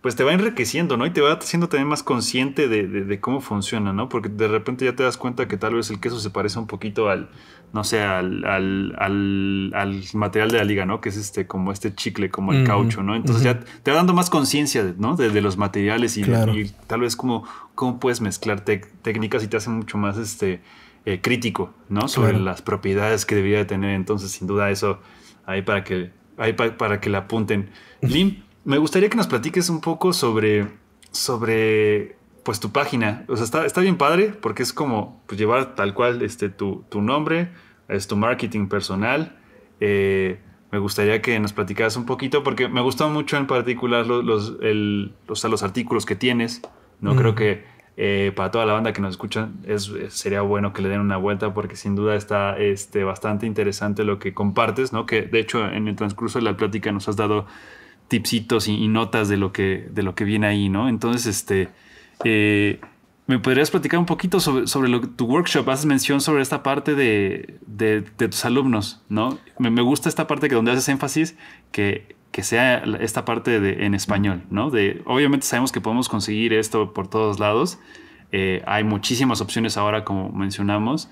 pues te va enriqueciendo, ¿no? Y te va haciendo también más consciente de, cómo funciona, ¿no? Porque de repente ya te das cuenta que tal vez el queso se parece un poquito al, no sé, al, al, material de la liga, ¿no? Que es este, como este chicle, como el caucho, ¿no? Entonces ya te va dando más conciencia, ¿no? De, los materiales y, tal vez cómo, cómo puedes mezclar técnicas y te hace mucho más, este, eh, crítico, ¿no? Sobre las propiedades que debería de tener. Entonces, sin duda, eso ahí para que, ahí para que la apunten. [laughs] Lim, me gustaría que nos platiques un poco sobre, sobre pues tu página. O sea, está, está bien padre porque es como pues, llevar tal cual este, tu, tu nombre, es tu marketing personal. Eh, me gustaría que nos platicaras un poquito porque me gustó mucho en particular los, los, el, los, artículos que tienes. No creo que eh, para toda la banda que nos escucha es, sería bueno que le den una vuelta porque sin duda está este, bastante interesante lo que compartes, ¿no? Que de hecho en el transcurso de la plática nos has dado tipsitos y, notas de lo, que, de lo que viene ahí, ¿no? Entonces, este, eh, ¿me podrías platicar un poquito sobre, sobre lo, tu workshop? Haces mención sobre esta parte de, de, tus alumnos, ¿no? Me, me, gusta esta parte que donde haces énfasis que, que sea esta parte de, en español, ¿no? De, obviamente sabemos que podemos conseguir esto por todos lados. Eh, hay muchísimas opciones ahora, como mencionamos.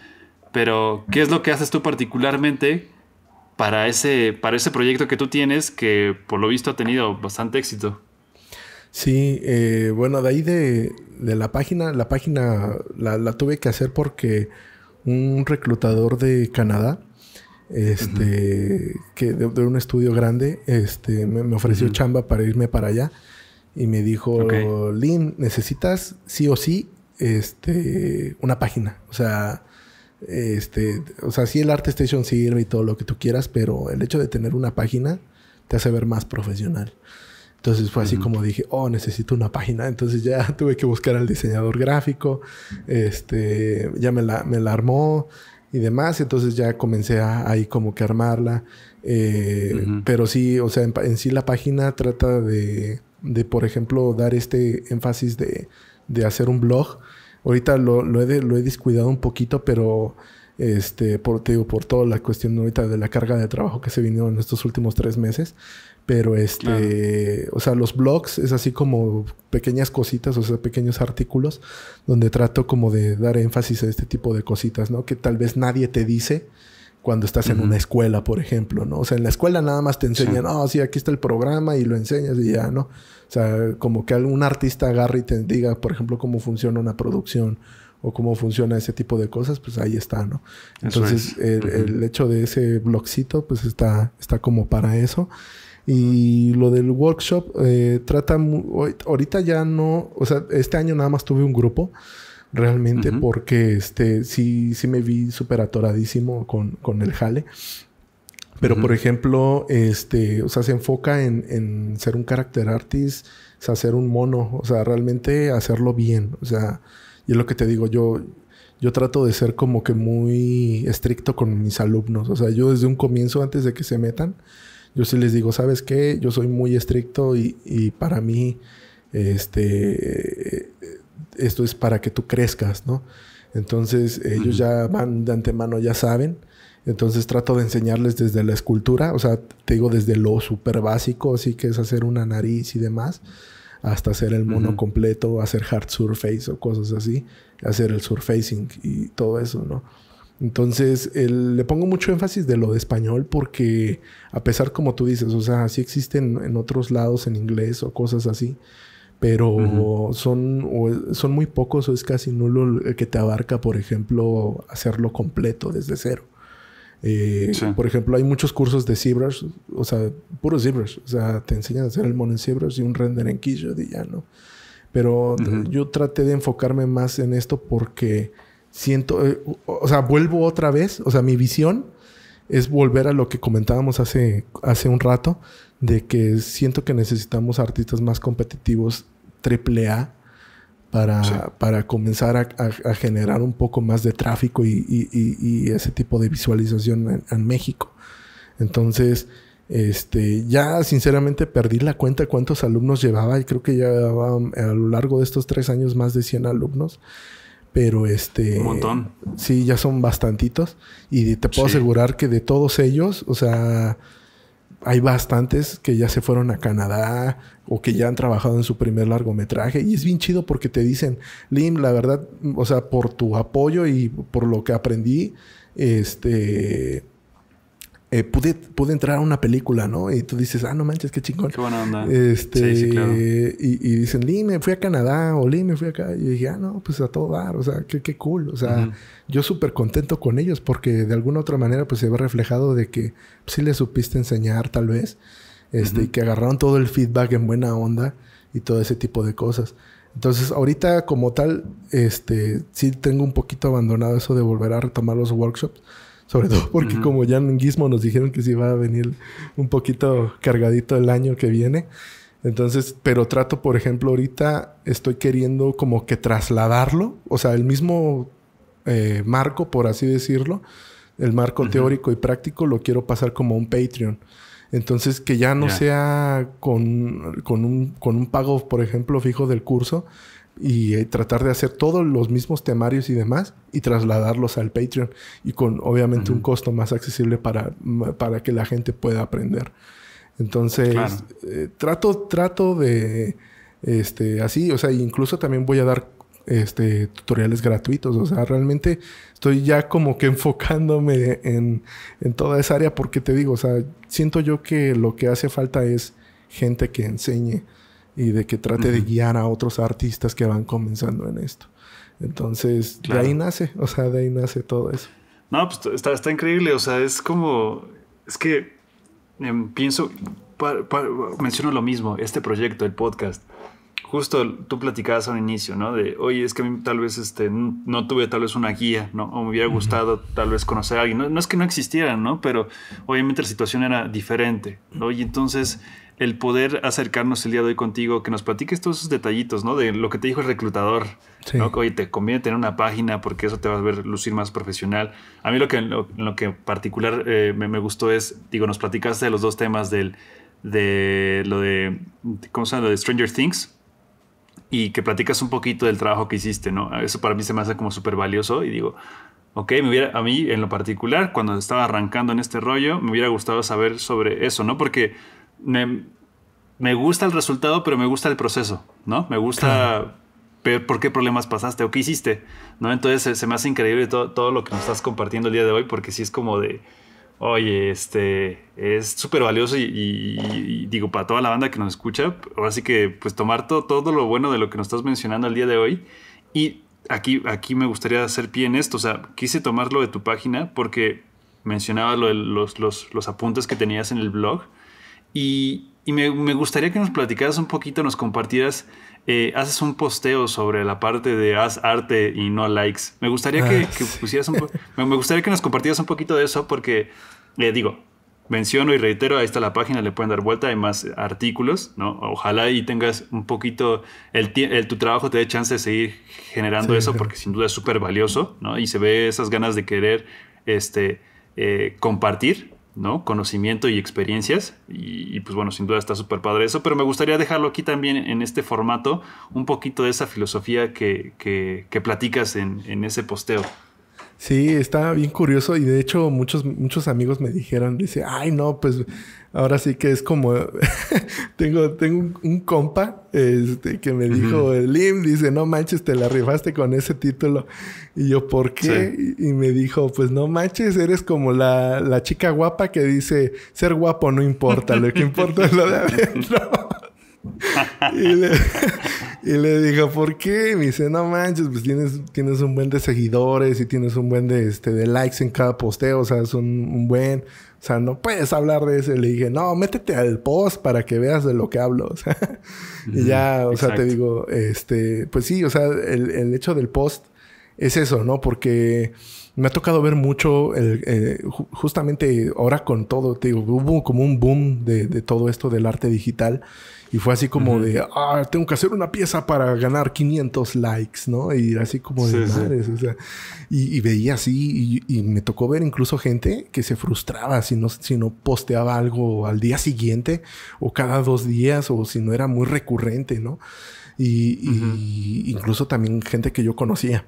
Pero, ¿qué es lo que haces tú particularmente para ese, para ese proyecto que tú tienes que por lo visto ha tenido bastante éxito. Sí, eh, bueno, de ahí de, la página, la página la, tuve que hacer porque un reclutador de Canadá este, que de, un estudio grande, este, me, ofreció chamba para irme para allá. Y me dijo, Lin, necesitas sí o sí este, una página. O sea, este, o sea, sí el ArtStation sirve y todo lo que tú quieras, pero el hecho de tener una página te hace ver más profesional. Entonces fue así como dije, oh, necesito una página. Entonces ya [laughs] tuve que buscar al diseñador gráfico, este, ya me la, me la armó y demás. Entonces ya comencé a, ahí como que armarla. Eh, pero sí, o sea, en, sí la página trata de, de, por ejemplo, dar este énfasis de, de hacer un blog. Ahorita lo, lo, he, lo he descuidado un poquito, pero este, por, te digo, por toda la cuestión ahorita de la carga de trabajo que se vino en estos últimos tres meses. Pero este, o sea, los blogs es así como pequeñas cositas, o sea, pequeños artículos donde trato como de dar énfasis a este tipo de cositas, ¿no? Que tal vez nadie te dice cuando estás en una escuela, por ejemplo, ¿no? O sea, en la escuela nada más te enseñan, oh, sí, aquí está el programa y lo enseñas y ya, ¿no? O sea, como que algún artista agarre y te diga, por ejemplo, cómo funciona una producción o cómo funciona ese tipo de cosas, pues ahí está, ¿no? Entonces, el, hecho de ese blogcito, pues está, está como para eso. Y lo del workshop eh, trata, ahorita ya no, o sea, este año nada más tuve un grupo realmente porque este sí, sí me vi súper atoradísimo con, con, el jale. Pero por ejemplo, este, o sea, se enfoca en, en ser un character artist, o hacer un mono, o sea, realmente hacerlo bien. O sea, y es lo que te digo, yo, yo trato de ser como que muy estricto con mis alumnos. O sea, yo desde un comienzo, antes de que se metan, yo sí les digo, ¿sabes qué? Yo soy muy estricto y, y para mí, este, esto es para que tú crezcas, ¿no? Entonces, ellos ya van de antemano, ya saben. Entonces trato de enseñarles desde la escultura, o sea, te digo desde lo súper básico, así que es hacer una nariz y demás, hasta hacer el mono completo, hacer hard surface o cosas así, hacer el surfacing y todo eso, ¿no? Entonces, le pongo mucho énfasis de lo de español porque, a pesar como tú dices, o sea, sí existen en otros lados en inglés o cosas así, pero son, son muy pocos o es casi nulo el que te abarca, por ejemplo, hacerlo completo desde cero. Eh, por ejemplo, hay muchos cursos de ZBrush, o sea, puros ZBrush, o sea, te enseñan a hacer el mono en ZBrush y un render en Keyshot y ya, ¿no? Pero yo traté de enfocarme más en esto porque siento, eh, o sea, vuelvo otra vez, o sea, mi visión es volver a lo que comentábamos hace, hace un rato, de que siento que necesitamos artistas más competitivos triple A para, para comenzar a, generar un poco más de tráfico y, ese tipo de visualización en, México. Entonces, este, ya sinceramente perdí la cuenta cuántos alumnos llevaba y creo que ya llevaba a lo largo de estos tres años más de 100 alumnos. Pero este. Un montón. Sí, ya son bastantitos. Y te puedo asegurar que de todos ellos, o sea, hay bastantes que ya se fueron a Canadá o que ya han trabajado en su primer largometraje. Y es bien chido porque te dicen, Lim, la verdad, o sea, por tu apoyo y por lo que aprendí, este eh, pude, pude entrar a una película, ¿no? Y tú dices, ah, no manches, qué chingón. Qué buena onda. Este, sí, claro. y, y, dicen, Lee, me fui a Canadá o Lee, me fui acá. Y dije, ah, no, pues a todo dar, o sea, qué, qué cool. O sea, yo súper contento con ellos porque de alguna otra manera pues se ve reflejado de que pues, sí les supiste enseñar tal vez, este, y que agarraron todo el feedback en buena onda y todo ese tipo de cosas. Entonces, ahorita como tal, este, sí tengo un poquito abandonado eso de volver a retomar los workshops sobre todo porque como ya en Gizmo nos dijeron que sí va a venir un poquito cargadito el año que viene. Entonces, pero trato, por ejemplo, ahorita estoy queriendo como que trasladarlo, o sea, el mismo eh, marco, por así decirlo, el marco teórico y práctico, lo quiero pasar como un Patreon. Entonces, que ya no sea con, con, un, con un pago, por ejemplo, fijo del curso, y eh, tratar de hacer todos los mismos temarios y demás y trasladarlos al Patreon y con obviamente un costo más accesible para, para que la gente pueda aprender. Entonces, eh, trato, trato de, este, así, o sea, incluso también voy a dar este, tutoriales gratuitos, o sea, realmente estoy ya como que [laughs] enfocándome en, en toda esa área porque te digo, o sea, siento yo que lo que hace falta es gente que enseñe y de que trate de guiar a otros artistas que van comenzando en esto. Entonces, de ahí nace, o sea, de ahí nace todo eso. No, pues está, está increíble. O sea, es como. Es que em, pienso. menciono lo mismo, este proyecto, el podcast. Justo tú platicabas al inicio, ¿no? De, oye, es que a mí tal vez este, no tuve tal vez una guía, ¿no? O me hubiera gustado tal vez conocer a alguien. No, no es que no existieran, ¿no? Pero obviamente la situación era diferente, ¿no? Y entonces el poder acercarnos el día de hoy contigo, que nos platiques todos esos detallitos, ¿no? De lo que te dijo el reclutador, ¿no? Que, oye, te conviene tener una página porque eso te va a ver lucir más profesional. A mí lo que, en lo, que particular eh, me, gustó es, digo, nos platicaste de los dos temas del, de lo de, ¿cómo se llama? Lo de Stranger Things y que platicas un poquito del trabajo que hiciste, ¿no? Eso para mí se me hace como súper valioso y digo, ok, me hubiera, a mí en lo particular, cuando estaba arrancando en este rollo, me hubiera gustado saber sobre eso, ¿no? Porque me, gusta el resultado, pero me gusta el proceso, ¿no? Me gusta ver por qué problemas pasaste o qué hiciste, ¿no? Entonces se me hace increíble todo, todo lo que nos estás compartiendo el día de hoy, porque sí es como de, oye, este, es súper valioso y, digo, para toda la banda que nos escucha, ahora sí que pues tomar todo, todo lo bueno de lo que nos estás mencionando el día de hoy y aquí, aquí me gustaría hacer pie en esto, o sea, quise tomarlo de tu página porque mencionaba lo los, los, los apuntes que tenías en el blog y, me, gustaría que nos platicaras un poquito, nos compartieras, eh, haces un posteo sobre la parte de haz arte y no likes. Me gustaría que, ah, pusieras un [laughs] me gustaría que nos compartieras un poquito de eso porque, eh, digo, menciono y reitero, ahí está la página, le pueden dar vuelta, hay más artículos, ¿no? Ojalá y tengas un poquito, el, tu trabajo te dé chance de seguir generando eso porque sin duda es súper valioso, ¿no? Y se ve esas ganas de querer este, eh, compartir ¿no? Conocimiento y experiencias. Y, pues bueno, sin duda está súper padre eso, pero me gustaría dejarlo aquí también en este formato, un poquito de esa filosofía que, que, platicas en, en, ese posteo. Sí, está bien curioso y de hecho muchos, muchos amigos me dijeron, dice, ay no, pues ahora sí que es como, [laughs] tengo, tengo un, compa este, que me dijo, Lim, dice, no manches, te la rifaste con ese título. Y yo, ¿por qué? Y, me dijo, pues no manches, eres como la, la chica guapa que dice, ser guapo no importa, lo que importa es lo de [laughs] adentro. Y, le, [laughs] y, le, digo, ¿por qué? me dice, no manches, pues tienes, tienes un buen de seguidores y tienes un buen de, este, de likes en cada posteo, o sea, es un, buen... O sea, no puedes hablar de eso. Y le dije, no, métete al post para que veas de lo que hablo. [laughs] O sea, y ya, o sea, te digo, este, pues sí, o sea, el, el hecho del post es eso, ¿no? Porque me ha tocado ver mucho, el, eh, justamente ahora con todo, te digo, hubo como un boom de, de, todo esto del arte digital y fue así como de, ah, tengo que hacer una pieza para ganar 500 likes, ¿no? Y así como de madres, o sea, y, veía así y, me tocó ver incluso gente que se frustraba si no, si no posteaba algo al día siguiente o cada dos días o si no era muy recurrente, ¿no? Y, incluso también gente que yo conocía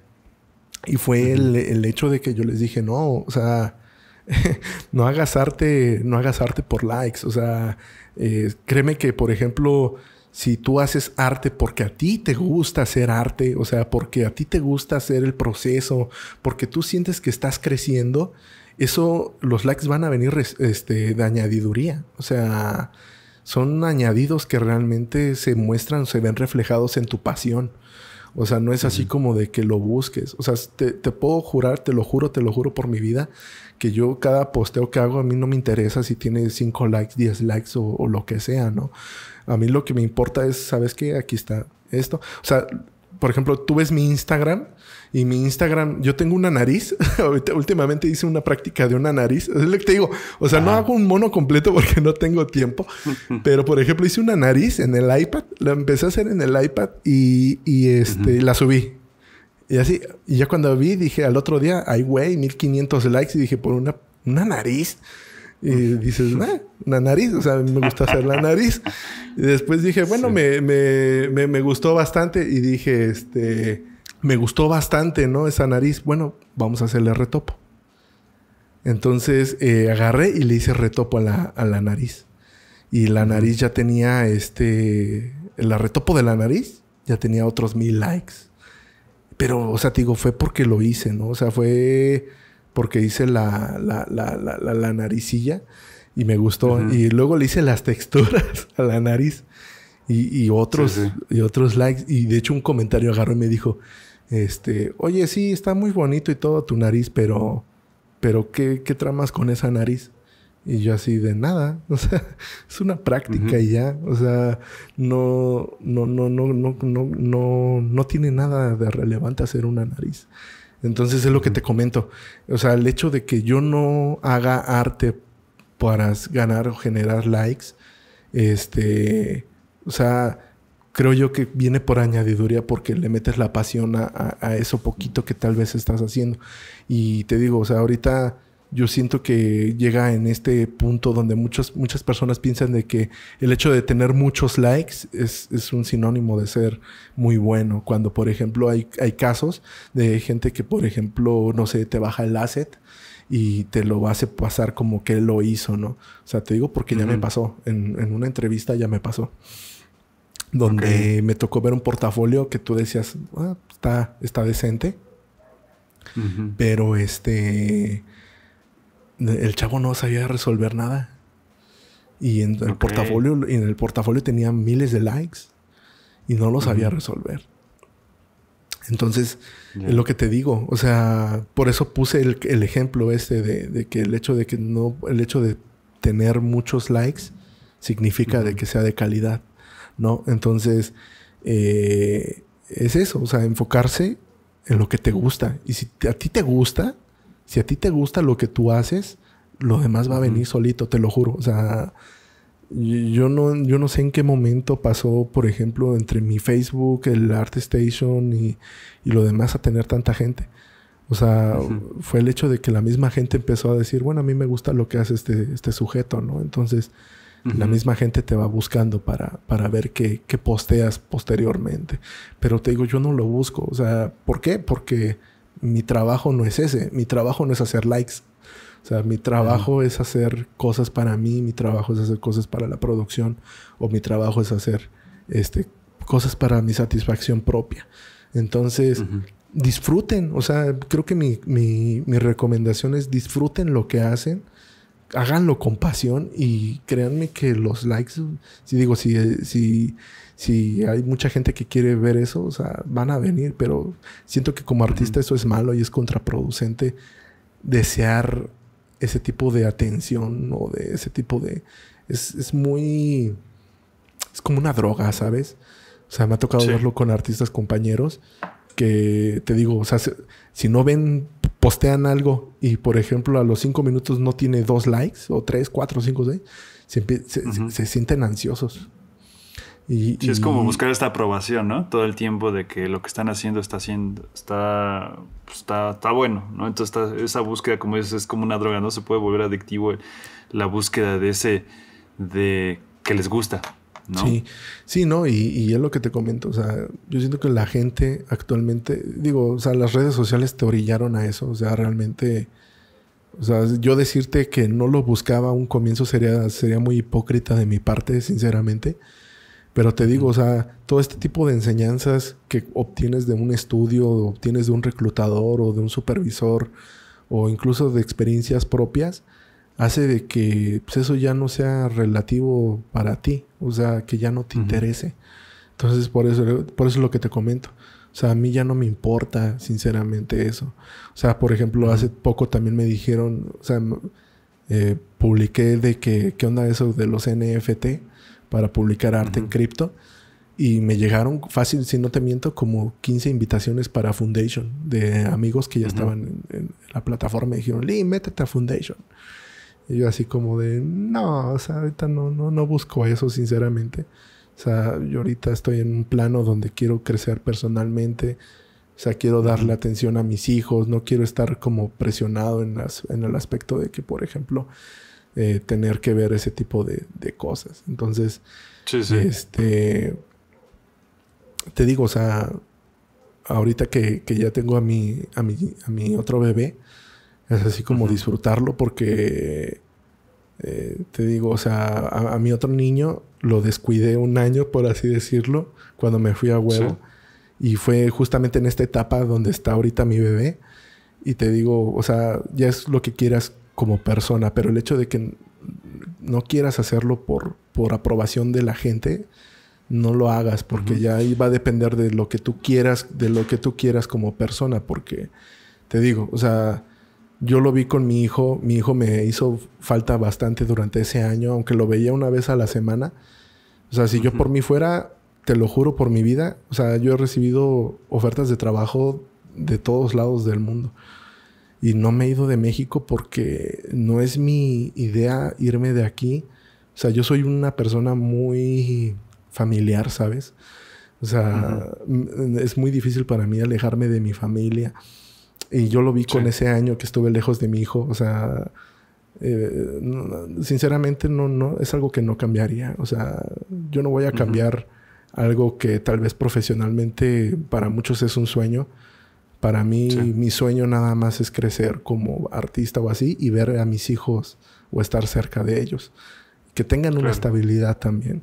y fue el, hecho de que yo les dije, no, o sea, [laughs] no hagas arte, no hagas arte por likes. O sea, eh, créeme que, por ejemplo, si tú haces arte porque a ti te gusta hacer arte, o sea, porque a ti te gusta hacer el proceso, porque tú sientes que estás creciendo, eso, los likes van a venir este, de añadiduría. O sea, son añadidos que realmente se muestran, se ven reflejados en tu pasión. O sea, no es así como de que lo busques. O sea, te, puedo jurar, te lo juro, te lo juro por mi vida, que yo cada posteo que hago a mí no me interesa si tiene 5 likes, 10 likes o, o, lo que sea, ¿no? A mí lo que me importa es, ¿sabes qué? Aquí está esto. O sea, por ejemplo, tú ves mi Instagram y mi Instagram, yo tengo una nariz. [laughs] Últimamente hice una práctica de una nariz. [laughs] Es lo que te digo. O sea, no hago un mono completo porque no tengo tiempo. [laughs] Pero, por ejemplo, hice una nariz en el iPad. La empecé a hacer en el iPad y, y este, la subí. Y así. Y ya cuando vi, dije al otro día, ay, güey, 1500 likes. Y dije, por una, una nariz. Y dices, ah, una nariz, o sea, me gusta hacer la nariz. Y después dije, bueno, me, me, me, me, gustó bastante y dije, este, me gustó bastante, ¿no? Esa nariz. Bueno, vamos a hacerle retopo. Entonces eh, agarré y le hice retopo a la, a la nariz. Y la nariz ya tenía este. El retopo de la nariz ya tenía otros mil likes. Pero, o sea, te digo, fue porque lo hice, ¿no? O sea, fue porque hice la, la, la, la naricilla y me gustó. Y luego le hice las [laughs] texturas a la nariz y, y otros, y otros likes. Y de hecho, un comentario agarró y me dijo: este, oye, sí, está muy bonito y todo tu nariz, pero pero ¿qué, qué tramas con esa nariz? Y yo así de nada, [laughs] o sea, es una práctica y ya, o sea, no, no, no, no, no, no, no, no tiene nada de relevante hacer una nariz. Entonces es lo que te comento, o sea, el hecho de que yo no haga arte para ganar o generar likes, este, o sea, creo yo que viene por añadiduría porque le metes la pasión a, a eso poquito que tal vez estás haciendo. Y te digo, o sea, ahorita yo siento que llega en este punto donde muchos, muchas personas piensan de que el hecho de tener muchos likes es, es un sinónimo de ser muy bueno. Cuando, por ejemplo, hay, hay casos de gente que, por ejemplo, no sé, te baja el asset y te lo hace pasar como que él lo hizo, ¿no? O sea, te digo porque ya me pasó. En, en, una entrevista ya me pasó. Donde me tocó ver un portafolio que tú decías, ah, está, está decente. Pero este el chavo no sabía resolver nada. Y en el portafolio, en el portafolio tenía miles de likes y no lo sabía resolver. Entonces, es lo que te digo. O sea, por eso puse el, ejemplo este de, que el hecho de que no, el hecho de tener muchos likes significa de que sea de calidad. ¿No? Entonces, eh, es eso. O sea, enfocarse en lo que te gusta. Y si a ti te gusta, si a ti te gusta lo que tú haces, lo demás va a venir solito, te lo juro. O sea, yo no, yo no sé en qué momento pasó, por ejemplo, entre mi Facebook, el Art Station y, lo demás a tener tanta gente. O sea, fue el hecho de que la misma gente empezó a decir, bueno, a mí me gusta lo que hace este, este sujeto, ¿no? Entonces, la misma gente te va buscando para, para ver qué, qué posteas posteriormente. Pero te digo, yo no lo busco. O sea, ¿por qué? Porque mi trabajo no es ese. Mi trabajo no es hacer likes. O sea, mi trabajo es hacer cosas para mí, mi trabajo es hacer cosas para la producción, o mi trabajo es hacer este, cosas para mi satisfacción propia. Entonces, disfruten. O sea, creo que mi, mi, mi, recomendación es disfruten lo que hacen, háganlo con pasión y créanme que los likes, si digo, si, si si hay mucha gente que quiere ver eso, o sea, van a venir, pero siento que como artista eso es malo y es contraproducente desear ese tipo de atención o de ese tipo de... Es, muy... Es como una droga, ¿sabes? O sea, me ha tocado verlo con artistas compañeros que te digo, o sea, si, no ven, postean algo y por ejemplo a los cinco minutos no tiene dos likes o tres, cuatro, cinco, seis, se sienten ansiosos. Y, es como buscar esta aprobación, ¿no? Todo el tiempo de que lo que están haciendo está haciendo, está, pues, está, está bueno, ¿no? Entonces esa búsqueda, como dices, es como una droga, ¿no? Se puede volver adictivo la búsqueda de ese, de que les gusta, Sí, sí, ¿no? Y, y es lo que te comento, o sea, yo siento que la gente actualmente, digo, o sea, las redes sociales te orillaron a eso, o sea, realmente... O sea, yo decirte que no lo buscaba a un comienzo sería, sería muy hipócrita de mi parte, sinceramente. Pero te digo, o sea, todo este tipo de enseñanzas que obtienes de un estudio, obtienes de un reclutador o de un supervisor, o incluso de experiencias propias, hace de que pues, eso ya no sea relativo para ti, o sea, que ya no te interese. Entonces, por eso, por eso es lo que te comento. O sea, a mí ya no me importa, sinceramente, eso. O sea, por ejemplo, hace poco también me dijeron, o sea, eh, publiqué de que, ¿qué onda eso de los NFT? para publicar arte en cripto. Y me llegaron fácil, si no te miento, como 15 invitaciones para Foundation de amigos que ya estaban en, la plataforma y dijeron, Lee, métete a Foundation. Y yo así como de, no, o sea, ahorita no, no, no busco eso, sinceramente. O sea, yo ahorita estoy en un plano donde quiero crecer personalmente. O sea, quiero darle atención a mis hijos. No quiero estar como presionado en, las, en el aspecto de que, por ejemplo, eh, tener que ver ese tipo de, cosas. Entonces, este, te digo, o sea, ahorita que, ya tengo a mi, a mi, a mi otro bebé, es así como disfrutarlo porque, eh, te digo, o sea, a, mi otro niño lo descuidé un año, por así decirlo, cuando me fui a huevo. Y fue justamente en esta etapa donde está ahorita mi bebé. Y te digo, o sea, ya es lo que quieras como persona, pero el hecho de que no quieras hacerlo por, por aprobación de la gente, no lo hagas, porque ya ahí va a depender de lo que tú quieras, de lo que tú quieras como persona, porque te digo, o sea, yo lo vi con mi hijo. Mi hijo me hizo falta bastante durante ese año, aunque lo veía una vez a la semana. O sea, si yo por mí fuera, te lo juro por mi vida. O sea, yo he recibido ofertas de trabajo de todos lados del mundo. Y no me he ido de México porque no es mi idea irme de aquí. O sea, yo soy una persona muy familiar, ¿sabes? O sea, es muy difícil para mí alejarme de mi familia. Y yo lo vi con ese año que estuve lejos de mi hijo. O sea, eh, sinceramente no, no, es algo que no cambiaría. O sea, yo no voy a cambiar algo que tal vez profesionalmente para muchos es un sueño. Para mí, mi sueño nada más es crecer como artista o así y ver a mis hijos o estar cerca de ellos. Que tengan una estabilidad también.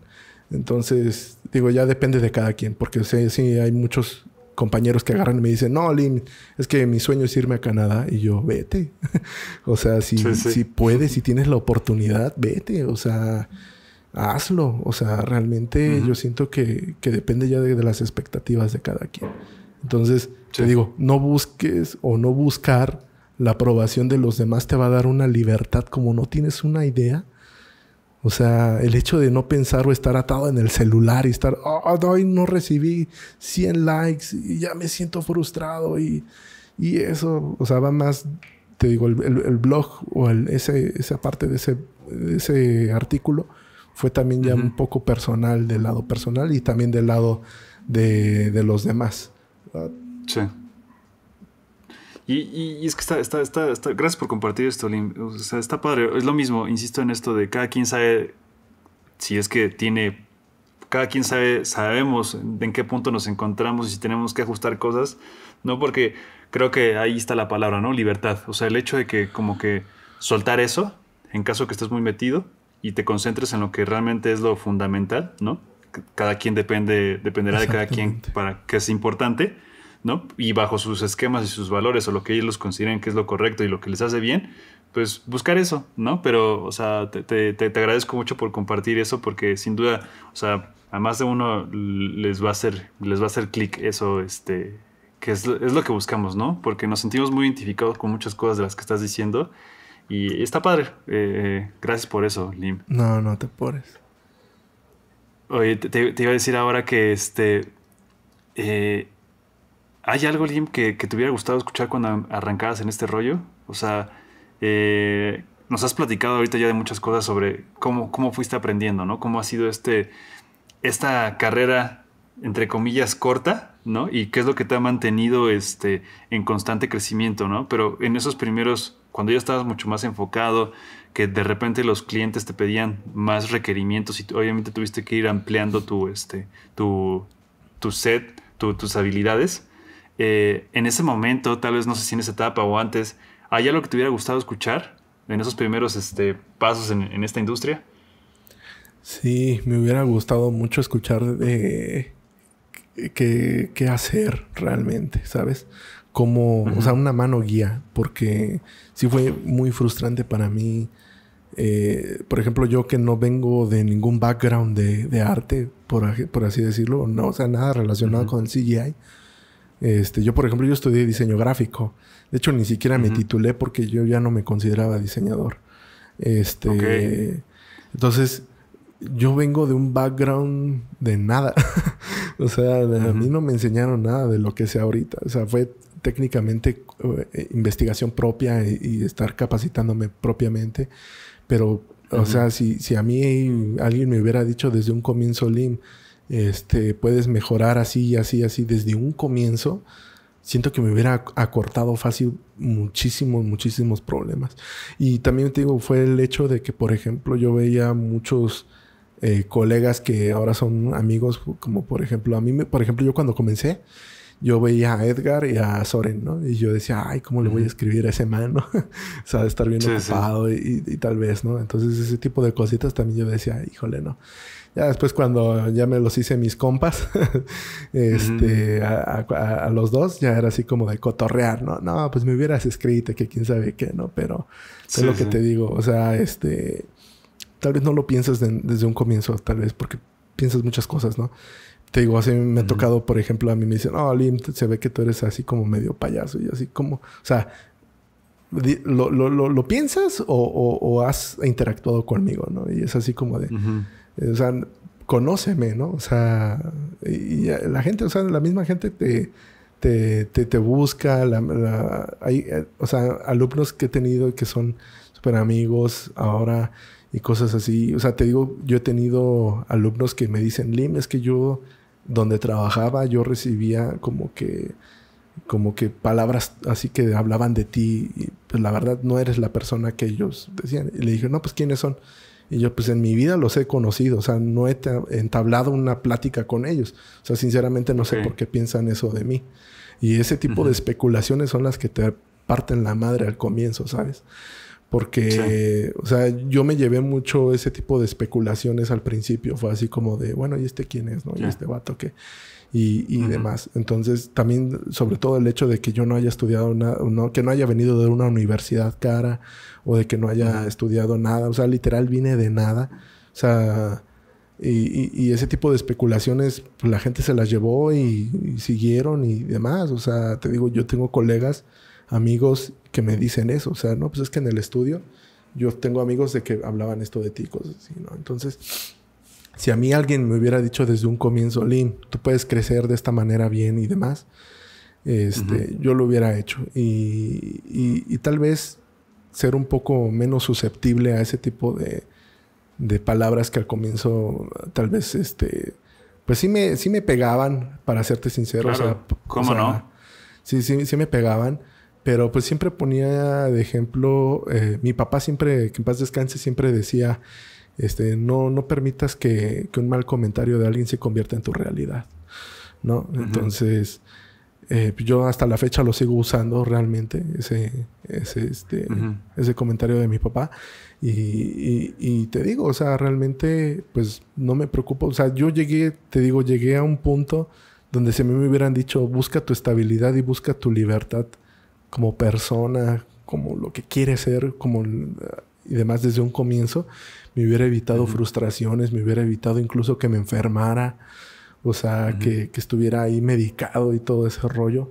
Entonces, digo, ya depende de cada quien, porque sí, sí hay muchos compañeros que agarran y me dicen, no, Lin, es que mi sueño es irme a Canadá. Y yo, vete. [laughs] o sea, si, si puedes, si tienes la oportunidad, vete. O sea, hazlo. O sea, realmente yo siento que, que, depende ya de, las expectativas de cada quien. Entonces, te digo, no busques o no buscar la aprobación de los demás te va a dar una libertad como no tienes una idea o sea, el hecho de no pensar o estar atado en el celular y estar, oh, hoy no recibí 100 likes y ya me siento frustrado y, y eso, o sea, va más, te digo, el, el, blog o el, ese, esa parte de ese, ese artículo fue también ya un poco personal, del lado personal y también del lado de, de los demás. Sí. Y, y, es que está, está, está, está, Gracias por compartir esto, Lim. O sea, está padre. Es lo mismo, insisto en esto de cada quien sabe si es que tiene. Cada quien sabe, sabemos en qué punto nos encontramos y si tenemos que ajustar cosas, ¿no? Porque creo que ahí está la palabra, ¿no? Libertad. O sea, el hecho de que, como que soltar eso, en caso que estés muy metido y te concentres en lo que realmente es lo fundamental, ¿no? Cada quien depende, dependerá de cada quien para que es importante ¿no? Y bajo sus esquemas y sus valores o lo que ellos consideren que es lo correcto y lo que les hace bien, pues buscar eso, ¿no? Pero, o sea, te, te, agradezco mucho por compartir eso porque sin duda, o sea, a más de uno les va a hacer, les va a hacer clic eso, este, que es, es, lo que buscamos, ¿no? Porque nos sentimos muy identificados con muchas cosas de las que estás diciendo y está padre. Eh, gracias por eso, Lim. No, no te pores. Oye, te, iba a decir ahora que este... Eh, ¿Hay algo, Lim, que, te hubiera gustado escuchar cuando arrancabas en este rollo? O sea, eh, nos has platicado ahorita ya de muchas cosas sobre cómo, cómo fuiste aprendiendo, ¿no? Cómo ha sido este, esta carrera, entre comillas, corta, ¿no? Y qué es lo que te ha mantenido este, en constante crecimiento, ¿no? Pero en esos primeros, cuando ya estabas mucho más enfocado, que de repente los clientes te pedían más requerimientos y obviamente tuviste que ir ampliando tu, este, tu, tu set, tus habilidades. Eh, en ese momento, tal vez no sé si en esa etapa o antes, ¿hay algo que te hubiera gustado escuchar en esos primeros este, pasos en, esta industria? Sí, me hubiera gustado mucho escuchar de qué, hacer realmente, ¿sabes? Como, o sea, una mano guía, porque sí fue muy frustrante para mí. Eh, por ejemplo, yo que no vengo de ningún background de, arte, por, así decirlo, no, o sea, nada relacionado con el CGI este, yo, por ejemplo, yo estudié diseño gráfico. De hecho, ni siquiera me titulé porque yo ya no me consideraba diseñador. Este, entonces, yo vengo de un background de nada. [laughs] o sea, a mí no me enseñaron nada de lo que sé ahorita. O sea, fue técnicamente eh, investigación propia y, estar capacitándome propiamente. Pero, o sea, si, si a mí alguien me hubiera dicho desde un comienzo, Lim, este, puedes mejorar así, así, así desde un comienzo, siento que me hubiera acortado fácil muchísimos, muchísimos problemas. Y también te digo, fue el hecho de que, por ejemplo, yo veía muchos eh, colegas que ahora son amigos, como por ejemplo, a mí, por ejemplo, yo cuando comencé, yo veía a Edgar y a Soren, ¿no? Y yo decía, ay, ¿cómo le voy a escribir a ese man, ¿no? [laughs] o sea, de estar bien ocupado Y, y, tal vez, ¿no? Entonces, ese tipo de cositas también yo decía, híjole, ¿no? Ya después cuando ya me los hice mis compas, [laughs] este, a, los dos, ya era así como de cotorrear, ¿no? No, pues me hubieras escrito, que quién sabe qué, ¿no? Pero es lo que te digo, o sea, este, tal vez no lo piensas desde un comienzo, tal vez porque piensas muchas cosas, ¿no? Te digo, así me ha tocado, por ejemplo, a mí me dicen, oh, Lim, se ve que tú eres así como medio payaso y así como, o sea, ¿lo, lo, lo, piensas o, has interactuado conmigo? ¿no? Y es así como de, o sea, conóceme, ¿no? O sea, y, la gente, o sea, la misma gente te, te, te, busca, hay, eh, o sea, alumnos que he tenido que son súper amigos ahora y cosas así. O sea, te digo, yo he tenido alumnos que me dicen, Lim, es que yo, donde trabajaba, yo recibía como que como que palabras así que hablaban de ti y pues la verdad no eres la persona que ellos decían. Y le dije, no, pues ¿quiénes son? Y yo pues en mi vida los he conocido, o sea, no he entablado una plática con ellos. O sea, sinceramente no sé por qué piensan eso de mí. Y ese tipo de especulaciones son las que te parten la madre al comienzo, ¿sabes? Porque, o sea, yo me llevé mucho ese tipo de especulaciones al principio. Fue así como de, bueno, ¿y este quién es? ¿No? ¿Y este vato qué? y, demás. Entonces, también, sobre todo el hecho de que yo no haya estudiado nada, no, que no haya venido de una universidad cara o de que no haya estudiado nada, o sea, literal vine de nada. O sea, y, ese tipo de especulaciones, pues, la gente se las llevó y, siguieron y demás. O sea, te digo, yo tengo colegas, amigos que me dicen eso. O sea, no, pues es que en el estudio yo tengo amigos de que hablaban esto de ti, cosas así, ¿no? Entonces, si a mí alguien me hubiera dicho desde un comienzo, Lin, tú puedes crecer de esta manera bien y demás, este, yo lo hubiera hecho. Y, y, tal vez ser un poco menos susceptible a ese tipo de, de palabras que al comienzo tal vez este pues sí me sí me pegaban para serte sincero cómo no sí sí sí me pegaban pero pues siempre ponía de ejemplo eh, mi papá siempre que en paz descanse siempre decía este, no, no permitas que, un mal comentario de alguien se convierta en tu realidad. ¿No? Entonces, eh, pues yo hasta la fecha lo sigo usando realmente, ese, ese, este, ese comentario de mi papá. Y, te digo, o sea, realmente, pues no me preocupo. O sea, yo llegué, te digo, llegué a un punto donde si a mí me hubieran dicho, busca tu estabilidad y busca tu libertad como persona, como lo que quieres ser, como y demás desde un comienzo, me hubiera evitado frustraciones, me hubiera evitado incluso que me enfermara, o sea, que, estuviera ahí medicado y todo ese rollo.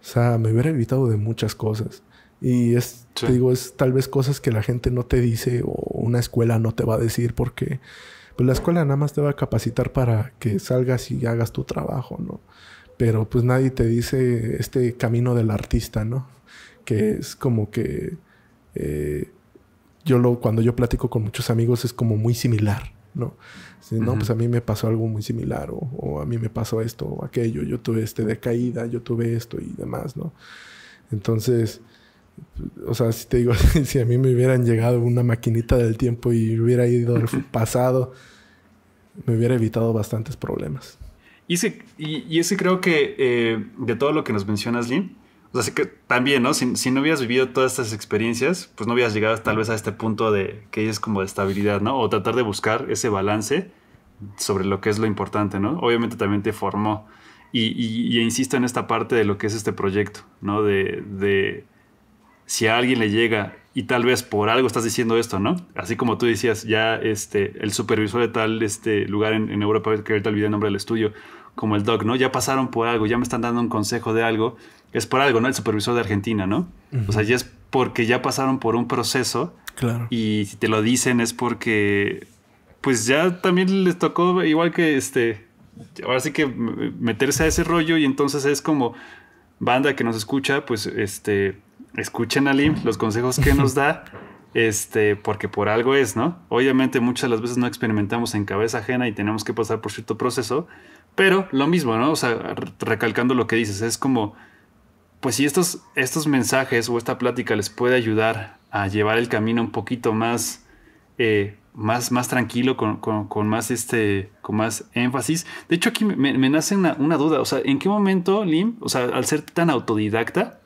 O sea, me hubiera evitado de muchas cosas. Y es, te digo, es tal vez cosas que la gente no te dice o una escuela no te va a decir porque pues la escuela nada más te va a capacitar para que salgas y hagas tu trabajo, ¿no? Pero pues nadie te dice este camino del artista, ¿no? Que es como que eh, yo lo, cuando yo platico con muchos amigos es como muy similar, ¿no? No, pues a mí me pasó algo muy similar, o, a mí me pasó esto o aquello, yo tuve este decaída, yo tuve esto y demás, ¿no? Entonces, o sea, si te digo, [laughs] si a mí me hubieran llegado una maquinita del tiempo y hubiera ido al pasado, me hubiera evitado bastantes problemas. Y ese, y, ese creo que eh, de todo lo que nos mencionas, Lynn, o sea, que también, ¿no? Si, no hubieras vivido todas estas experiencias, pues no hubieras llegado tal vez a este punto de que es como de estabilidad, ¿no? O tratar de buscar ese balance sobre lo que es lo importante, ¿no? Obviamente también te formó. Y, insisto en esta parte de lo que es este proyecto, ¿no? De, de si a alguien le llega y tal vez por algo estás diciendo esto, ¿no? Así como tú decías, ya este, el supervisor de tal este, lugar en, en Europa, que ahorita olvidé el nombre del estudio, como el doc, ¿no? Ya pasaron por algo, ya me están dando un consejo de algo es por algo, ¿no? El supervisor de Argentina, ¿no? O sea, ya es porque ya pasaron por un proceso. Claro. Y si te lo dicen es porque, pues ya también les tocó, igual que este, ahora sí que meterse a ese rollo y entonces es como banda que nos escucha, pues este, escuchen a Lim los consejos que nos da. [laughs] Este, porque por algo es, ¿no? Obviamente muchas de las veces no experimentamos en cabeza ajena y tenemos que pasar por cierto proceso, pero lo mismo, ¿no? O sea, recalcando lo que dices, es como pues si estos, estos mensajes o esta plática les puede ayudar a llevar el camino un poquito más, eh, más, más tranquilo, con, más este, con más énfasis. De hecho, aquí me, nace una, duda. O sea, ¿en qué momento, Lim, o sea, al ser tan autodidacta,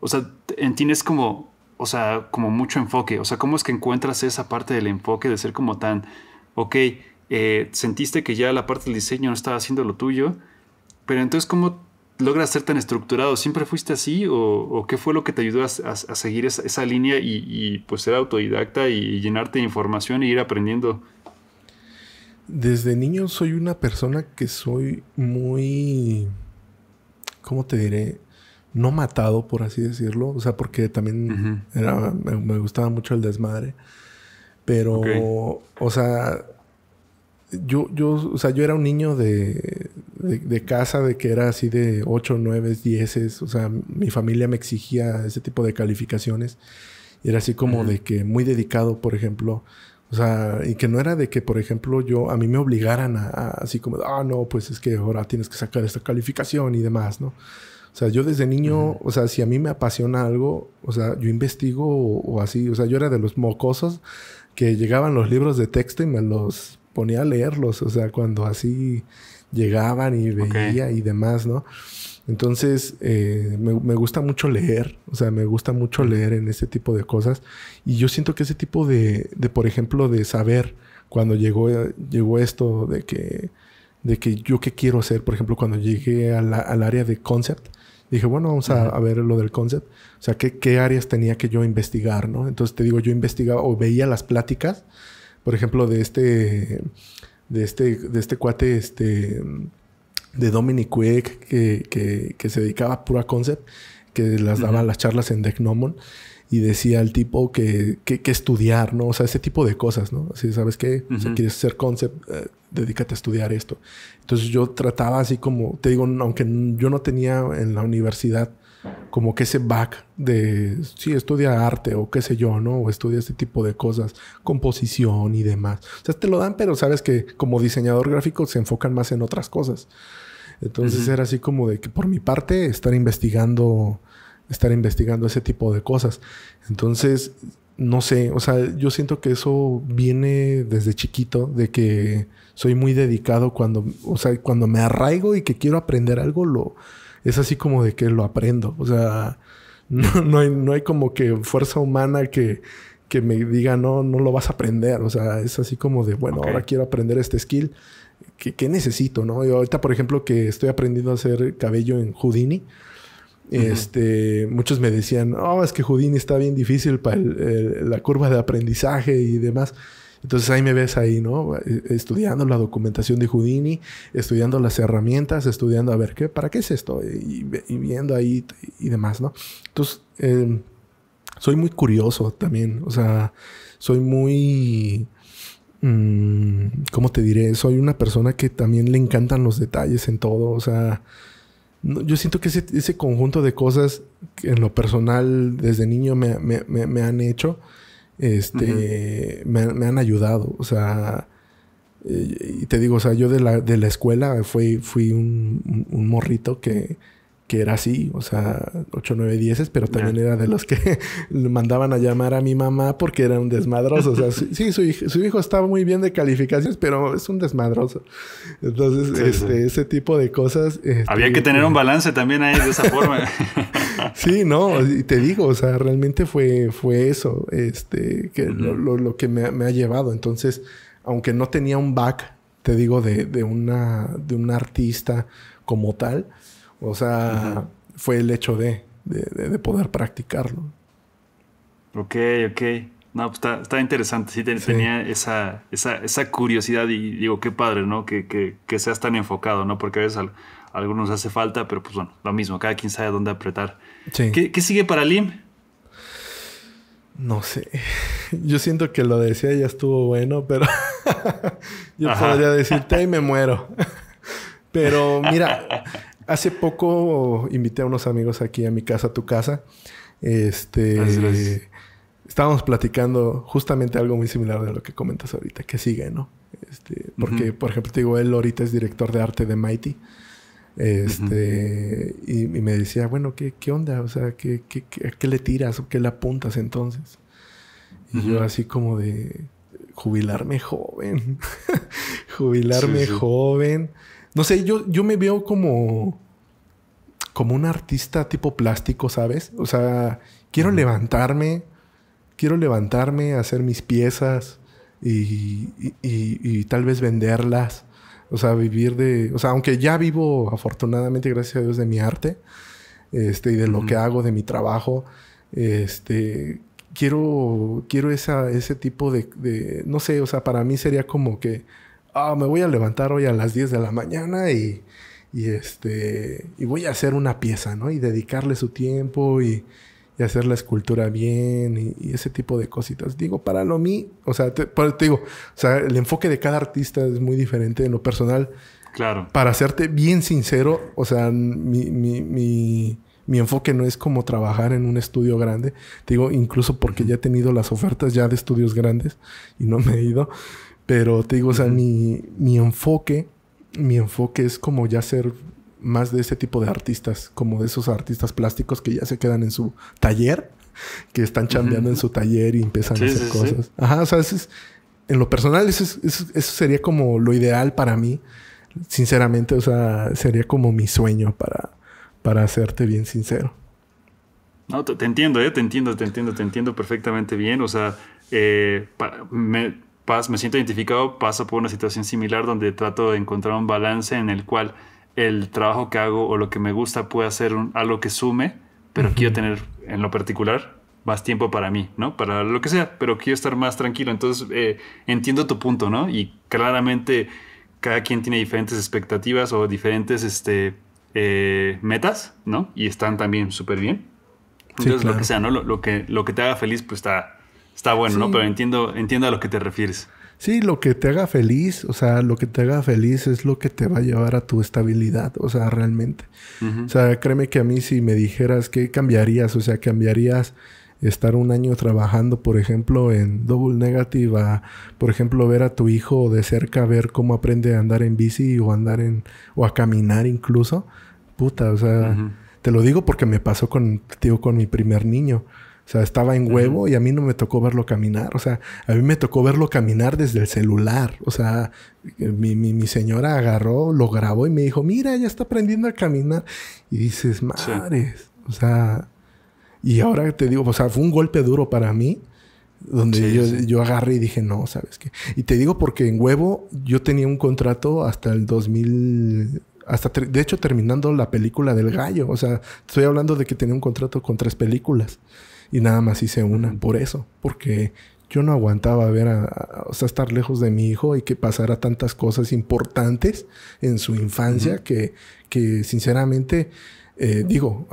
o sea, tienes como, o sea, como mucho enfoque? O sea, ¿cómo es que encuentras esa parte del enfoque de ser como tan, ok, eh, sentiste que ya la parte del diseño no estaba haciendo lo tuyo, pero entonces, ¿cómo logras ser tan estructurado? ¿Siempre fuiste así o, qué fue lo que te ayudó a, seguir esa, línea y, pues ser autodidacta y llenarte de información e ir aprendiendo? Desde niño soy una persona que soy muy, ¿cómo te diré? no matado, por así decirlo. O sea, porque también era, me, gustaba mucho el desmadre. Pero, o sea, yo, yo, o sea, yo era un niño de, de, casa, de que era así de 8, 9, 10. O sea, mi familia me exigía ese tipo de calificaciones. Y era así como de que muy dedicado, por ejemplo. O sea, y que no era de que, por ejemplo, yo, a mí me obligaran a, así como, ah, no, pues es que ahora tienes que sacar esta calificación y demás, ¿no? O sea, yo desde niño, o sea, si a mí me apasiona algo, o sea, yo investigo o, así, o sea, yo era de los mocosos que llegaban los libros de texto y me los ponía a leerlos, o sea, cuando así llegaban y veía y demás, ¿no? Entonces, eh, me, gusta mucho leer, o sea, me gusta mucho leer en ese tipo de cosas. Y yo siento que ese tipo de, de por ejemplo, de saber cuando llegó, llegó esto de que, de que yo qué quiero hacer, por ejemplo, cuando llegué al área de concept, dije, bueno, vamos a, ver lo del concept. O sea, ¿qué, ¿qué, áreas tenía que yo investigar, ¿no? Entonces te digo, yo investigaba o veía las pláticas, por ejemplo, de este, de este, de este cuate, este de Dominic Quick que, que, se dedicaba a pura concept, que las daba las charlas en Decnomon y decía el tipo que, que, estudiar, ¿no? O sea, ese tipo de cosas, ¿no? Si sabes qué, si quieres ser concept, eh, dedícate a estudiar esto. Entonces yo trataba así como, te digo, aunque yo no tenía en la universidad como que ese back de, sí, estudia arte o qué sé yo, ¿no? O estudia este tipo de cosas, composición y demás. O sea, te lo dan, pero sabes que como diseñador gráfico se enfocan más en otras cosas. Entonces era así como de que por mi parte estar investigando, estar investigando ese tipo de cosas. Entonces, no sé, o sea, yo siento que eso viene desde chiquito, de que soy muy dedicado cuando, o sea, cuando me arraigo y que quiero aprender algo, lo, es así como de que lo aprendo. O sea, [laughs] no, hay, no hay como que fuerza humana que, que me diga, no, no lo vas a aprender. O sea, es así como de, bueno, ahora quiero aprender este skill. ¿Qué, necesito, no? Y ahorita, por ejemplo, que estoy aprendiendo a hacer cabello en Houdini. Este, muchos me decían, oh, es que Houdini está bien difícil para la curva de aprendizaje y demás. Entonces ahí me ves ahí, ¿no? E, estudiando la documentación de Houdini, estudiando las herramientas, estudiando a ver qué, para qué es esto y, viendo ahí y demás, ¿no? Entonces, em, soy muy curioso también, o sea, soy muy... Mm, ¿Cómo te diré? Soy una persona que también le encantan los detalles en todo, o sea, yo siento que ese, conjunto de cosas que en lo personal desde niño me han hecho, este, me, han ayudado. O sea, y te digo, o sea, yo de la, de la escuela fui, fui un, un morrito que, que era así, o sea, 8, 9, 10, pero también era de los que [laughs] mandaban a llamar a mi mamá porque era un desmadroso. O sea, sí, su, hijo, su hijo estaba muy bien de calificaciones, pero es un desmadroso. Entonces, este, ese tipo de cosas. Este, Había que tener un balance también ahí de esa [laughs] forma. sí, no, y te digo, o sea, realmente fue, fue eso, este, que lo, lo, que me, me, ha llevado. Entonces, aunque no tenía un back, te digo, de, de, una, de un artista como tal, o sea, fue el hecho de, de, poder practicarlo. Ok, ok. No, pues está, interesante. Sí, tenía esa, esa, esa, curiosidad y digo, qué padre, ¿no? Que, que, que, seas tan enfocado, ¿no? Porque a veces a, algunos hace falta, pero pues bueno, lo mismo, cada quien sabe dónde apretar. Sí. ¿Qué, ¿Qué, sigue para Lim? No sé. Yo siento que lo decía ya estuvo bueno, pero [laughs] yo podría decirte ahí me muero. [laughs] pero mira, [laughs] Hace poco invité a unos amigos aquí a mi casa, a tu casa. Este. Estábamos platicando justamente algo muy similar de lo que comentas ahorita, que sigue, ¿no? Este, porque, por ejemplo, te digo, él ahorita es director de arte de Mighty. Este, y, me decía, bueno, ¿qué, qué onda? O sea, ¿qué, qué, qué, le tiras o qué le apuntas entonces? Y yo así como de jubilarme joven. [laughs] jubilarme joven. No sé, yo, yo me veo como. como un artista tipo plástico, ¿sabes? O sea, quiero levantarme. Quiero levantarme, hacer mis piezas y, y, tal vez venderlas. O sea, vivir de. O sea, aunque ya vivo, afortunadamente, gracias a Dios, de mi arte. Este, y de lo que hago, de mi trabajo. Este. Quiero. Quiero esa, ese tipo de, de. No sé, o sea, para mí sería como que ah, me voy a levantar hoy a las 10 de la mañana y, y este y voy a hacer una pieza, ¿no? Y dedicarle su tiempo y, hacer la escultura bien y, ese tipo de cositas. Digo, para lo mí, o sea, te, digo, o sea, el enfoque de cada artista es muy diferente en lo personal. Claro. Para serte bien sincero, o sea, mi, mi, mi, mi enfoque no es como trabajar en un estudio grande. digo, incluso porque ya he tenido las ofertas ya de estudios grandes y no me he ido. Pero te digo, o sea, mi, mi enfoque mi enfoque es como ya ser más de ese tipo de artistas, como de esos artistas plásticos que ya se quedan en su taller, que están chambeando en su taller y empiezan a hacer cosas. Ajá, o sea, en lo personal eso, eso, sería como lo ideal para mí. Sinceramente, o sea, sería como mi sueño para, para hacerte bien sincero. No, te, entiendo, ¿eh? te entiendo, te entiendo, te entiendo perfectamente bien. O sea, eh, me, me siento identificado, paso por una situación similar donde trato de encontrar un balance en el cual el trabajo que hago o lo que me gusta puede ser algo que sume, pero quiero tener en lo particular más tiempo para mí, ¿no? Para lo que sea, pero quiero estar más tranquilo. Entonces, eh, entiendo tu punto, ¿no? Y claramente cada quien tiene diferentes expectativas o diferentes este, eh, metas, ¿no? Y están también súper bien. Entonces, lo que sea, ¿no? Lo, que, lo que te haga feliz, pues está, Está bueno, ¿no? Pero entiendo, entiendo a lo que te refieres. Sí, lo que te haga feliz, o sea, lo que te haga feliz es lo que te va a llevar a tu estabilidad, o sea, realmente. O sea, créeme que a mí si me dijeras qué cambiarías, o sea, cambiarías estar un año trabajando, por ejemplo, en Double Negative, a, por ejemplo, ver a tu hijo de cerca, ver cómo aprende a andar en bici o andar en, o a caminar incluso. Puta, o sea, te lo digo porque me pasó con, digo, con mi primer niño. O sea, estaba en huevo y a mí no me tocó verlo caminar. O sea, a mí me tocó verlo caminar desde el celular. O sea, mi, mi, señora agarró, lo grabó y me dijo, mira, ya está aprendiendo a caminar. Y dices, madres. O sea, y ahora te digo, o sea, fue un golpe duro para mí. Donde yo, yo agarré y dije, no, ¿sabes qué? Y te digo porque en huevo yo tenía un contrato hasta el 2000, hasta de hecho terminando la película del gallo. O sea, estoy hablando de que tenía un contrato con tres películas y nada más hice una por eso, porque yo no aguantaba ver a, o sea, estar lejos de mi hijo y que pasara tantas cosas importantes en su infancia que, que sinceramente eh, digo,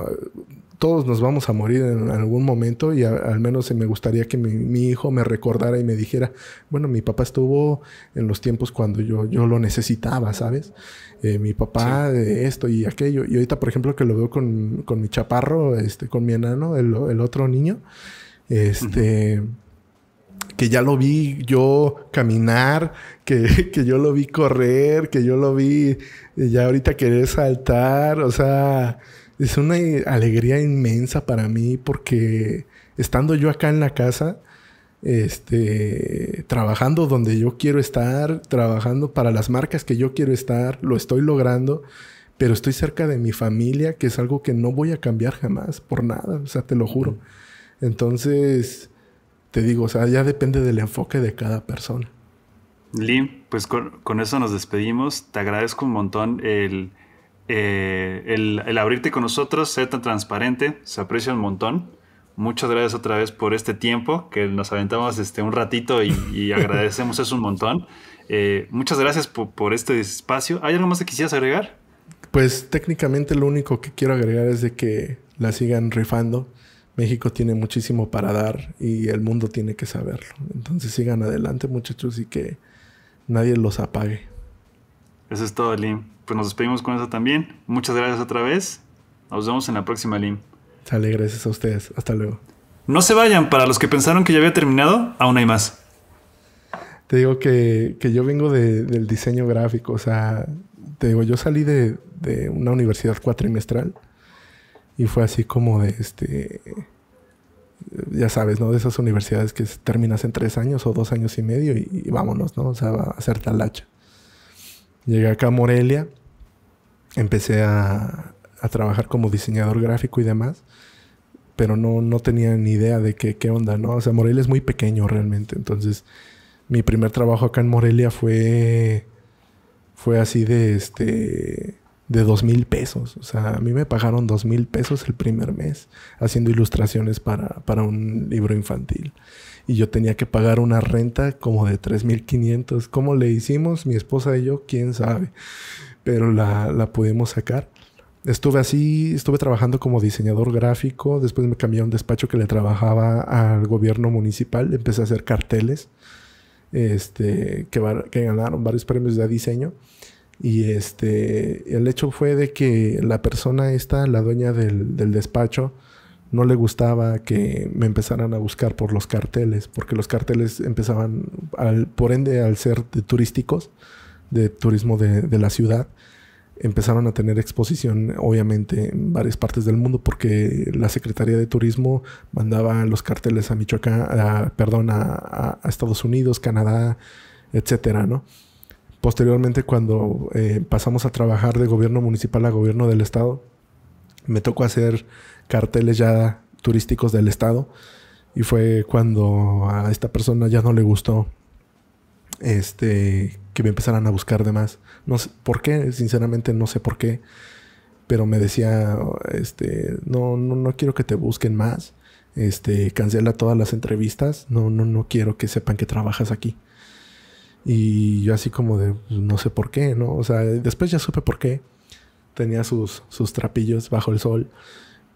todos nos vamos a morir en algún momento y al menos me gustaría que mi, hijo me recordara y me dijera, bueno, mi papá estuvo en los tiempos cuando yo, yo lo necesitaba, ¿sabes? Eh, mi papá esto y aquello. Y ahorita, por ejemplo, que lo veo con, mi chaparro, este, con mi enano, el, otro niño, este... que ya lo vi yo caminar, que, [laughs] que, yo lo vi correr, que yo lo vi ya ahorita querer saltar, o sea, es una alegría inmensa para mí porque estando yo acá en la casa, este, trabajando donde yo quiero estar, trabajando para las marcas que yo quiero estar, lo estoy logrando, pero estoy cerca de mi familia, que es algo que no voy a cambiar jamás, por nada, o sea, te lo juro. Entonces, te digo, o sea, ya depende del enfoque de cada persona. Lim, pues con, con eso nos despedimos. Te agradezco un montón el eh, el, abrirte con nosotros, ser tan transparente, se aprecia un montón. Muchas gracias otra vez por este tiempo que nos aventamos este, un ratito y, [laughs] agradecemos eso un montón. Eh, muchas gracias por, este espacio. ¿Hay algo más que quisieras agregar? Pues técnicamente lo único que quiero agregar es de que la sigan rifando. México tiene muchísimo para dar y el mundo tiene que saberlo. Entonces sigan adelante muchachos y que nadie los apague. Eso es todo, Lim pues nos despedimos con eso también. Muchas gracias otra vez. Nos vemos en la próxima, Lim. Sale, gracias a ustedes. Hasta luego. No se vayan, para los que pensaron que ya había terminado, aún hay más. Te digo que, yo vengo del diseño gráfico, o sea, te digo, yo salí de, una universidad cuatrimestral y fue así como de este, ya sabes, ¿no? De esas universidades que terminas en tres años o dos años y medio y, y vámonos, ¿no? O sea, va a ser talacha. Llegué acá a Morelia, empecé a, trabajar como diseñador gráfico y demás, pero no, no tenía ni idea de qué, qué onda, ¿no? O sea, Morelia es muy pequeño realmente, entonces mi primer trabajo acá en Morelia fue, fue así de, este, de dos mil pesos. O sea, a mí me pagaron dos mil pesos el primer mes haciendo ilustraciones para, para un libro infantil. Y yo tenía que pagar una renta como de tres mil quinientos. ¿Cómo le hicimos? Mi esposa y yo, quién sabe. Pero la, la pudimos sacar. Estuve así, estuve trabajando como diseñador gráfico. Después me cambié a un despacho que le trabajaba al gobierno municipal. Empecé a hacer carteles este, que, que ganaron varios premios de diseño. Y este, el hecho fue de que la persona esta, la dueña del, despacho, no le gustaba que me empezaran a buscar por los carteles, porque los carteles empezaban, al, por ende, al ser de turísticos, de turismo de, de, la ciudad, empezaron a tener exposición, obviamente, en varias partes del mundo, porque la Secretaría de Turismo mandaba los carteles a Michoacán, perdón, a, a, Estados Unidos, Canadá, etcétera, ¿no? Posteriormente, cuando eh, pasamos a trabajar de gobierno municipal a gobierno del estado, me tocó hacer carteles ya turísticos del estado y fue cuando a esta persona ya no le gustó este que me empezaran a buscar de más. No sé por qué, sinceramente no sé por qué, pero me decía este no no no quiero que te busquen más. Este, cancela todas las entrevistas. No no no quiero que sepan que trabajas aquí. Y yo así como de, pues, no sé por qué, ¿no? O sea, después ya supe por qué. Tenía sus, sus trapillos bajo el sol.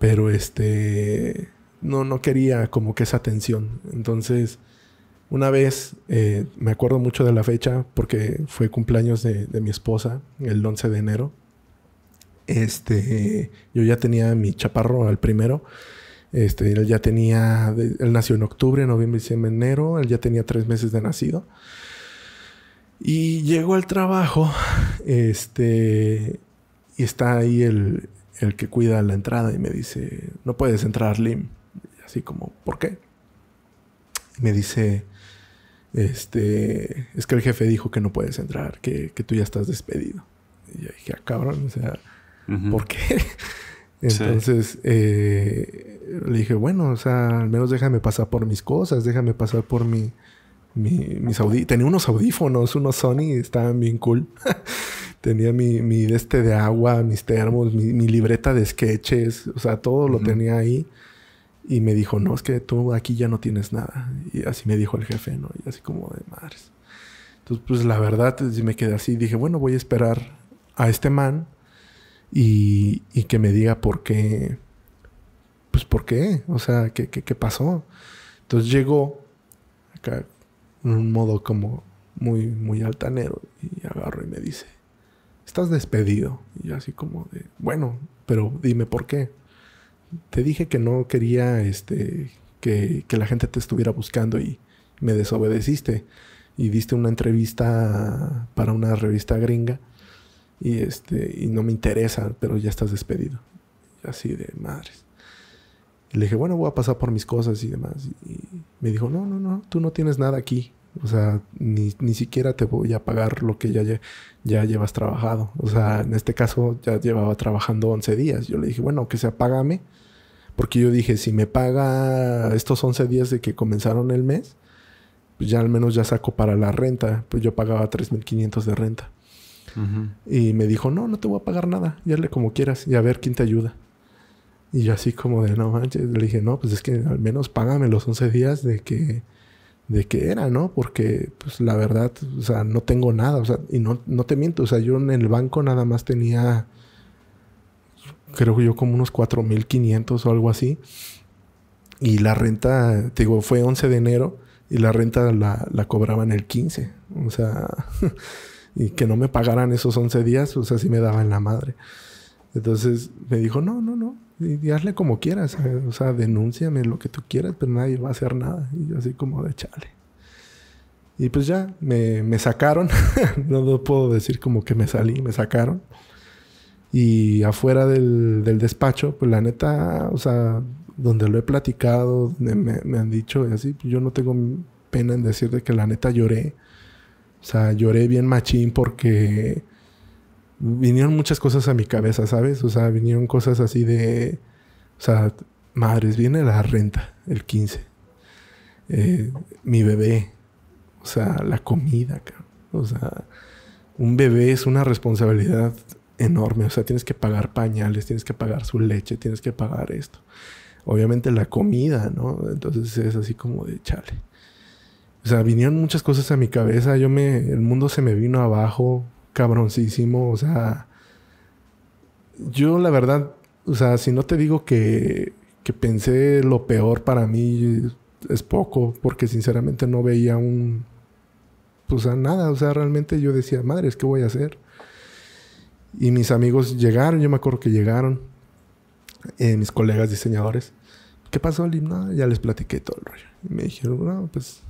Pero este, no, no quería como que esa atención. Entonces, una vez, eh, me acuerdo mucho de la fecha porque fue cumpleaños de, de, mi esposa, el 11 de enero. Este, yo ya tenía mi chaparro al primero. Este, él ya tenía, él nació en octubre, noviembre, diciembre, enero. Él ya tenía tres meses de nacido. Y llego al trabajo, este, y está ahí el, el que cuida la entrada y me dice, no puedes entrar, Lim. así como, ¿por qué? Y me dice, este, es que el jefe dijo que no puedes entrar, que, que tú ya estás despedido. Y yo dije, ah, cabrón, o sea, ¿por qué? [laughs] Entonces eh, le dije, bueno, o sea, al menos déjame pasar por mis cosas, déjame pasar por mi, mis Tenía unos audífonos, unos Sony, estaban bien cool. [laughs] tenía mi, mi este de agua, mis termos, mi, libreta de sketches, o sea, todo lo tenía ahí. Y me dijo, no, es que tú aquí ya no tienes nada. Y así me dijo el jefe, ¿no? Y así como de madres. Entonces, pues la verdad, me quedé así. Dije, bueno, voy a esperar a este man y, y que me diga por qué. Pues por qué, o sea, qué, qué, qué pasó. Entonces llegó acá un modo como muy, muy altanero. Y agarro y me dice, estás despedido. Y yo así como de, bueno, pero dime por qué. Te dije que no quería este, que, que la gente te estuviera buscando y me desobedeciste. Y diste una entrevista para una revista gringa. Y, este, y no me interesa, pero ya estás despedido. Así de madres. Y le dije, bueno, voy a pasar por mis cosas y demás. Y me dijo, no, no, no, tú no tienes nada aquí. O sea, ni, ni siquiera te voy a pagar lo que ya, ya llevas trabajado. O sea, en este caso ya llevaba trabajando 11 días. Yo le dije, bueno, que sea, págame. Porque yo dije, si me paga estos 11 días de que comenzaron el mes, pues ya al menos ya saco para la renta. Pues yo pagaba 3.500 de renta. Y me dijo, no, no te voy a pagar nada. Y hazle como quieras y a ver quién te ayuda. Y yo así como de, no manches, le dije, no, pues es que al menos págame los 11 días de que, de que era, ¿no? Porque, pues la verdad, o sea, no tengo nada, o sea, y no, no te miento, o sea, yo en el banco nada más tenía, creo yo como unos 4.500 o algo así. Y la renta, te digo, fue 11 de enero y la renta la, la cobraban el 15. O sea, [laughs] y que no me pagaran esos 11 días, o sea, sí me daban la madre. Entonces me dijo, no, no, no, y, hazle como quieras, o sea, denúnciame lo que tú quieras, pero nadie va a hacer nada. Y yo así como de chale. Y pues ya, me, me sacaron, [laughs] no, puedo decir como que me salí, me sacaron. Y afuera del, del, despacho, pues la neta, o sea, donde lo he platicado, donde me, me han dicho y así, pues yo no tengo pena en decir de que la neta lloré. O sea, lloré bien machín porque vinieron muchas cosas a mi cabeza, ¿sabes? O sea, vinieron cosas así de, o sea, madres, viene la renta el 15. Eh, mi bebé, o sea, la comida, o sea, un bebé es una responsabilidad enorme. O sea, tienes que pagar pañales, tienes que pagar su leche, tienes que pagar esto. Obviamente la comida, ¿no? Entonces es así como de chale. O sea, vinieron muchas cosas a mi cabeza. Yo me. El mundo se me vino abajo, cabroncísimo. O sea. Yo, la verdad. O sea, si no te digo que. que pensé lo peor para mí. Es poco. Porque sinceramente no veía un. Pues a nada. O sea, realmente yo decía, madre, ¿qué voy a hacer? Y mis amigos llegaron, yo me acuerdo que llegaron, eh, mis colegas diseñadores. ¿Qué pasó, Lim? No, ya les platiqué todo el rollo. Y me dijeron, no, pues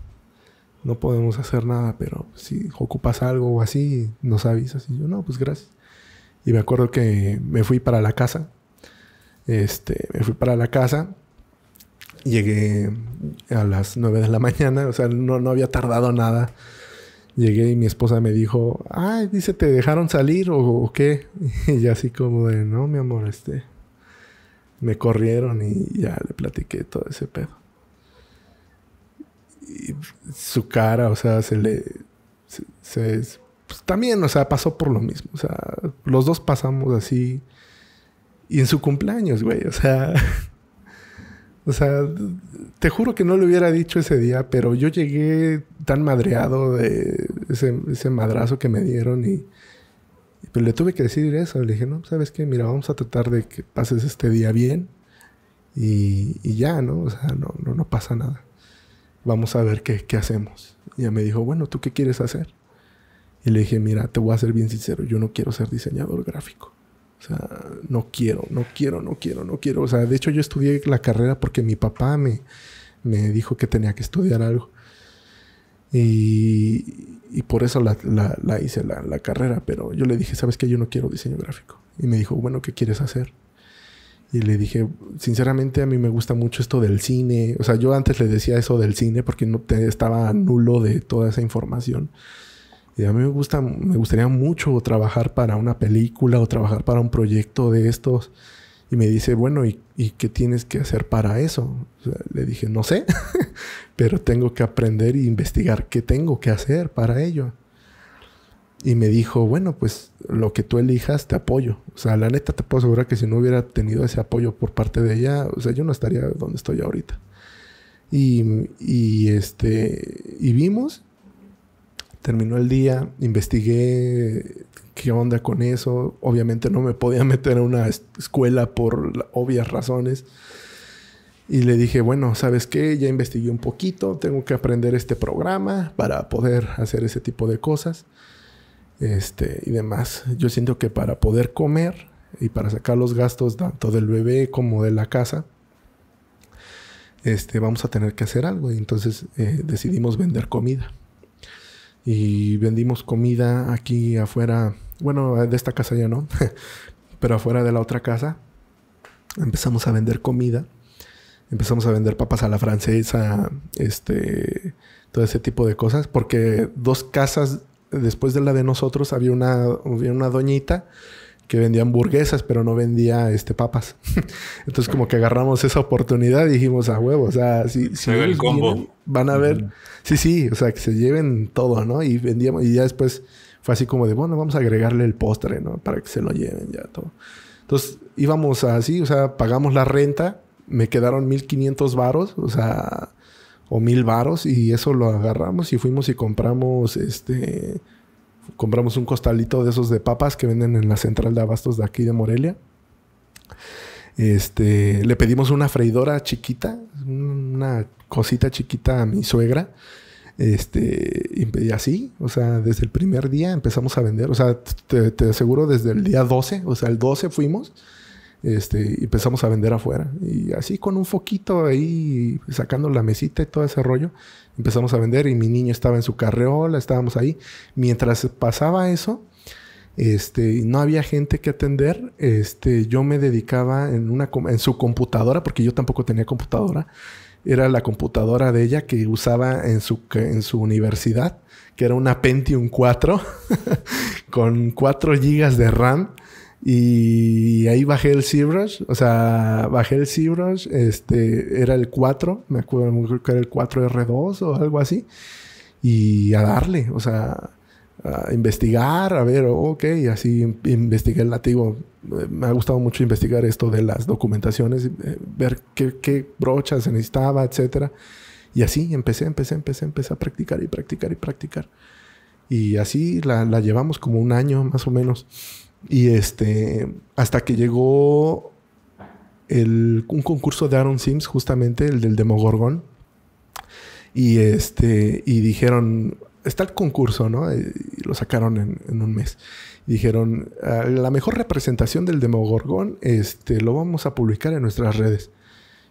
no podemos hacer nada, pero si ocupas algo o así, nos avisas. Y yo, no, pues gracias. Y me acuerdo que me fui para la casa. Este, me fui para la casa. Llegué a las 9 de la mañana, o sea, no, no había tardado nada llegué y mi esposa me dijo, ay, dice, ¿te dejaron salir o, qué? [laughs] Y así como de, no, mi amor, este, me corrieron y ya le platiqué todo ese pedo. Y su cara, o sea, se le, se, pues, también, o sea, pasó por lo mismo, o sea, los dos pasamos así. Y en su cumpleaños, güey, o sea, [laughs] O sea, te juro que no le hubiera dicho ese día, pero yo llegué tan madreado de ese, madrazo que me dieron y, pues le tuve que decir eso. Le dije, no, ¿sabes qué? Mira, vamos a tratar de que pases este día bien y, ya, ¿no? O sea, no, no, no pasa nada. Vamos a ver qué, qué hacemos. Y ella me dijo, bueno, ¿tú qué quieres hacer? Y le dije, mira, te voy a ser bien sincero, yo no quiero ser diseñador gráfico. O sea, no quiero, no quiero, no quiero, no quiero. O sea, de hecho yo estudié la carrera porque mi papá me, me dijo que tenía que estudiar algo. Y, y por eso la, la, hice la, la, carrera. Pero yo le dije, ¿sabes qué? Yo no quiero diseño gráfico. Y me dijo, bueno, ¿qué quieres hacer? Y le dije, sinceramente a mí me gusta mucho esto del cine. O sea, yo antes le decía eso del cine porque no estaba nulo de toda esa información. Y a mí me gusta, me gustaría mucho trabajar para una película o trabajar para un proyecto de estos. Y me dice, bueno, ¿y, qué tienes que hacer para eso? le dije, no sé, [laughs] pero tengo que aprender e investigar qué tengo que hacer para ello. Y me dijo, bueno, pues lo que tú elijas te apoyo. O sea, la neta te puedo asegurar que si no hubiera tenido ese apoyo por parte de ella, o sea, yo no estaría donde estoy ahorita. Y, y este, y vimos Terminó el día, investigué qué onda con eso. Obviamente no me podía [laughs] meter a una escuela por obvias razones. Y le dije, bueno, ¿sabes qué? Ya investigué un poquito, tengo que aprender este programa para poder hacer ese tipo de cosas. Este, y demás. Yo siento que para poder comer y para sacar los gastos tanto del bebé como de la casa, este, vamos a tener que hacer algo. Y entonces eh, decidimos vender comida y vendimos comida aquí afuera. Bueno, de esta casa ya no, [laughs] pero afuera de la otra casa. Empezamos a vender comida. Empezamos a vender papas a la francesa, este, todo ese tipo de cosas, porque dos casas después de la de nosotros había una, había una doñita que vendía hamburguesas, pero no vendía este papas. [laughs] Entonces, como que agarramos esa oportunidad y dijimos a huevo, o sea, si, si el combo. van a ver, sí, sí, o sea, que se lleven todo, ¿no? Y vendíamos, y ya después fue así como de, bueno, vamos a agregarle el postre, ¿no? Para que se lo lleven ya todo. Entonces, íbamos así, o sea, pagamos la renta, me quedaron 1500 varos, o sea, o mil varos, y eso lo agarramos y fuimos y compramos este compramos un costalito de esos de papas que venden en la central de abastos de aquí de Morelia. Este, le pedimos una freidora chiquita, una cosita chiquita a mi suegra. Este, y así, o sea, desde el primer día empezamos a vender, o sea, te, te aseguro desde el día 12, o sea, el 12 fuimos este, y empezamos a vender afuera. Y así con un foquito ahí, sacando la mesita y todo ese rollo, empezamos a vender. Y mi niño estaba en su carreola, estábamos ahí. Mientras pasaba eso, este, no había gente que atender. Este, yo me dedicaba en, una, en su computadora, porque yo tampoco tenía computadora. Era la computadora de ella que usaba en su, en su universidad, que era una Pentium 4 [laughs] con 4 GB de RAM y ahí bajé el ZBrush, o sea, bajé el ZBrush, este, era el 4, me acuerdo que era el 4R2 o algo así, y a darle, o sea, investigar, a ver, ok, así investigué el nativo. Me ha gustado mucho investigar esto de las documentaciones, eh, ver qué, qué brochas se necesitaba, etcétera. Y así empecé, empecé, empecé, empecé a practicar y practicar y practicar. Y así la, la llevamos como un año más o menos. Y este, hasta que llegó el, un concurso de Aaron Sims, justamente, el del Demogorgon. Y este, y dijeron, está el concurso, ¿no? Y lo sacaron en, un mes. dijeron, ah, la mejor representación del Demogorgon, este, lo vamos a publicar en nuestras redes.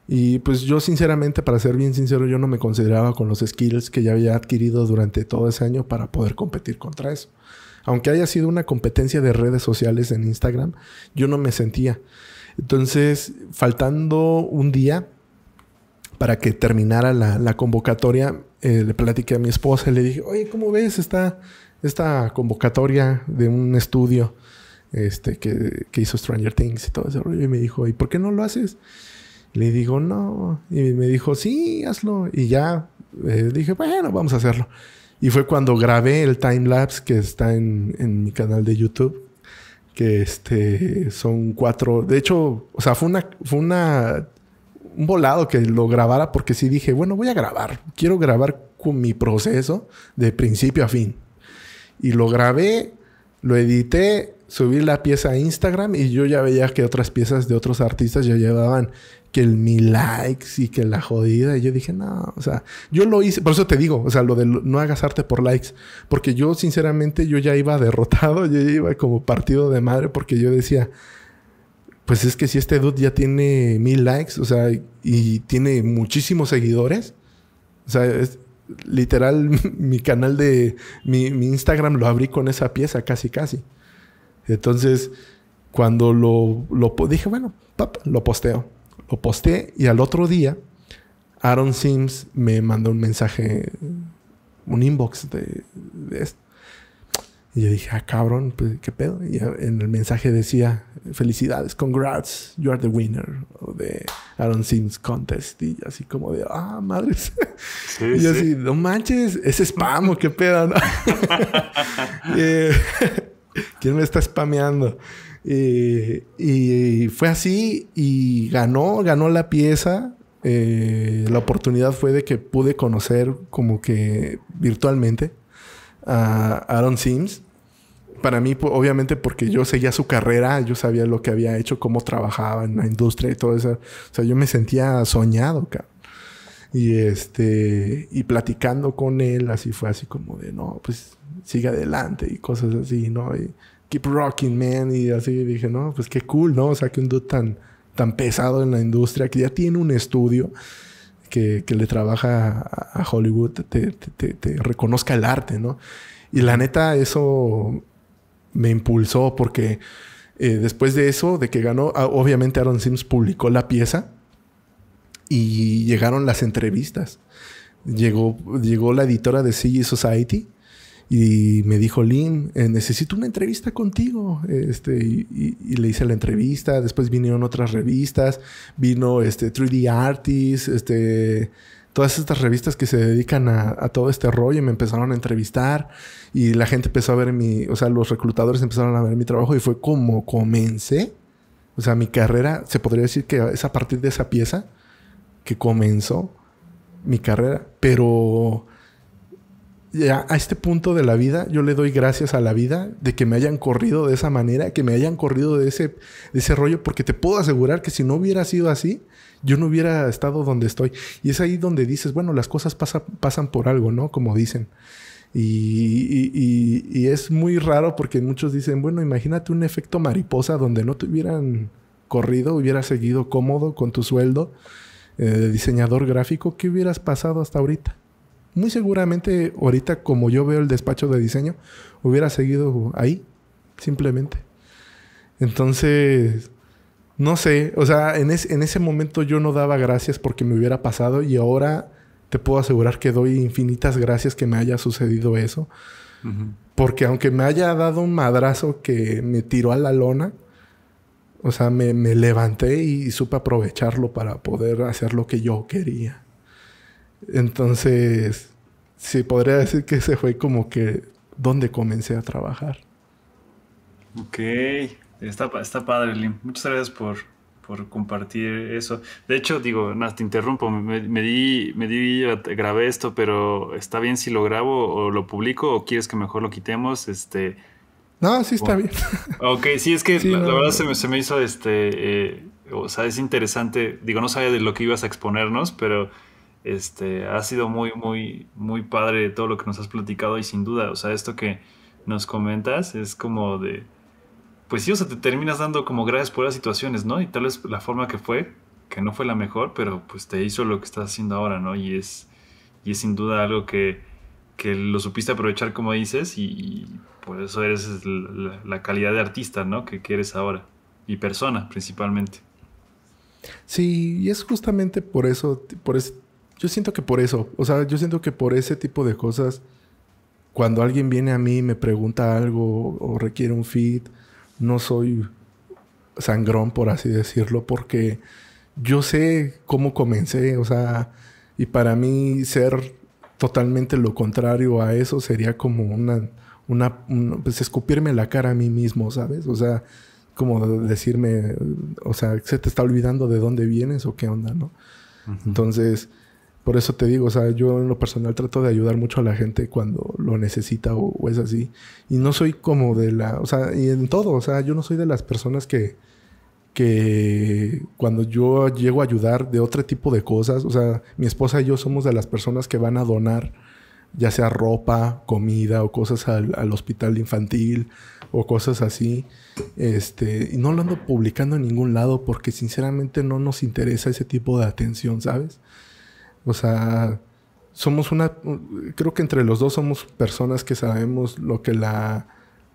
Y pues yo sinceramente, para ser bien sincero, yo no me consideraba con los skills que ya había adquirido durante todo ese año para poder competir contra eso. Aunque haya sido una competencia de redes sociales en Instagram, yo no me sentía. Entonces, faltando un día para que terminara la, convocatoria, eh, le platiqué a mi esposa y le dije, oye, ¿cómo ves esta, esta convocatoria de un estudio este, que, que hizo Stranger Things y todo ese rollo? Y me dijo, ¿y por qué no lo haces? Le digo, no. Y me dijo, sí, hazlo. Y ya eh, dije, bueno, vamos a hacerlo. Y fue cuando grabé el timelapse que está en, en, mi canal de YouTube. Que este son cuatro. De hecho, o sea, fue una, fue una un volado que lo grabara porque sí dije, bueno, voy a grabar. Quiero grabar con mi proceso de principio a fin. Y lo grabé, lo edité, subí la pieza a Instagram y yo ya veía que otras piezas de otros artistas ya llevaban que el mi likes y que la jodida. Y yo dije, no, o sea, yo lo hice, por eso te digo, o sea, lo de no hagas arte por likes, porque yo sinceramente yo ya iba derrotado, [laughs] yo ya iba como partido de madre, porque yo decía, pues es que si este dude ya tiene mil likes, o sea, y tiene muchísimos seguidores, o sea, literal [laughs] mi canal de mi, mi Instagram lo abrí con esa pieza, casi, casi. Entonces, cuando lo, lo dije, bueno, pap, lo posteo lo posté y al otro día Aaron Sims me mandó un mensaje, un inbox de, esto. Y yo dije, ah, cabrón, pues, ¿qué pedo? Y en el mensaje decía, felicidades, congrats, you are the winner de Aaron Sims Contest. Y así como de, ah, madres. [laughs] y yo así, no manches, es spam, ¿qué pedo? [laughs] Eh, [laughs] ¿Quién me está spameando? Eh, y fue así y ganó, ganó la pieza. Eh, la oportunidad fue de que pude conocer como que virtualmente a Aaron Sims. Para mí, obviamente, porque yo seguía su carrera, yo sabía lo que había hecho, cómo trabajaba en la industria y todo eso. O sea, yo me sentía soñado, cabrón. Y este, y platicando con él, así fue así como de, no, pues sigue adelante y cosas así, ¿no? Keep rocking, man. Y así dije, no, pues qué cool, ¿no? O sea, que un dude tan, tan pesado en la industria, que ya tiene un estudio que, que le trabaja a, Hollywood, te, te, reconozca el arte, ¿no? Y la neta, eso me impulsó porque eh, después de eso, de que ganó, ah, obviamente Aaron Sims publicó la pieza y llegaron las entrevistas. Llegó, llegó la editora de CG Society y me dijo, Lynn, eh, necesito una entrevista contigo. Este, y, le hice la entrevista. Después vinieron otras revistas. Vino este, 3D Artist, este, todas estas revistas que se dedican a, todo este rollo. Y me empezaron a entrevistar. Y la gente empezó a ver mi, o sea, los reclutadores empezaron a ver mi trabajo. Y fue como comencé. O sea, mi carrera, se podría decir que es a partir de esa pieza que comenzó mi carrera. Pero ya a este punto de la vida, yo le doy gracias a la vida de que me hayan corrido de esa manera, que me hayan corrido de ese, de ese rollo, porque te puedo asegurar que si no hubiera sido así, yo no hubiera estado donde estoy. Y es ahí donde dices, bueno, las cosas pasan por algo, ¿no? Como dicen. Y, y, es muy raro porque muchos dicen, bueno, imagínate un efecto mariposa donde no te hubieran corrido, hubieras seguido cómodo con tu sueldo eh, de diseñador gráfico, ¿qué hubieras pasado hasta ahorita? Muy seguramente ahorita como yo veo el despacho de diseño, hubiera seguido ahí, simplemente. Entonces, no sé, o sea, en, en ese momento yo no daba gracias porque me hubiera pasado y ahora te puedo asegurar que doy infinitas gracias que me haya sucedido eso. Porque aunque me haya dado un madrazo que me tiró a la lona, o sea, me, me levanté y supe aprovecharlo para poder hacer lo que yo quería. Entonces, sí, podría decir que ese fue como que dónde comencé a trabajar. Ok, está, está padre, Lim. Muchas gracias por, por compartir eso. De hecho, digo, nada, te interrumpo, me, di, me di, grabé esto, pero ¿está bien si lo grabo o lo publico o quieres que mejor lo quitemos? Este... No, sí está bien. [laughs] Ok, sí, es que la, verdad se me, se me, hizo, este, eh, o sea, es interesante, digo, no sabía de lo que ibas a exponernos, pero este, ha sido muy, muy, muy padre todo lo que nos has platicado y sin duda, o sea, esto que nos comentas es como de pues sí, o sea, te terminas dando como gracias por las situaciones, ¿no? Y tal vez la forma que fue, que no fue la mejor, pero pues te hizo lo que estás haciendo ahora, ¿no? Y es, y es sin duda algo que, que lo supiste aprovechar, como dices, y, por eso eres la, calidad de artista, ¿no? Que, que eres ahora, y persona principalmente. Sí, y es justamente por eso, por eso, yo siento que por eso, o sea, yo siento que por ese tipo de cosas, cuando alguien viene a mí y me pregunta algo o requiere un feed, no soy sangrón, por así decirlo, porque yo sé cómo comencé, o sea, y para mí ser totalmente lo contrario a eso sería como una, una, pues escupirme la cara a mí mismo, ¿sabes? O sea, como decirme, o sea, se te está olvidando de dónde vienes o qué onda, ¿no? Entonces, por eso te digo, o sea, yo en lo personal trato de ayudar mucho a la gente cuando lo necesita o, es así. Y no soy como de la, o sea, y en todo, o sea, yo no soy de las personas que, que cuando yo llego a ayudar de otro tipo de cosas, o sea, mi esposa y yo somos de las personas que van a donar ya sea ropa, comida o cosas al, al hospital infantil o cosas así. Este, y no lo ando publicando en ningún lado porque sinceramente no nos interesa ese tipo de atención, ¿sabes? O sea, somos una, creo que entre los dos somos personas que sabemos lo que la,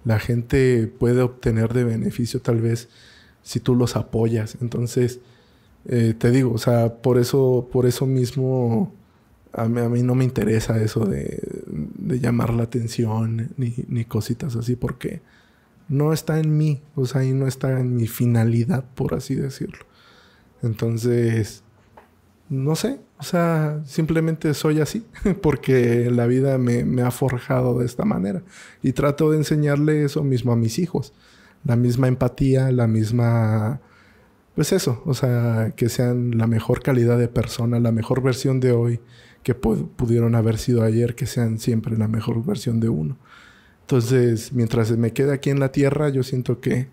la gente puede obtener de beneficio tal vez si tú los apoyas. Entonces, eh, te digo, o sea, por eso, por eso mismo a mí, a mí no me interesa eso de, de llamar la atención ni, ni, cositas así, porque no está en mí, o sea, y no está en mi finalidad, por así decirlo. Entonces, no sé, o sea, simplemente soy así, [laughs] porque la vida me, ha forjado de esta manera. Y trato de enseñarle eso mismo a mis hijos. La misma empatía, la misma... Pues eso, o sea, que sean la mejor calidad de persona, la mejor versión de hoy que pudieron haber sido ayer, que sean siempre la mejor versión de uno. Entonces, mientras me quede aquí en la tierra, yo siento que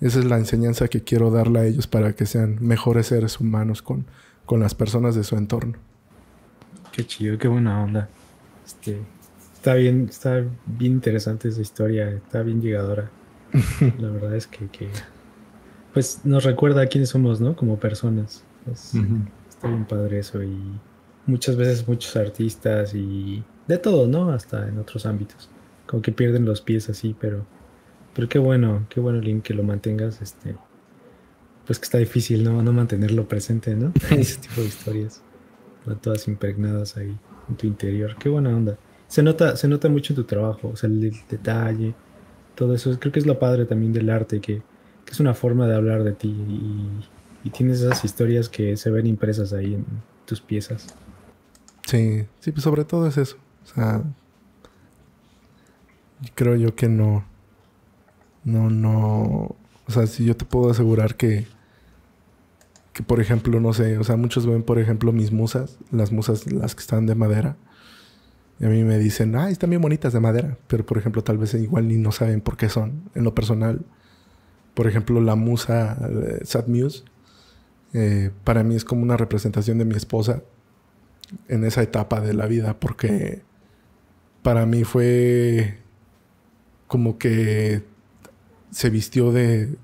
esa es la enseñanza que quiero darle a ellos para que sean mejores seres humanos con, con las personas de su entorno. Qué chido, qué buena onda. Este, está bien, está bien interesante esa historia, está bien llegadora. [laughs] La verdad es que, pues nos recuerda a quiénes somos, ¿no? Como personas. Está bien padre eso y muchas veces muchos artistas y de todo, ¿no? Hasta en otros ámbitos. Como que pierden los pies así, pero pero qué bueno, qué bueno Link que lo mantengas este pues que está difícil no, no mantenerlo presente, ¿no? [laughs] Ese tipo de historias. Todas impregnadas ahí en tu interior. Qué buena onda. Se nota, se nota mucho en tu trabajo, o sea, el, detalle, todo eso. Creo que es lo padre también del arte, que, que es una forma de hablar de ti y, y, tienes esas historias que se ven impresas ahí en tus piezas. Sí, sí, pues sobre todo es eso. O sea, creo yo que no, no, no, o sea, si yo te puedo asegurar que que por ejemplo, no sé, o sea, muchos ven, por ejemplo, mis musas, las musas, las que están de madera. Y a mí me dicen, ah, están bien bonitas de madera. Pero, por ejemplo, tal vez igual ni no saben por qué son. En lo personal, por ejemplo, la musa eh, Sad Muse, eh, para mí es como una representación de mi esposa en esa etapa de la vida. Porque para mí fue como que se vistió de,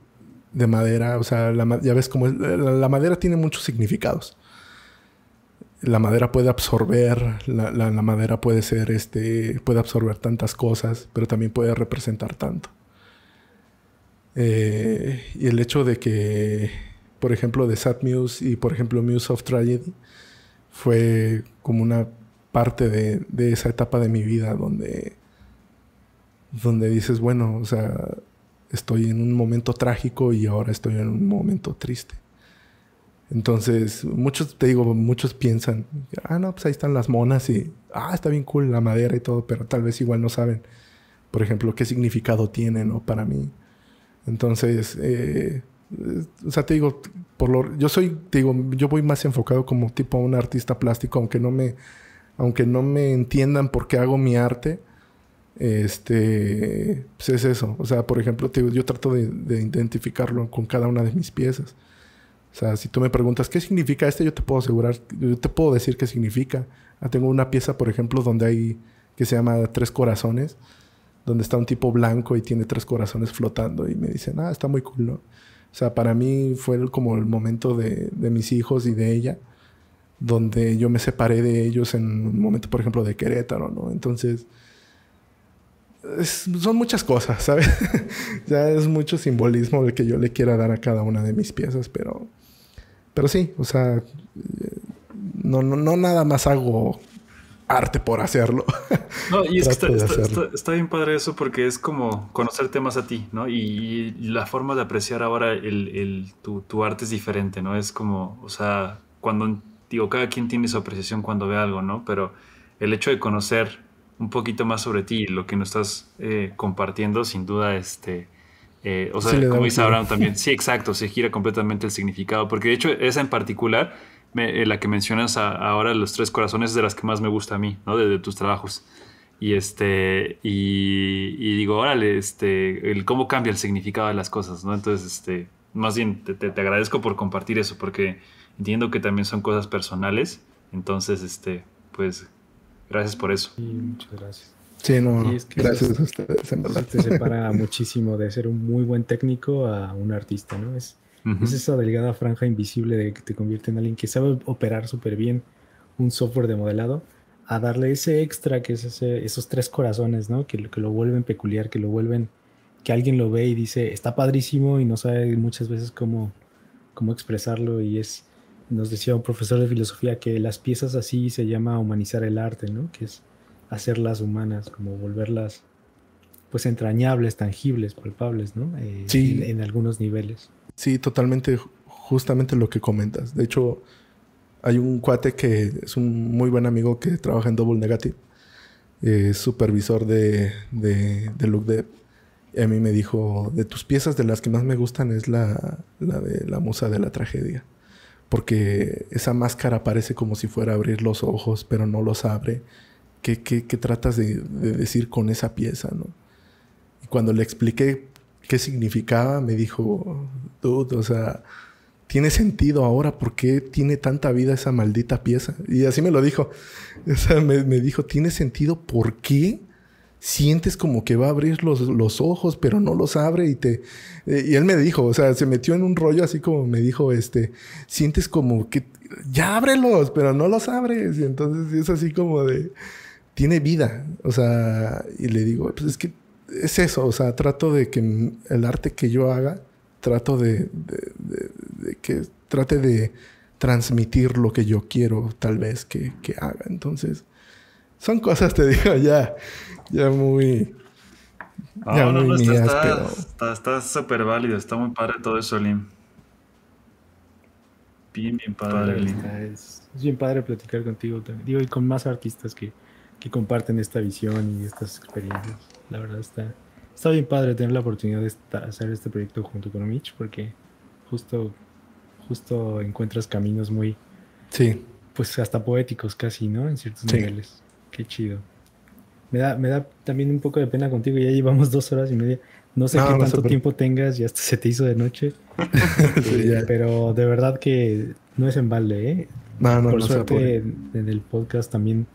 de madera, o sea, ya ves cómo la, madera tiene muchos significados. La madera puede absorber, la, madera puede ser, este, puede absorber tantas cosas, pero también puede representar tanto. Eh, y el hecho de que, por ejemplo, de Sad Muse y, por ejemplo, Muse of Tragedy fue como una parte de, de esa etapa de mi vida donde, donde dices, bueno, o sea, estoy en un momento trágico y ahora estoy en un momento triste. Entonces, muchos, te digo, muchos piensan, ah, no, pues ahí están las monas y, ah, está bien cool la madera y todo, pero tal vez igual no saben por ejemplo, qué significado tiene, ¿no? Para mí. Entonces, eh, o sea, te digo, por lo, yo soy, te digo, yo voy más enfocado como tipo un artista plástico, aunque no me, aunque no me entiendan por qué hago mi arte, este, pues es eso. O sea, por ejemplo, te yo trato de, de, identificarlo con cada una de mis piezas. O sea, si tú me preguntas qué significa este, yo te puedo asegurar, yo te puedo decir qué significa. Ah, tengo una pieza, por ejemplo, donde hay, que se llama Tres Corazones, donde está un tipo blanco y tiene tres corazones flotando y me dicen, ah, está muy cool, ¿no? O sea, para mí fue como el momento de, de mis hijos y de ella, donde yo me separé de ellos en un momento, por ejemplo, de Querétaro, ¿no? Entonces, son muchas cosas, ¿sabes? [laughs] ya es mucho simbolismo el que yo le quiera dar a cada una de mis piezas, pero, pero sí, o sea, no, no, no nada más hago arte por hacerlo. [laughs] No, y es que está, bien padre eso porque es como conocerte más a ti, ¿no? Y, la forma de apreciar ahora el, tu, arte es diferente, ¿no? Es como, o sea, cuando, digo, cada quien tiene su apreciación cuando ve algo, ¿no? Pero el hecho de conocer un poquito más sobre ti, lo que nos estás eh, compartiendo, sin duda, este... Eh, o sea, como dice Abraham también, [laughs] sí, exacto, se gira completamente el significado, porque de hecho esa en particular eh, la que mencionas ahora, Los Tres Corazones, es de las que más me gusta a mí, ¿no? De, tus trabajos. Y este, y, digo, órale, este, el cómo cambia el significado de las cosas, ¿no? Entonces, este, más bien te, te, agradezco por compartir eso, porque entiendo que también son cosas personales. Entonces, este, pues, gracias por eso. Sí, muchas gracias. Sí, no, gracias a ustedes, en verdad. Te separa muchísimo de ser un muy buen técnico a un artista, ¿no? Es, es esa delgada franja invisible de que te convierte en alguien que sabe operar súper bien un software de modelado, a darle ese extra que es esos tres corazones, ¿no? Que, que lo vuelven peculiar, que lo vuelven, que alguien lo ve y dice, está padrísimo y no sabe muchas veces cómo, cómo expresarlo y es, nos decía un profesor de filosofía que las piezas así se llama humanizar el arte, ¿no? Que es hacerlas humanas, como volverlas pues entrañables, tangibles, palpables, ¿no? Eh, sí. en, algunos niveles. Sí, totalmente, justamente lo que comentas. De hecho, hay un cuate que es un muy buen amigo que trabaja en Double Negative, es supervisor de, de, de Look Dev. Y a mí me dijo, de tus piezas de las que más me gustan es la, la de la musa de la tragedia. Porque esa máscara parece como si fuera a abrir los ojos, pero no los abre. ¿Qué, qué, qué tratas de, de, decir con esa pieza? ¿no? Y cuando le expliqué qué significaba, me dijo, dude, o sea, tiene sentido ahora, ¿por qué tiene tanta vida esa maldita pieza? Y así me lo dijo. [laughs] O sea, me, dijo, tiene sentido, ¿por qué? Sientes como que va a abrir los, los ojos, pero no los abre y te... Eh, y él me dijo, o sea, se metió en un rollo así como me dijo, este, sientes como que ya ábrelos, pero no los abres. Y entonces es así como de, tiene vida. O sea, y le digo, pues es que es eso, o sea, trato de que el arte que yo haga, trato de, que trate de transmitir lo que yo quiero tal vez que, haga. Entonces, son cosas, te [laughs] digo, ya, ya muy... ya no, muy mías, está, está súper válido, está muy padre todo eso, Lim. Bien, bien padre, Lim. Es, bien padre platicar contigo también. Digo, y con más artistas que, que comparten esta visión y estas experiencias. La verdad está, está bien padre tener la oportunidad de hacer este proyecto junto con Mitch porque justo, justo encuentras caminos muy... Sí. Pues hasta poéticos casi, ¿no? En ciertos niveles. Qué chido. Me da, me da también un poco de pena contigo. Ya llevamos dos horas y media. No sé qué tanto tiempo tengas, ya hasta se te hizo de noche. [laughs] Eh, pero de verdad que no es en balde, ¿eh? No, no, Por suerte en el podcast también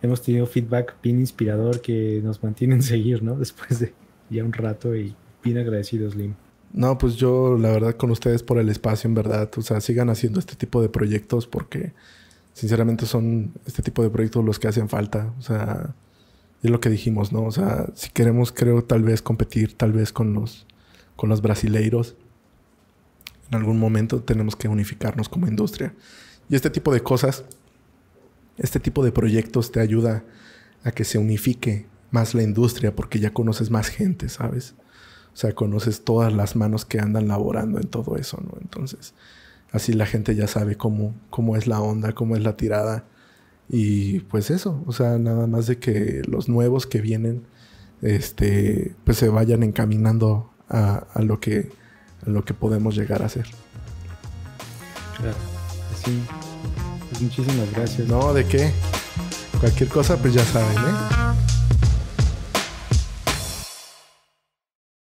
hemos tenido feedback bien inspirador que nos mantiene en [laughs] seguir, ¿no? Después de ya un rato y bien agradecidos, Lim. No, pues yo la verdad con ustedes por el espacio, en verdad. O sea, sigan haciendo este tipo de proyectos porque sinceramente son este tipo de proyectos los que hacen falta. O sea, es lo que dijimos, ¿no? O sea, si queremos, creo, tal vez competir, tal vez con los, con los brasileiros, en algún momento tenemos que unificarnos como industria. Y este tipo de cosas este tipo de proyectos te ayuda a que se unifique más la industria porque ya conoces más gente, ¿sabes? O sea, conoces todas las manos que andan laborando en todo eso, ¿no? Entonces, así la gente ya sabe cómo, cómo es la onda, cómo es la tirada. Y pues eso, o sea, nada más de que los nuevos que vienen este, pues se vayan encaminando a, lo que a lo que podemos llegar a hacer. Claro, así. Pues muchísimas gracias. No, ¿de qué? Cualquier cosa, pues ya saben, ¿eh?